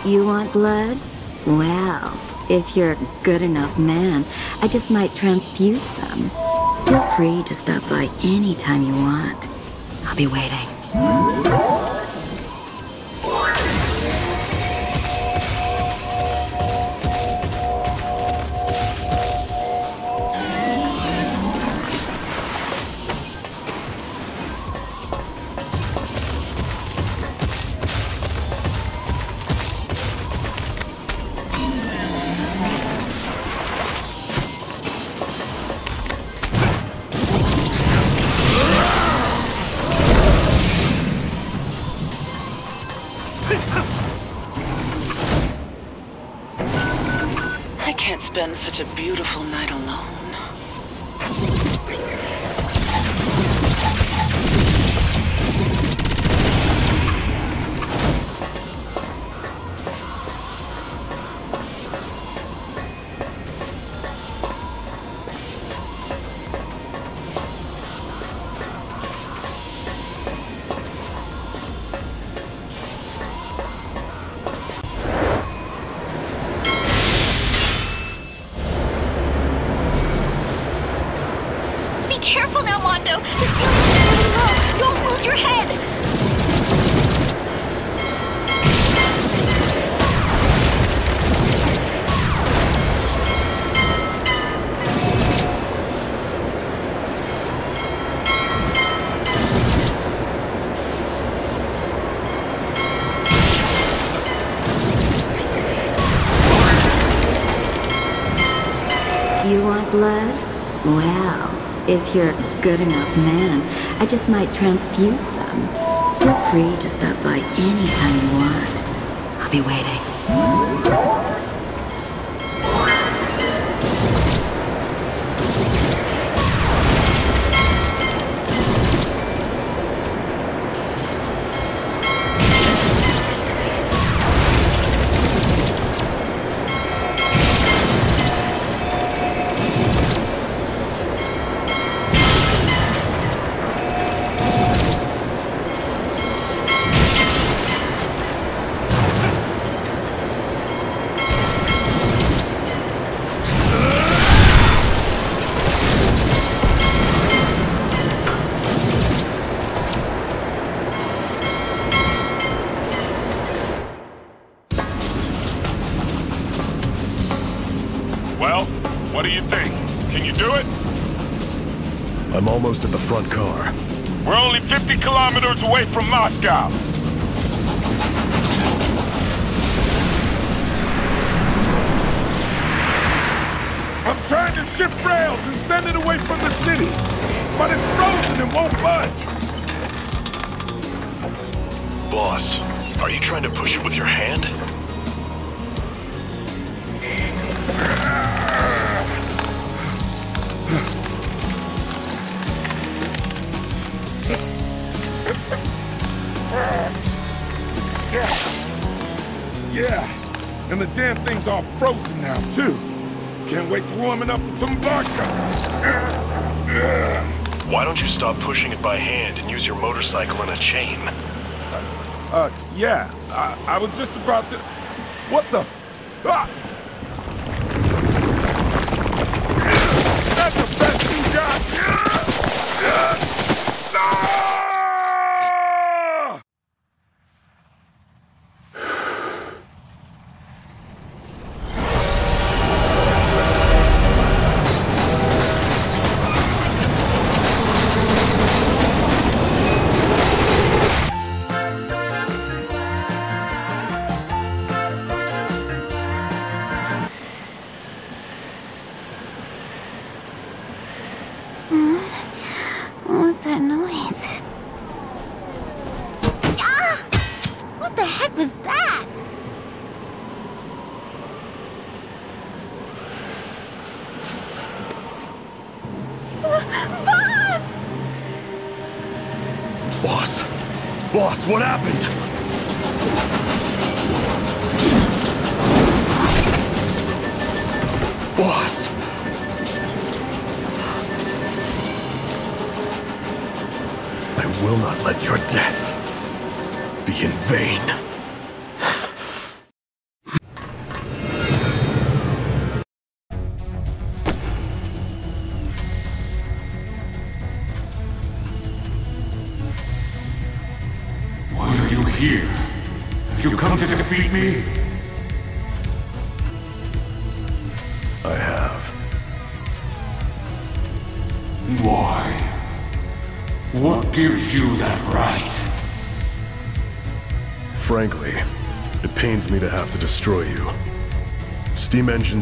You want blood? Well, if you're a good enough man, I just might transfuse some. Feel free to stop by anytime you want. I'll be waiting. you're a good enough man, I just might transfuse what happened.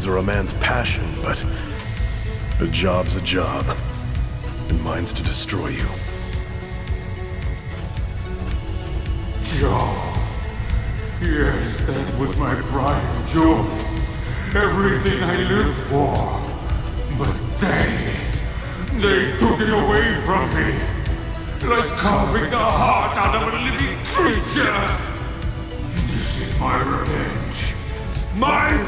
Are a man's passion, but a job's a job. And mine's to destroy you. Joe. Yes, that was my pride joy. Everything I lived for. But they... They took it away from me. Like carving the heart out of a living creature. This is my revenge. My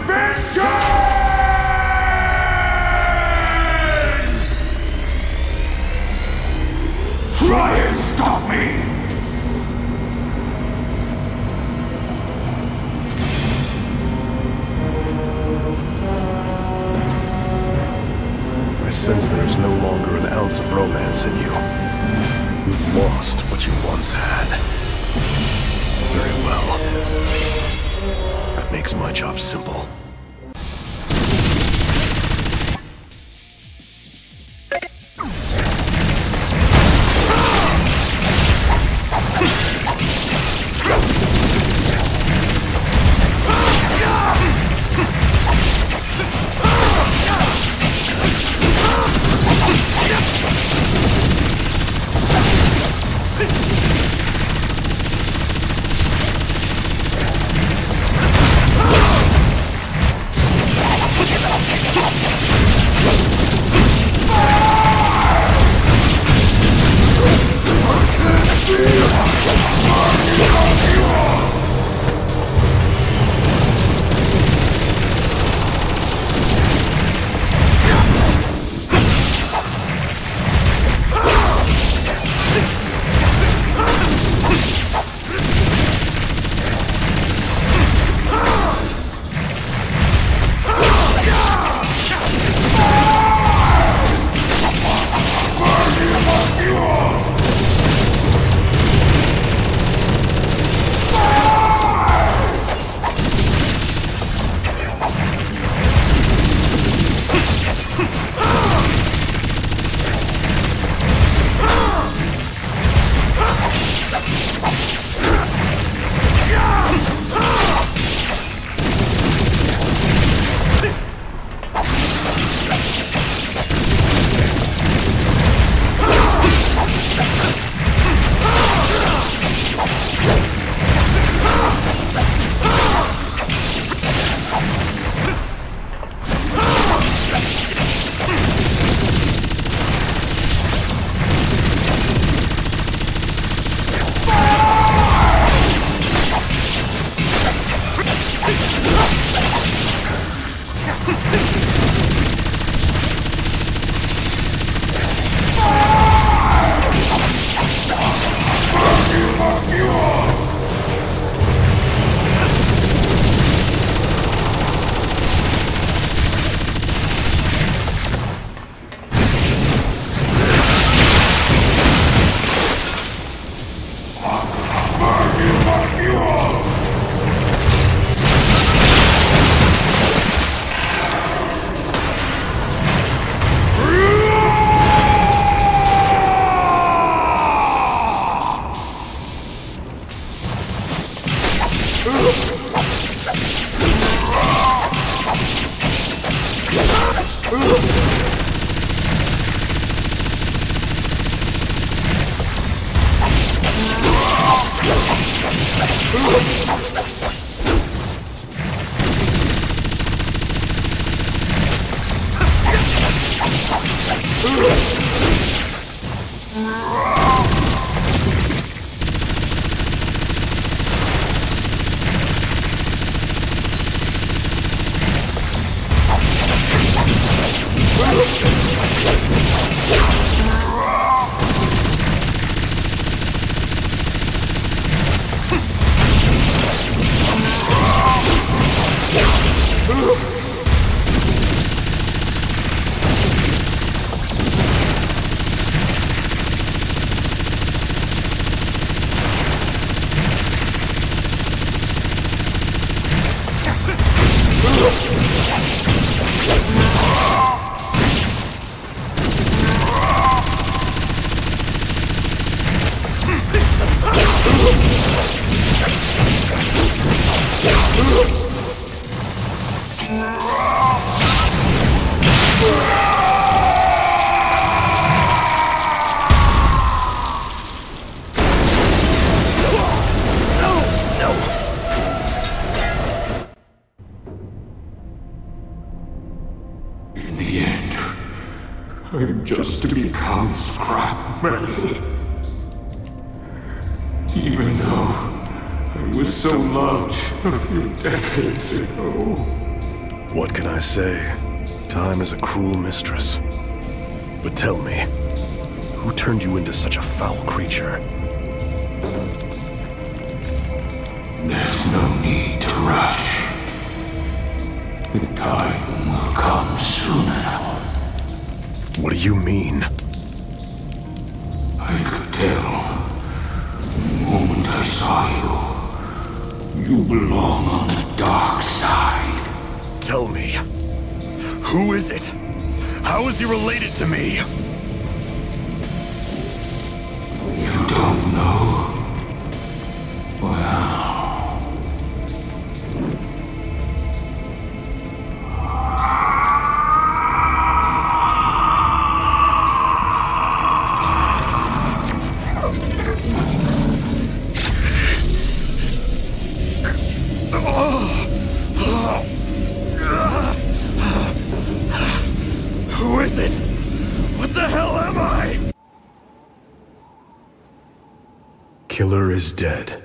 Miller is dead.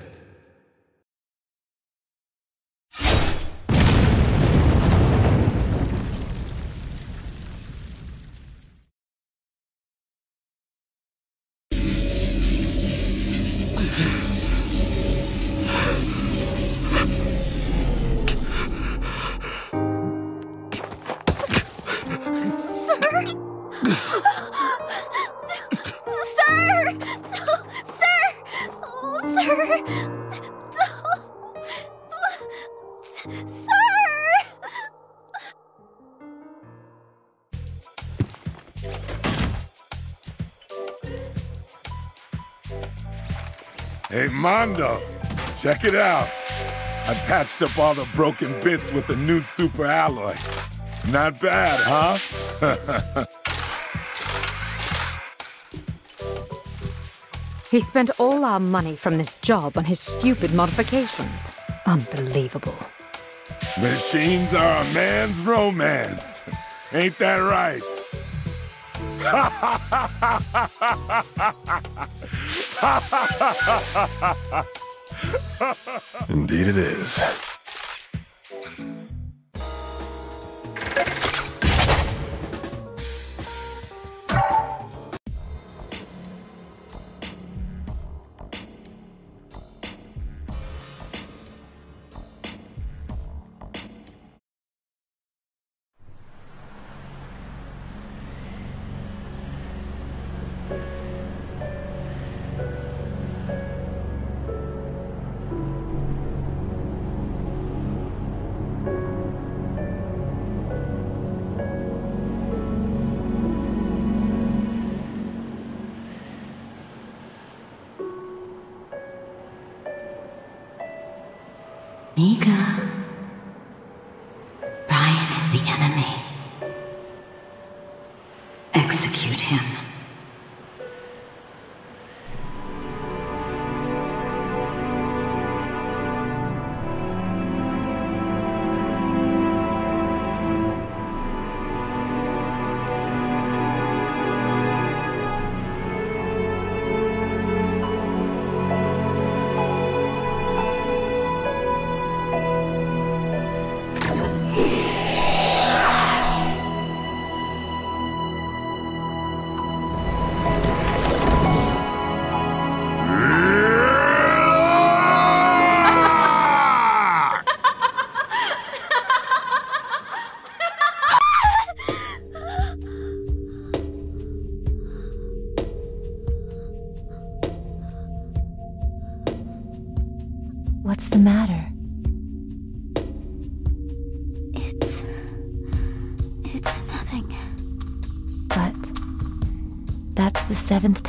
Armando. Check it out. I patched up all the broken bits with the new super alloy. Not bad, huh? [laughs] he spent all our money from this job on his stupid modifications. Unbelievable. Machines are a man's romance. Ain't that right? [laughs] [laughs] Indeed it is.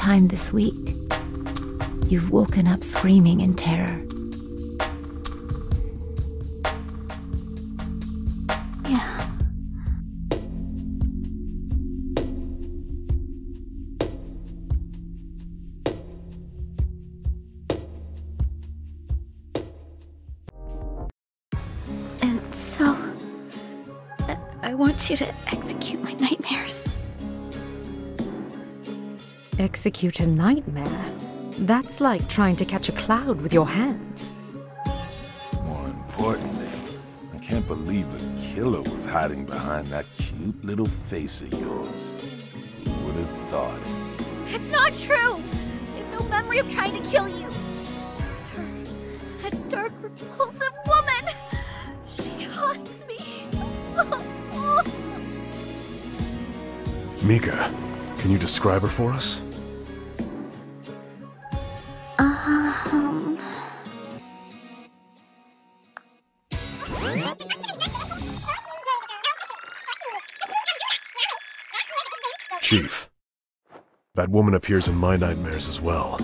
time this week, you've woken up screaming in terror. Execute a nightmare? That's like trying to catch a cloud with your hands. More importantly, I can't believe a killer was hiding behind that cute little face of yours. Who would have thought it? It's not true! I have no memory of trying to kill you. It was her. That dark, repulsive woman! She haunts me. Mika, can you describe her for us? Woman appears in my nightmares as well.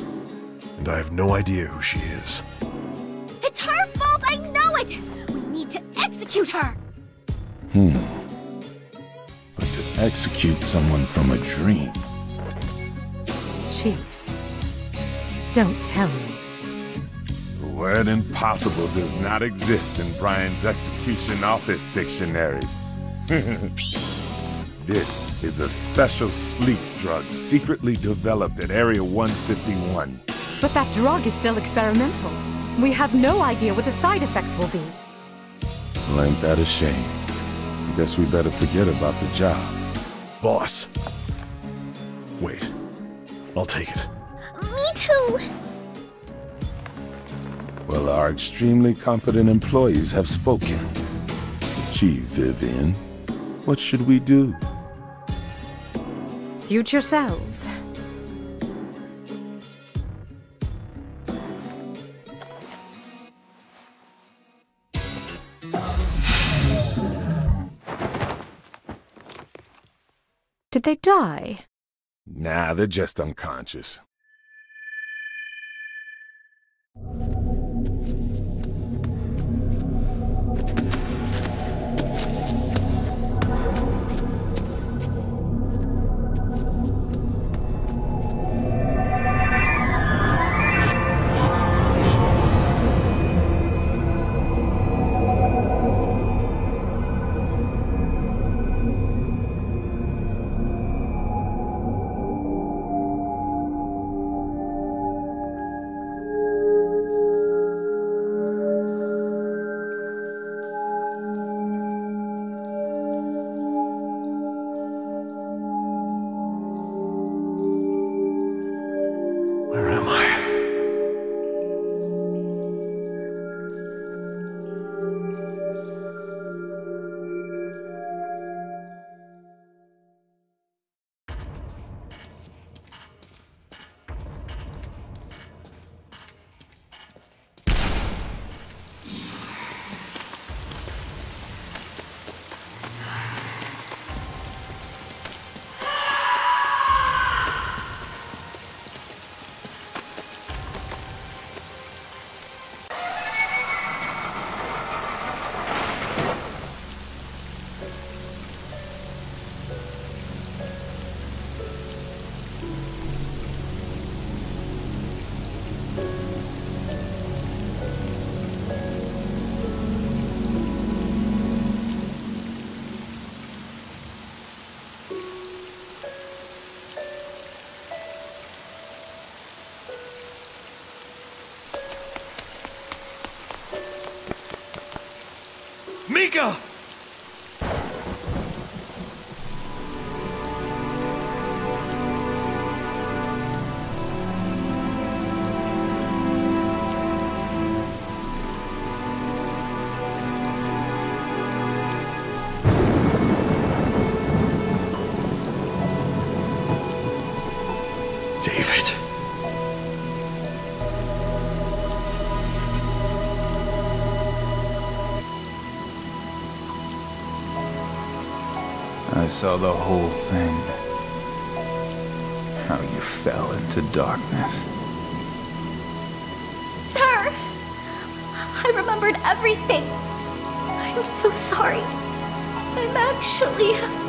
And I have no idea who she is. It's her fault, I know it! We need to execute her! Hmm. But to execute someone from a dream, Chief, don't tell me. the word impossible does not exist in Bryan's execution office dictionary. [laughs] this is a special sleep drug secretly developed at Area 151. But that drug is still experimental. We have no idea what the side effects will be. Well, ain't that a shame? I guess we better forget about the job. Boss. Wait. I'll take it. Me too! Well, our extremely competent employees have spoken. Chief Vivienne, what should we do? Suit yourselves. Did they die? Nah, they're just unconscious. Saw the whole thing. How you fell into darkness. Sir! I remembered everything. I'm so sorry. I'm actually.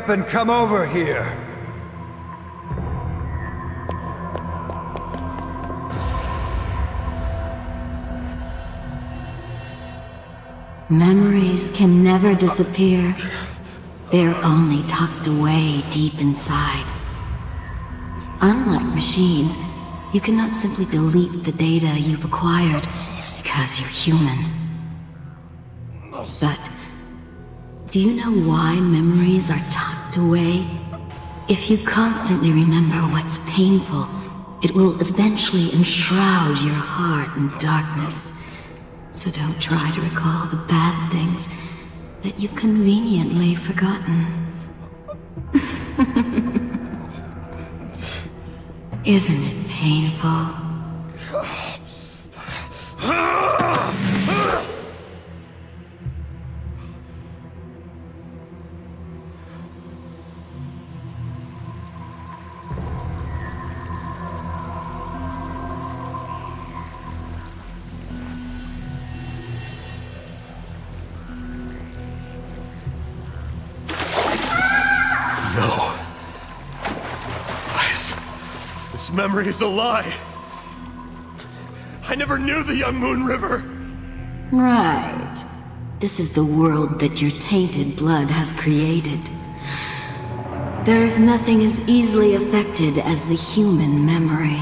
Up and come over here. Memories can never disappear. They're only tucked away deep inside. Unlike machines, you cannot simply delete the data you've acquired because you're human. But do you know why memories are away? If you constantly remember what's painful, it will eventually enshroud your heart in darkness. So don't try to recall the bad things that you've conveniently forgotten. [laughs] Isn't it painful? Memory is a lie. I never knew the Young Moon River. Right. This is the world that your tainted blood has created. There is nothing as easily affected as the human memory.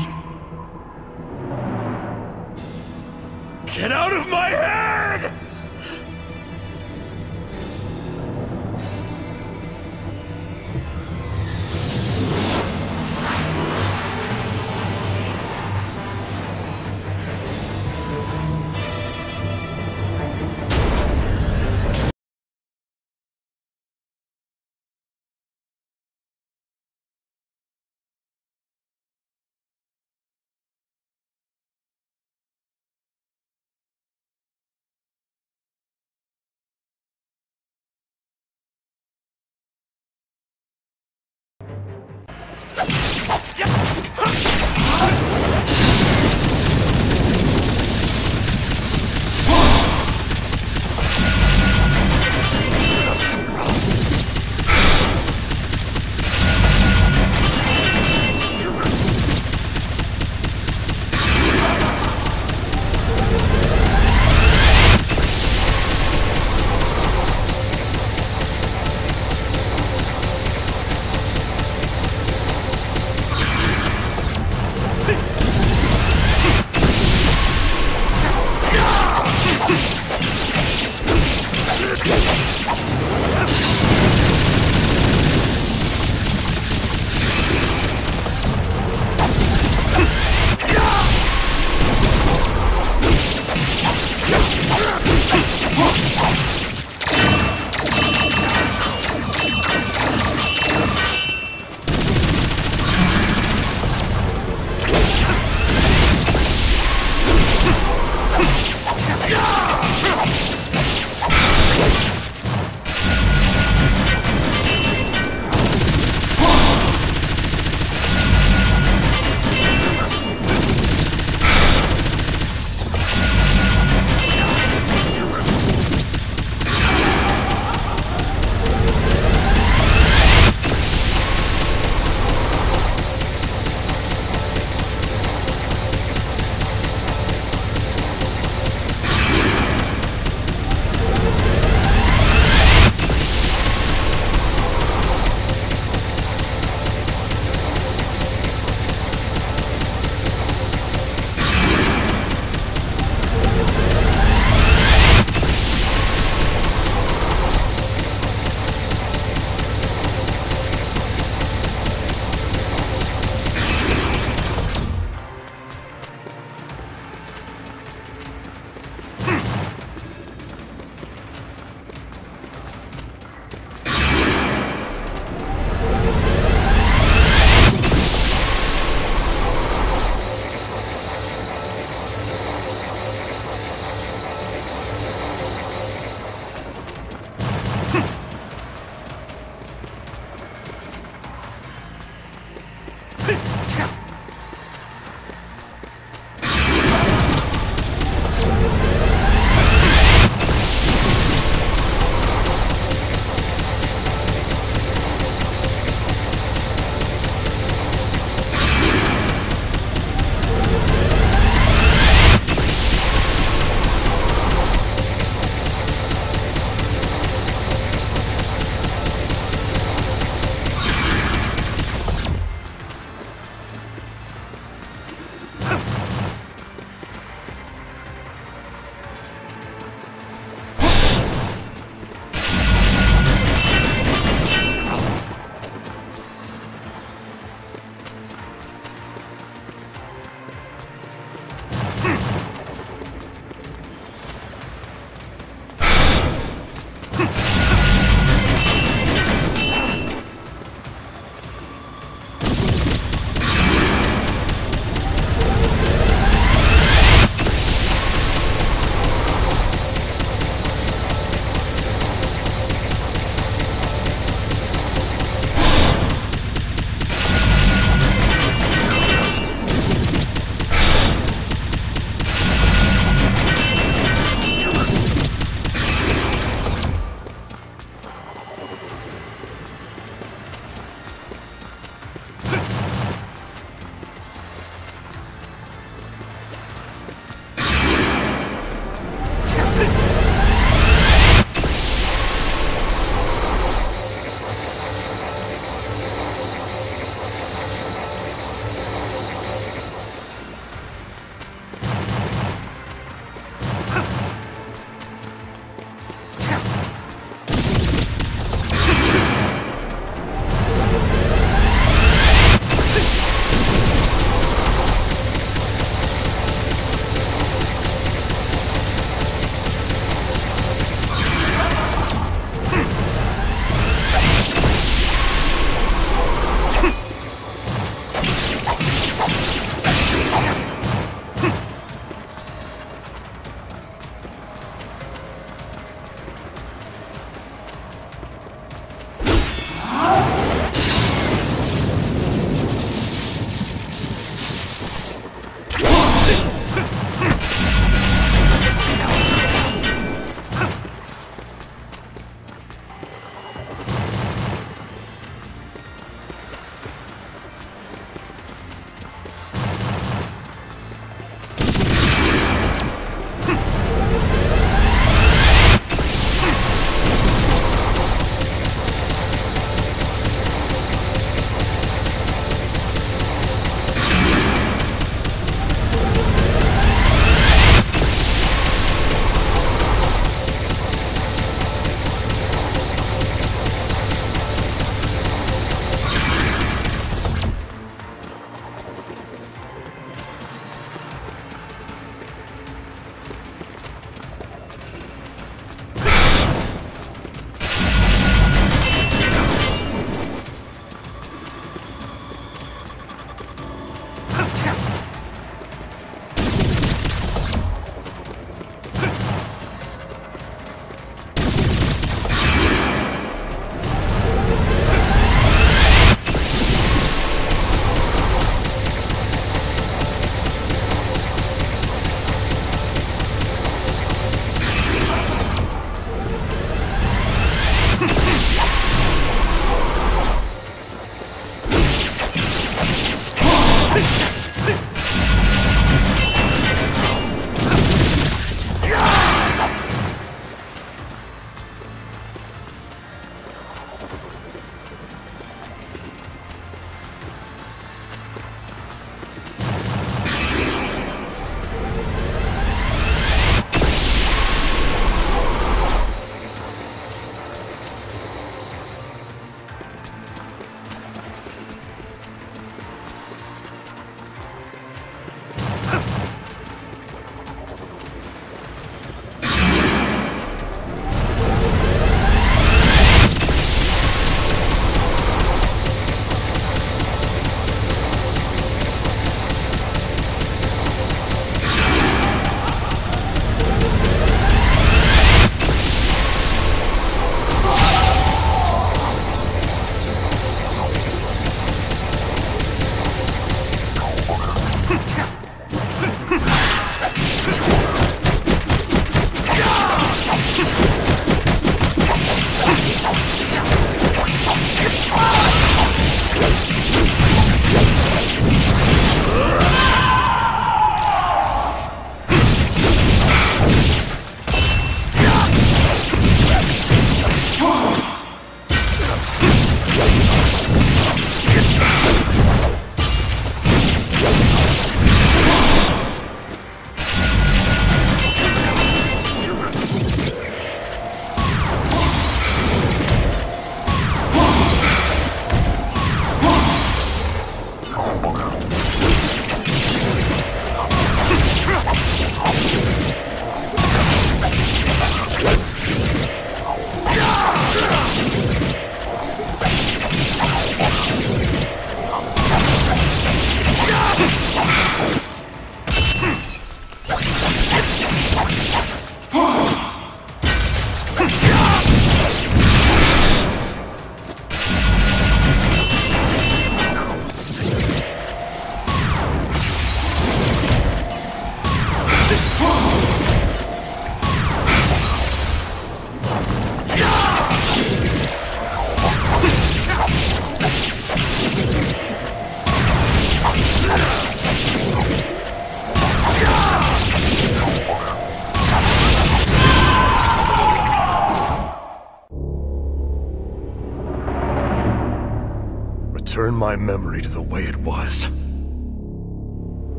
My memory to the way it was.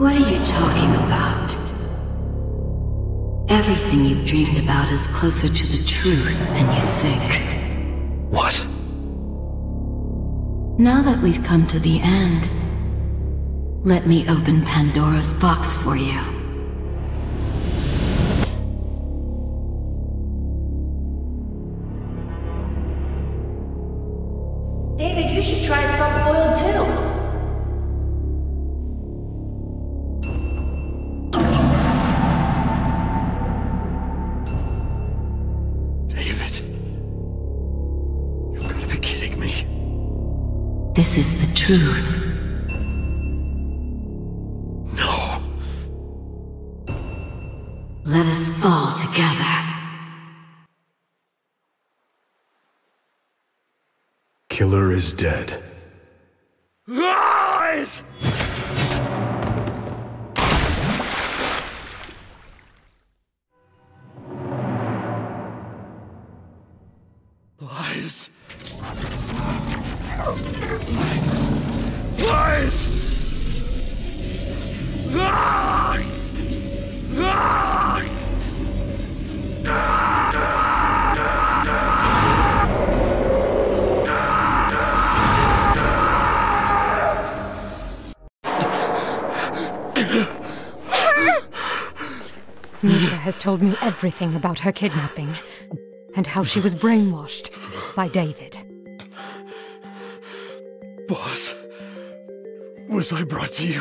What are you talking about? Everything you've dreamed about is closer to the truth than you think. What? Now that we've come to the end, let me open Pandora's box for you. You should try soft oil too. David. You've got to be kidding me. This is the truth. Everything about her kidnapping and how she was brainwashed by David. Boss, was I brought to you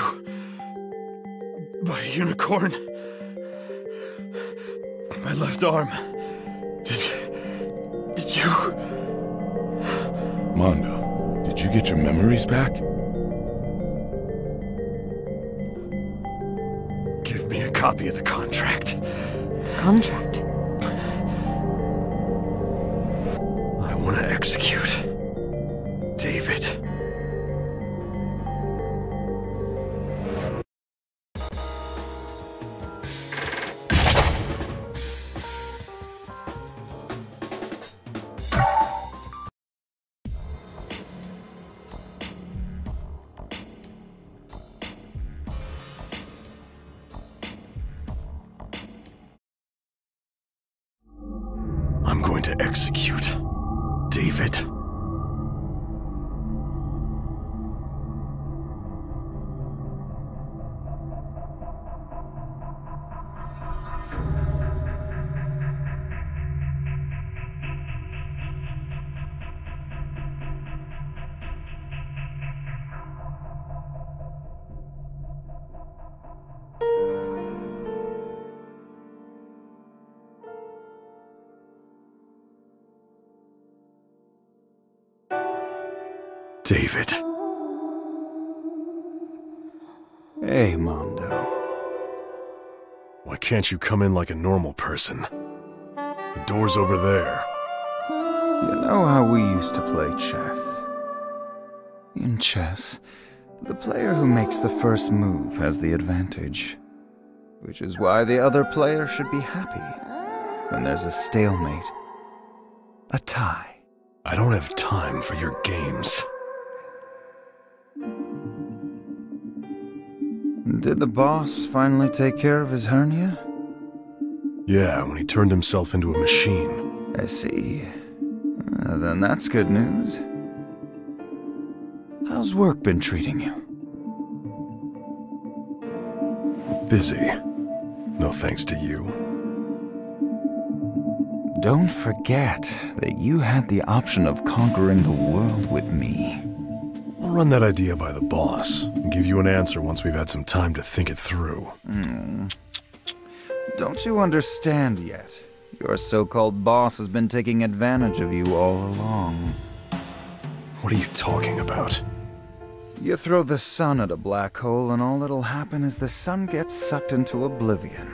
by a unicorn? My left arm. Did. Did you. Mondo, did you get your memories back? Give me a copy of the contract. Contract? David. Hey, Mondo. Why can't you come in like a normal person? The door's over there. You know how we used to play chess? In chess, the player who makes the first move has the advantage. Which is why the other player should be happy when there's a stalemate. A tie. I don't have time for your games. Did the boss finally take care of his hernia? Yeah, when he turned himself into a machine. I see. Uh, then that's good news. How's work been treating you? Busy. No thanks to you. Don't forget that you had the option of conquering the world with me. I'll run that idea by the boss and give you an answer once we've had some time to think it through. Hmm. Don't you understand yet? Your so-called boss has been taking advantage of you all along. What are you talking about? You throw the sun at a black hole and all that'll happen is the sun gets sucked into oblivion.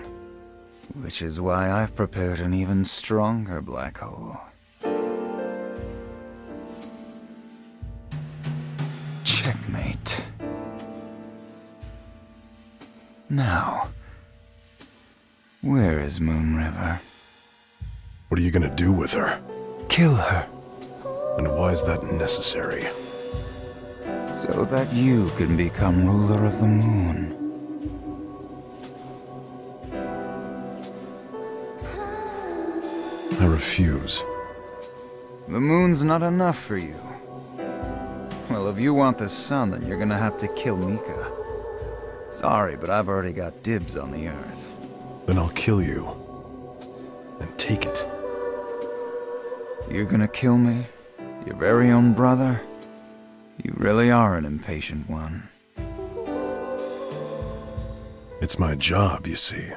Which is why I've prepared an even stronger black hole. Checkmate. Now, where is Moon River? What are you gonna do with her? Kill her. And why is that necessary? So that you can become ruler of the moon. I refuse. The moon's not enough for you. Well, if you want the sun, then you're gonna have to kill Mika. Sorry, but I've already got dibs on the Earth. Then I'll kill you. And take it. You're gonna kill me? Your very own brother? You really are an impatient one. It's my job, you see.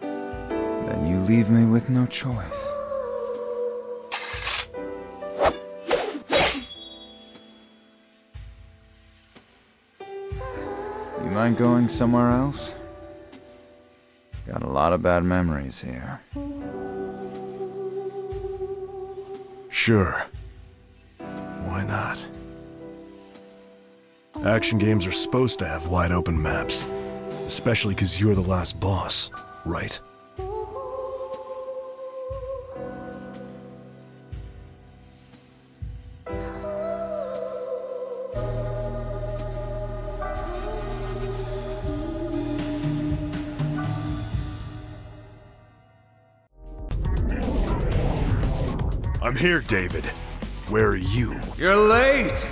Then you leave me with no choice. You mind going somewhere else? Got a lot of bad memories here. Sure. Why not? Action games are supposed to have wide open maps. Especially because you're the last boss, right? I'm here, David. Where are you? You're late!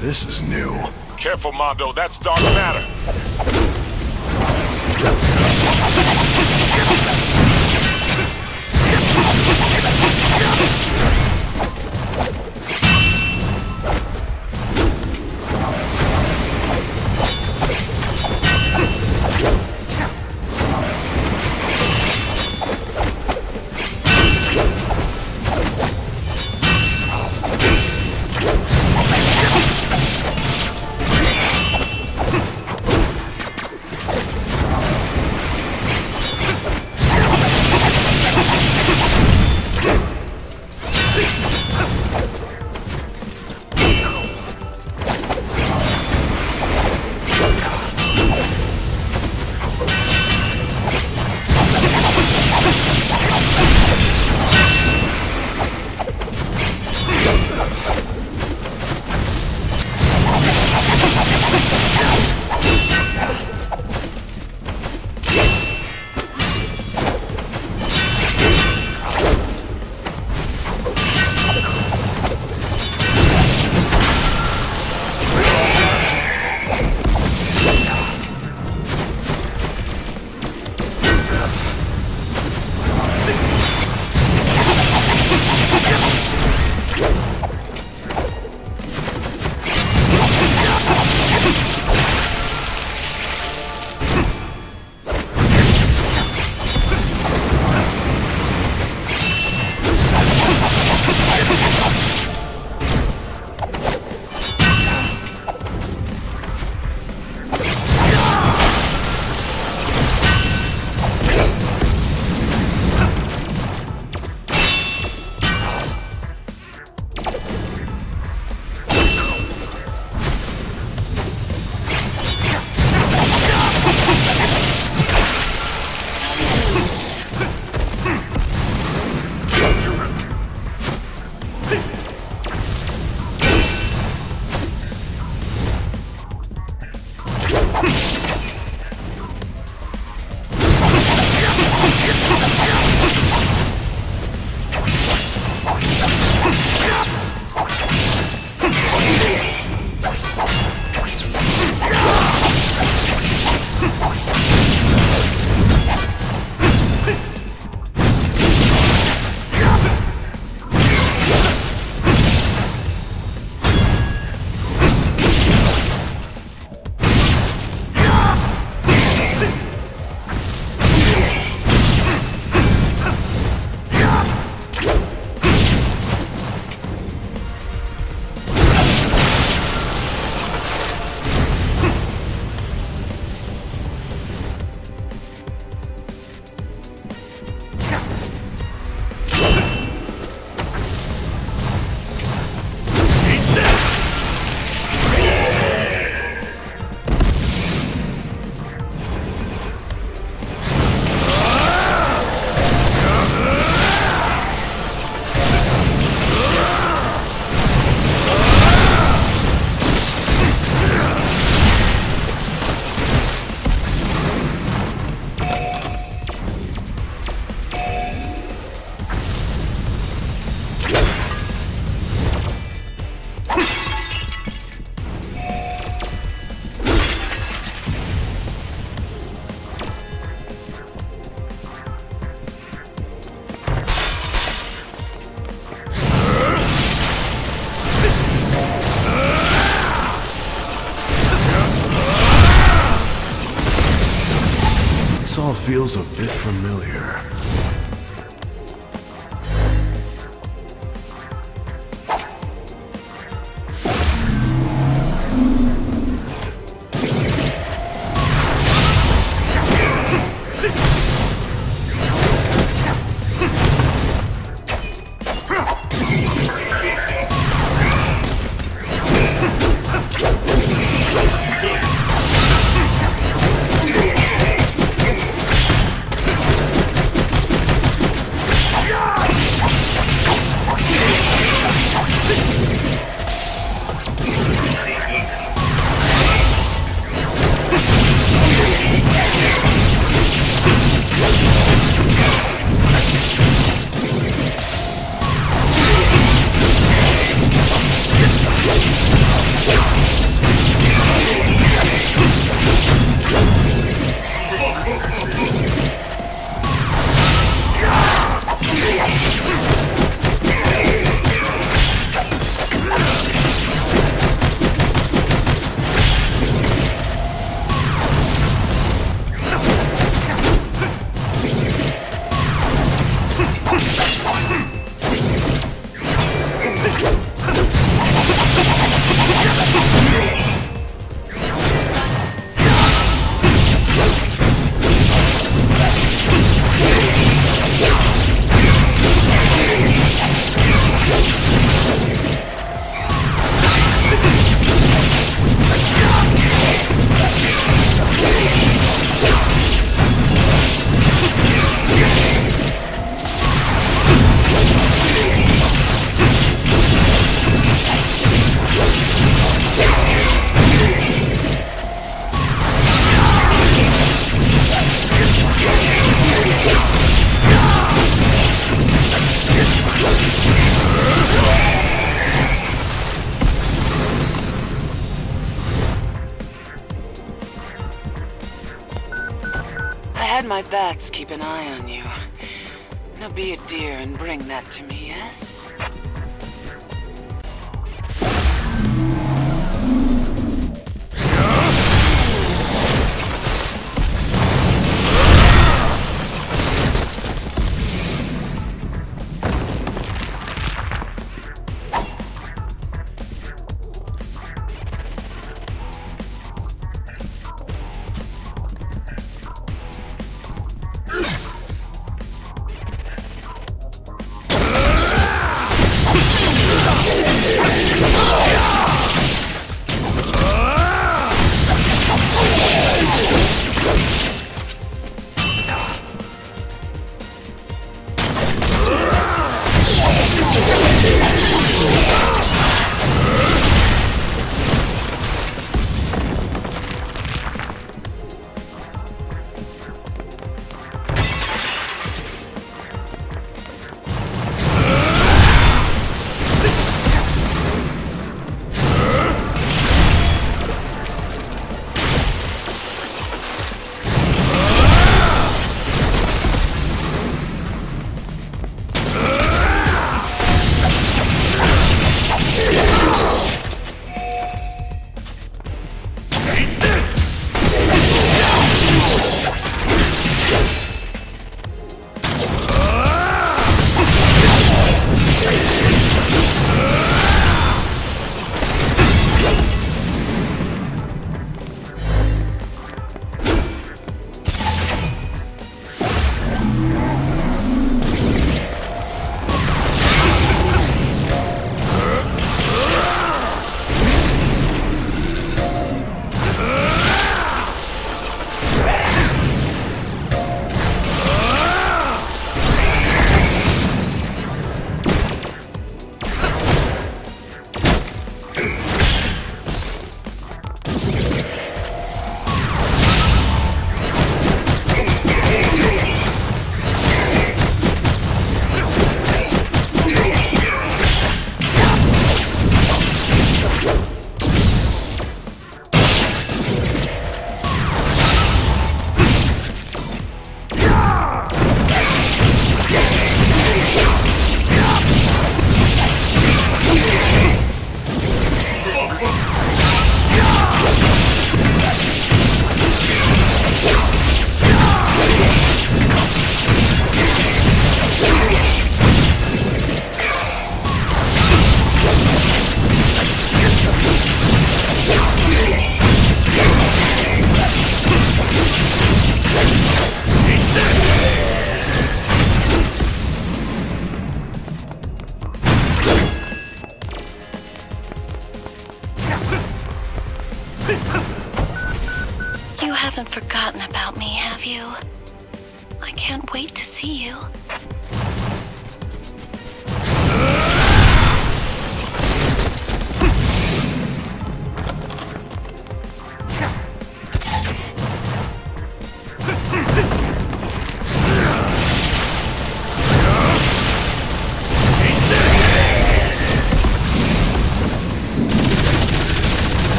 This is new. Careful, Mondo. That's dark matter.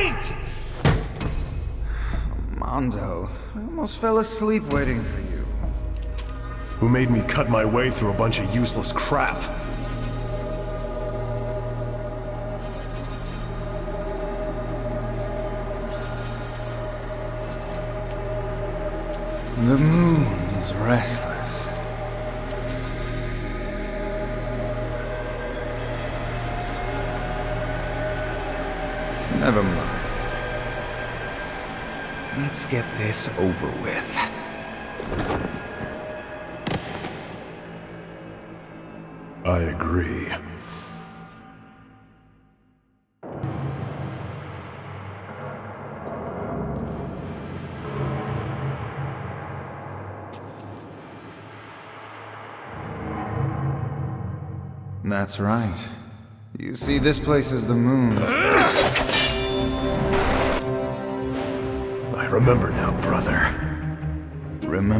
Late, late, late! Mondo, I almost fell asleep waiting for you. Who made me cut my way through a bunch of useless crap? This over with. I agree. That's right. You see this place as the moon's. I remember now.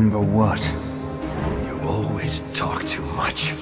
Remember what? You always talk too much.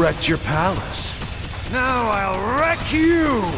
Wrecked your palace. Now I'll wreck you!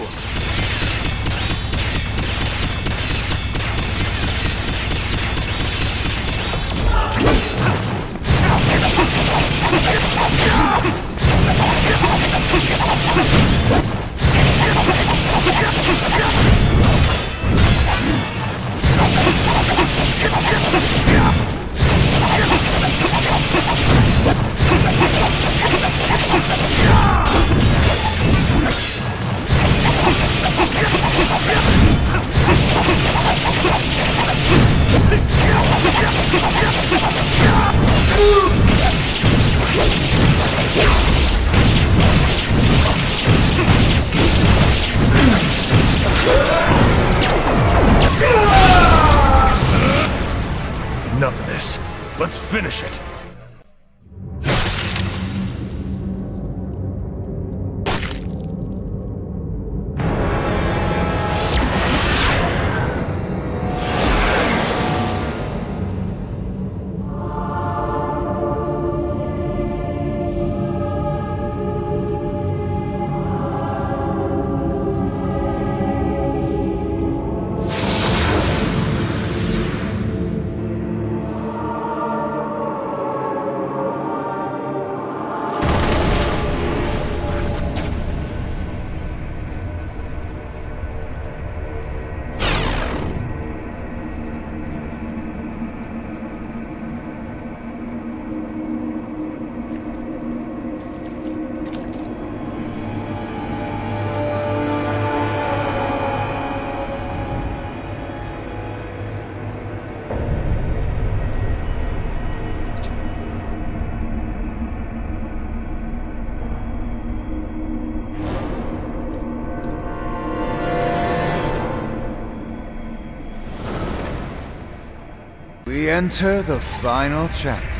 We enter the final chapter.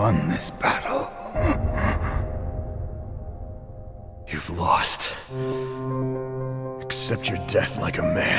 won this battle. You've lost. Accept your death like a man.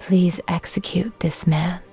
Please execute this man.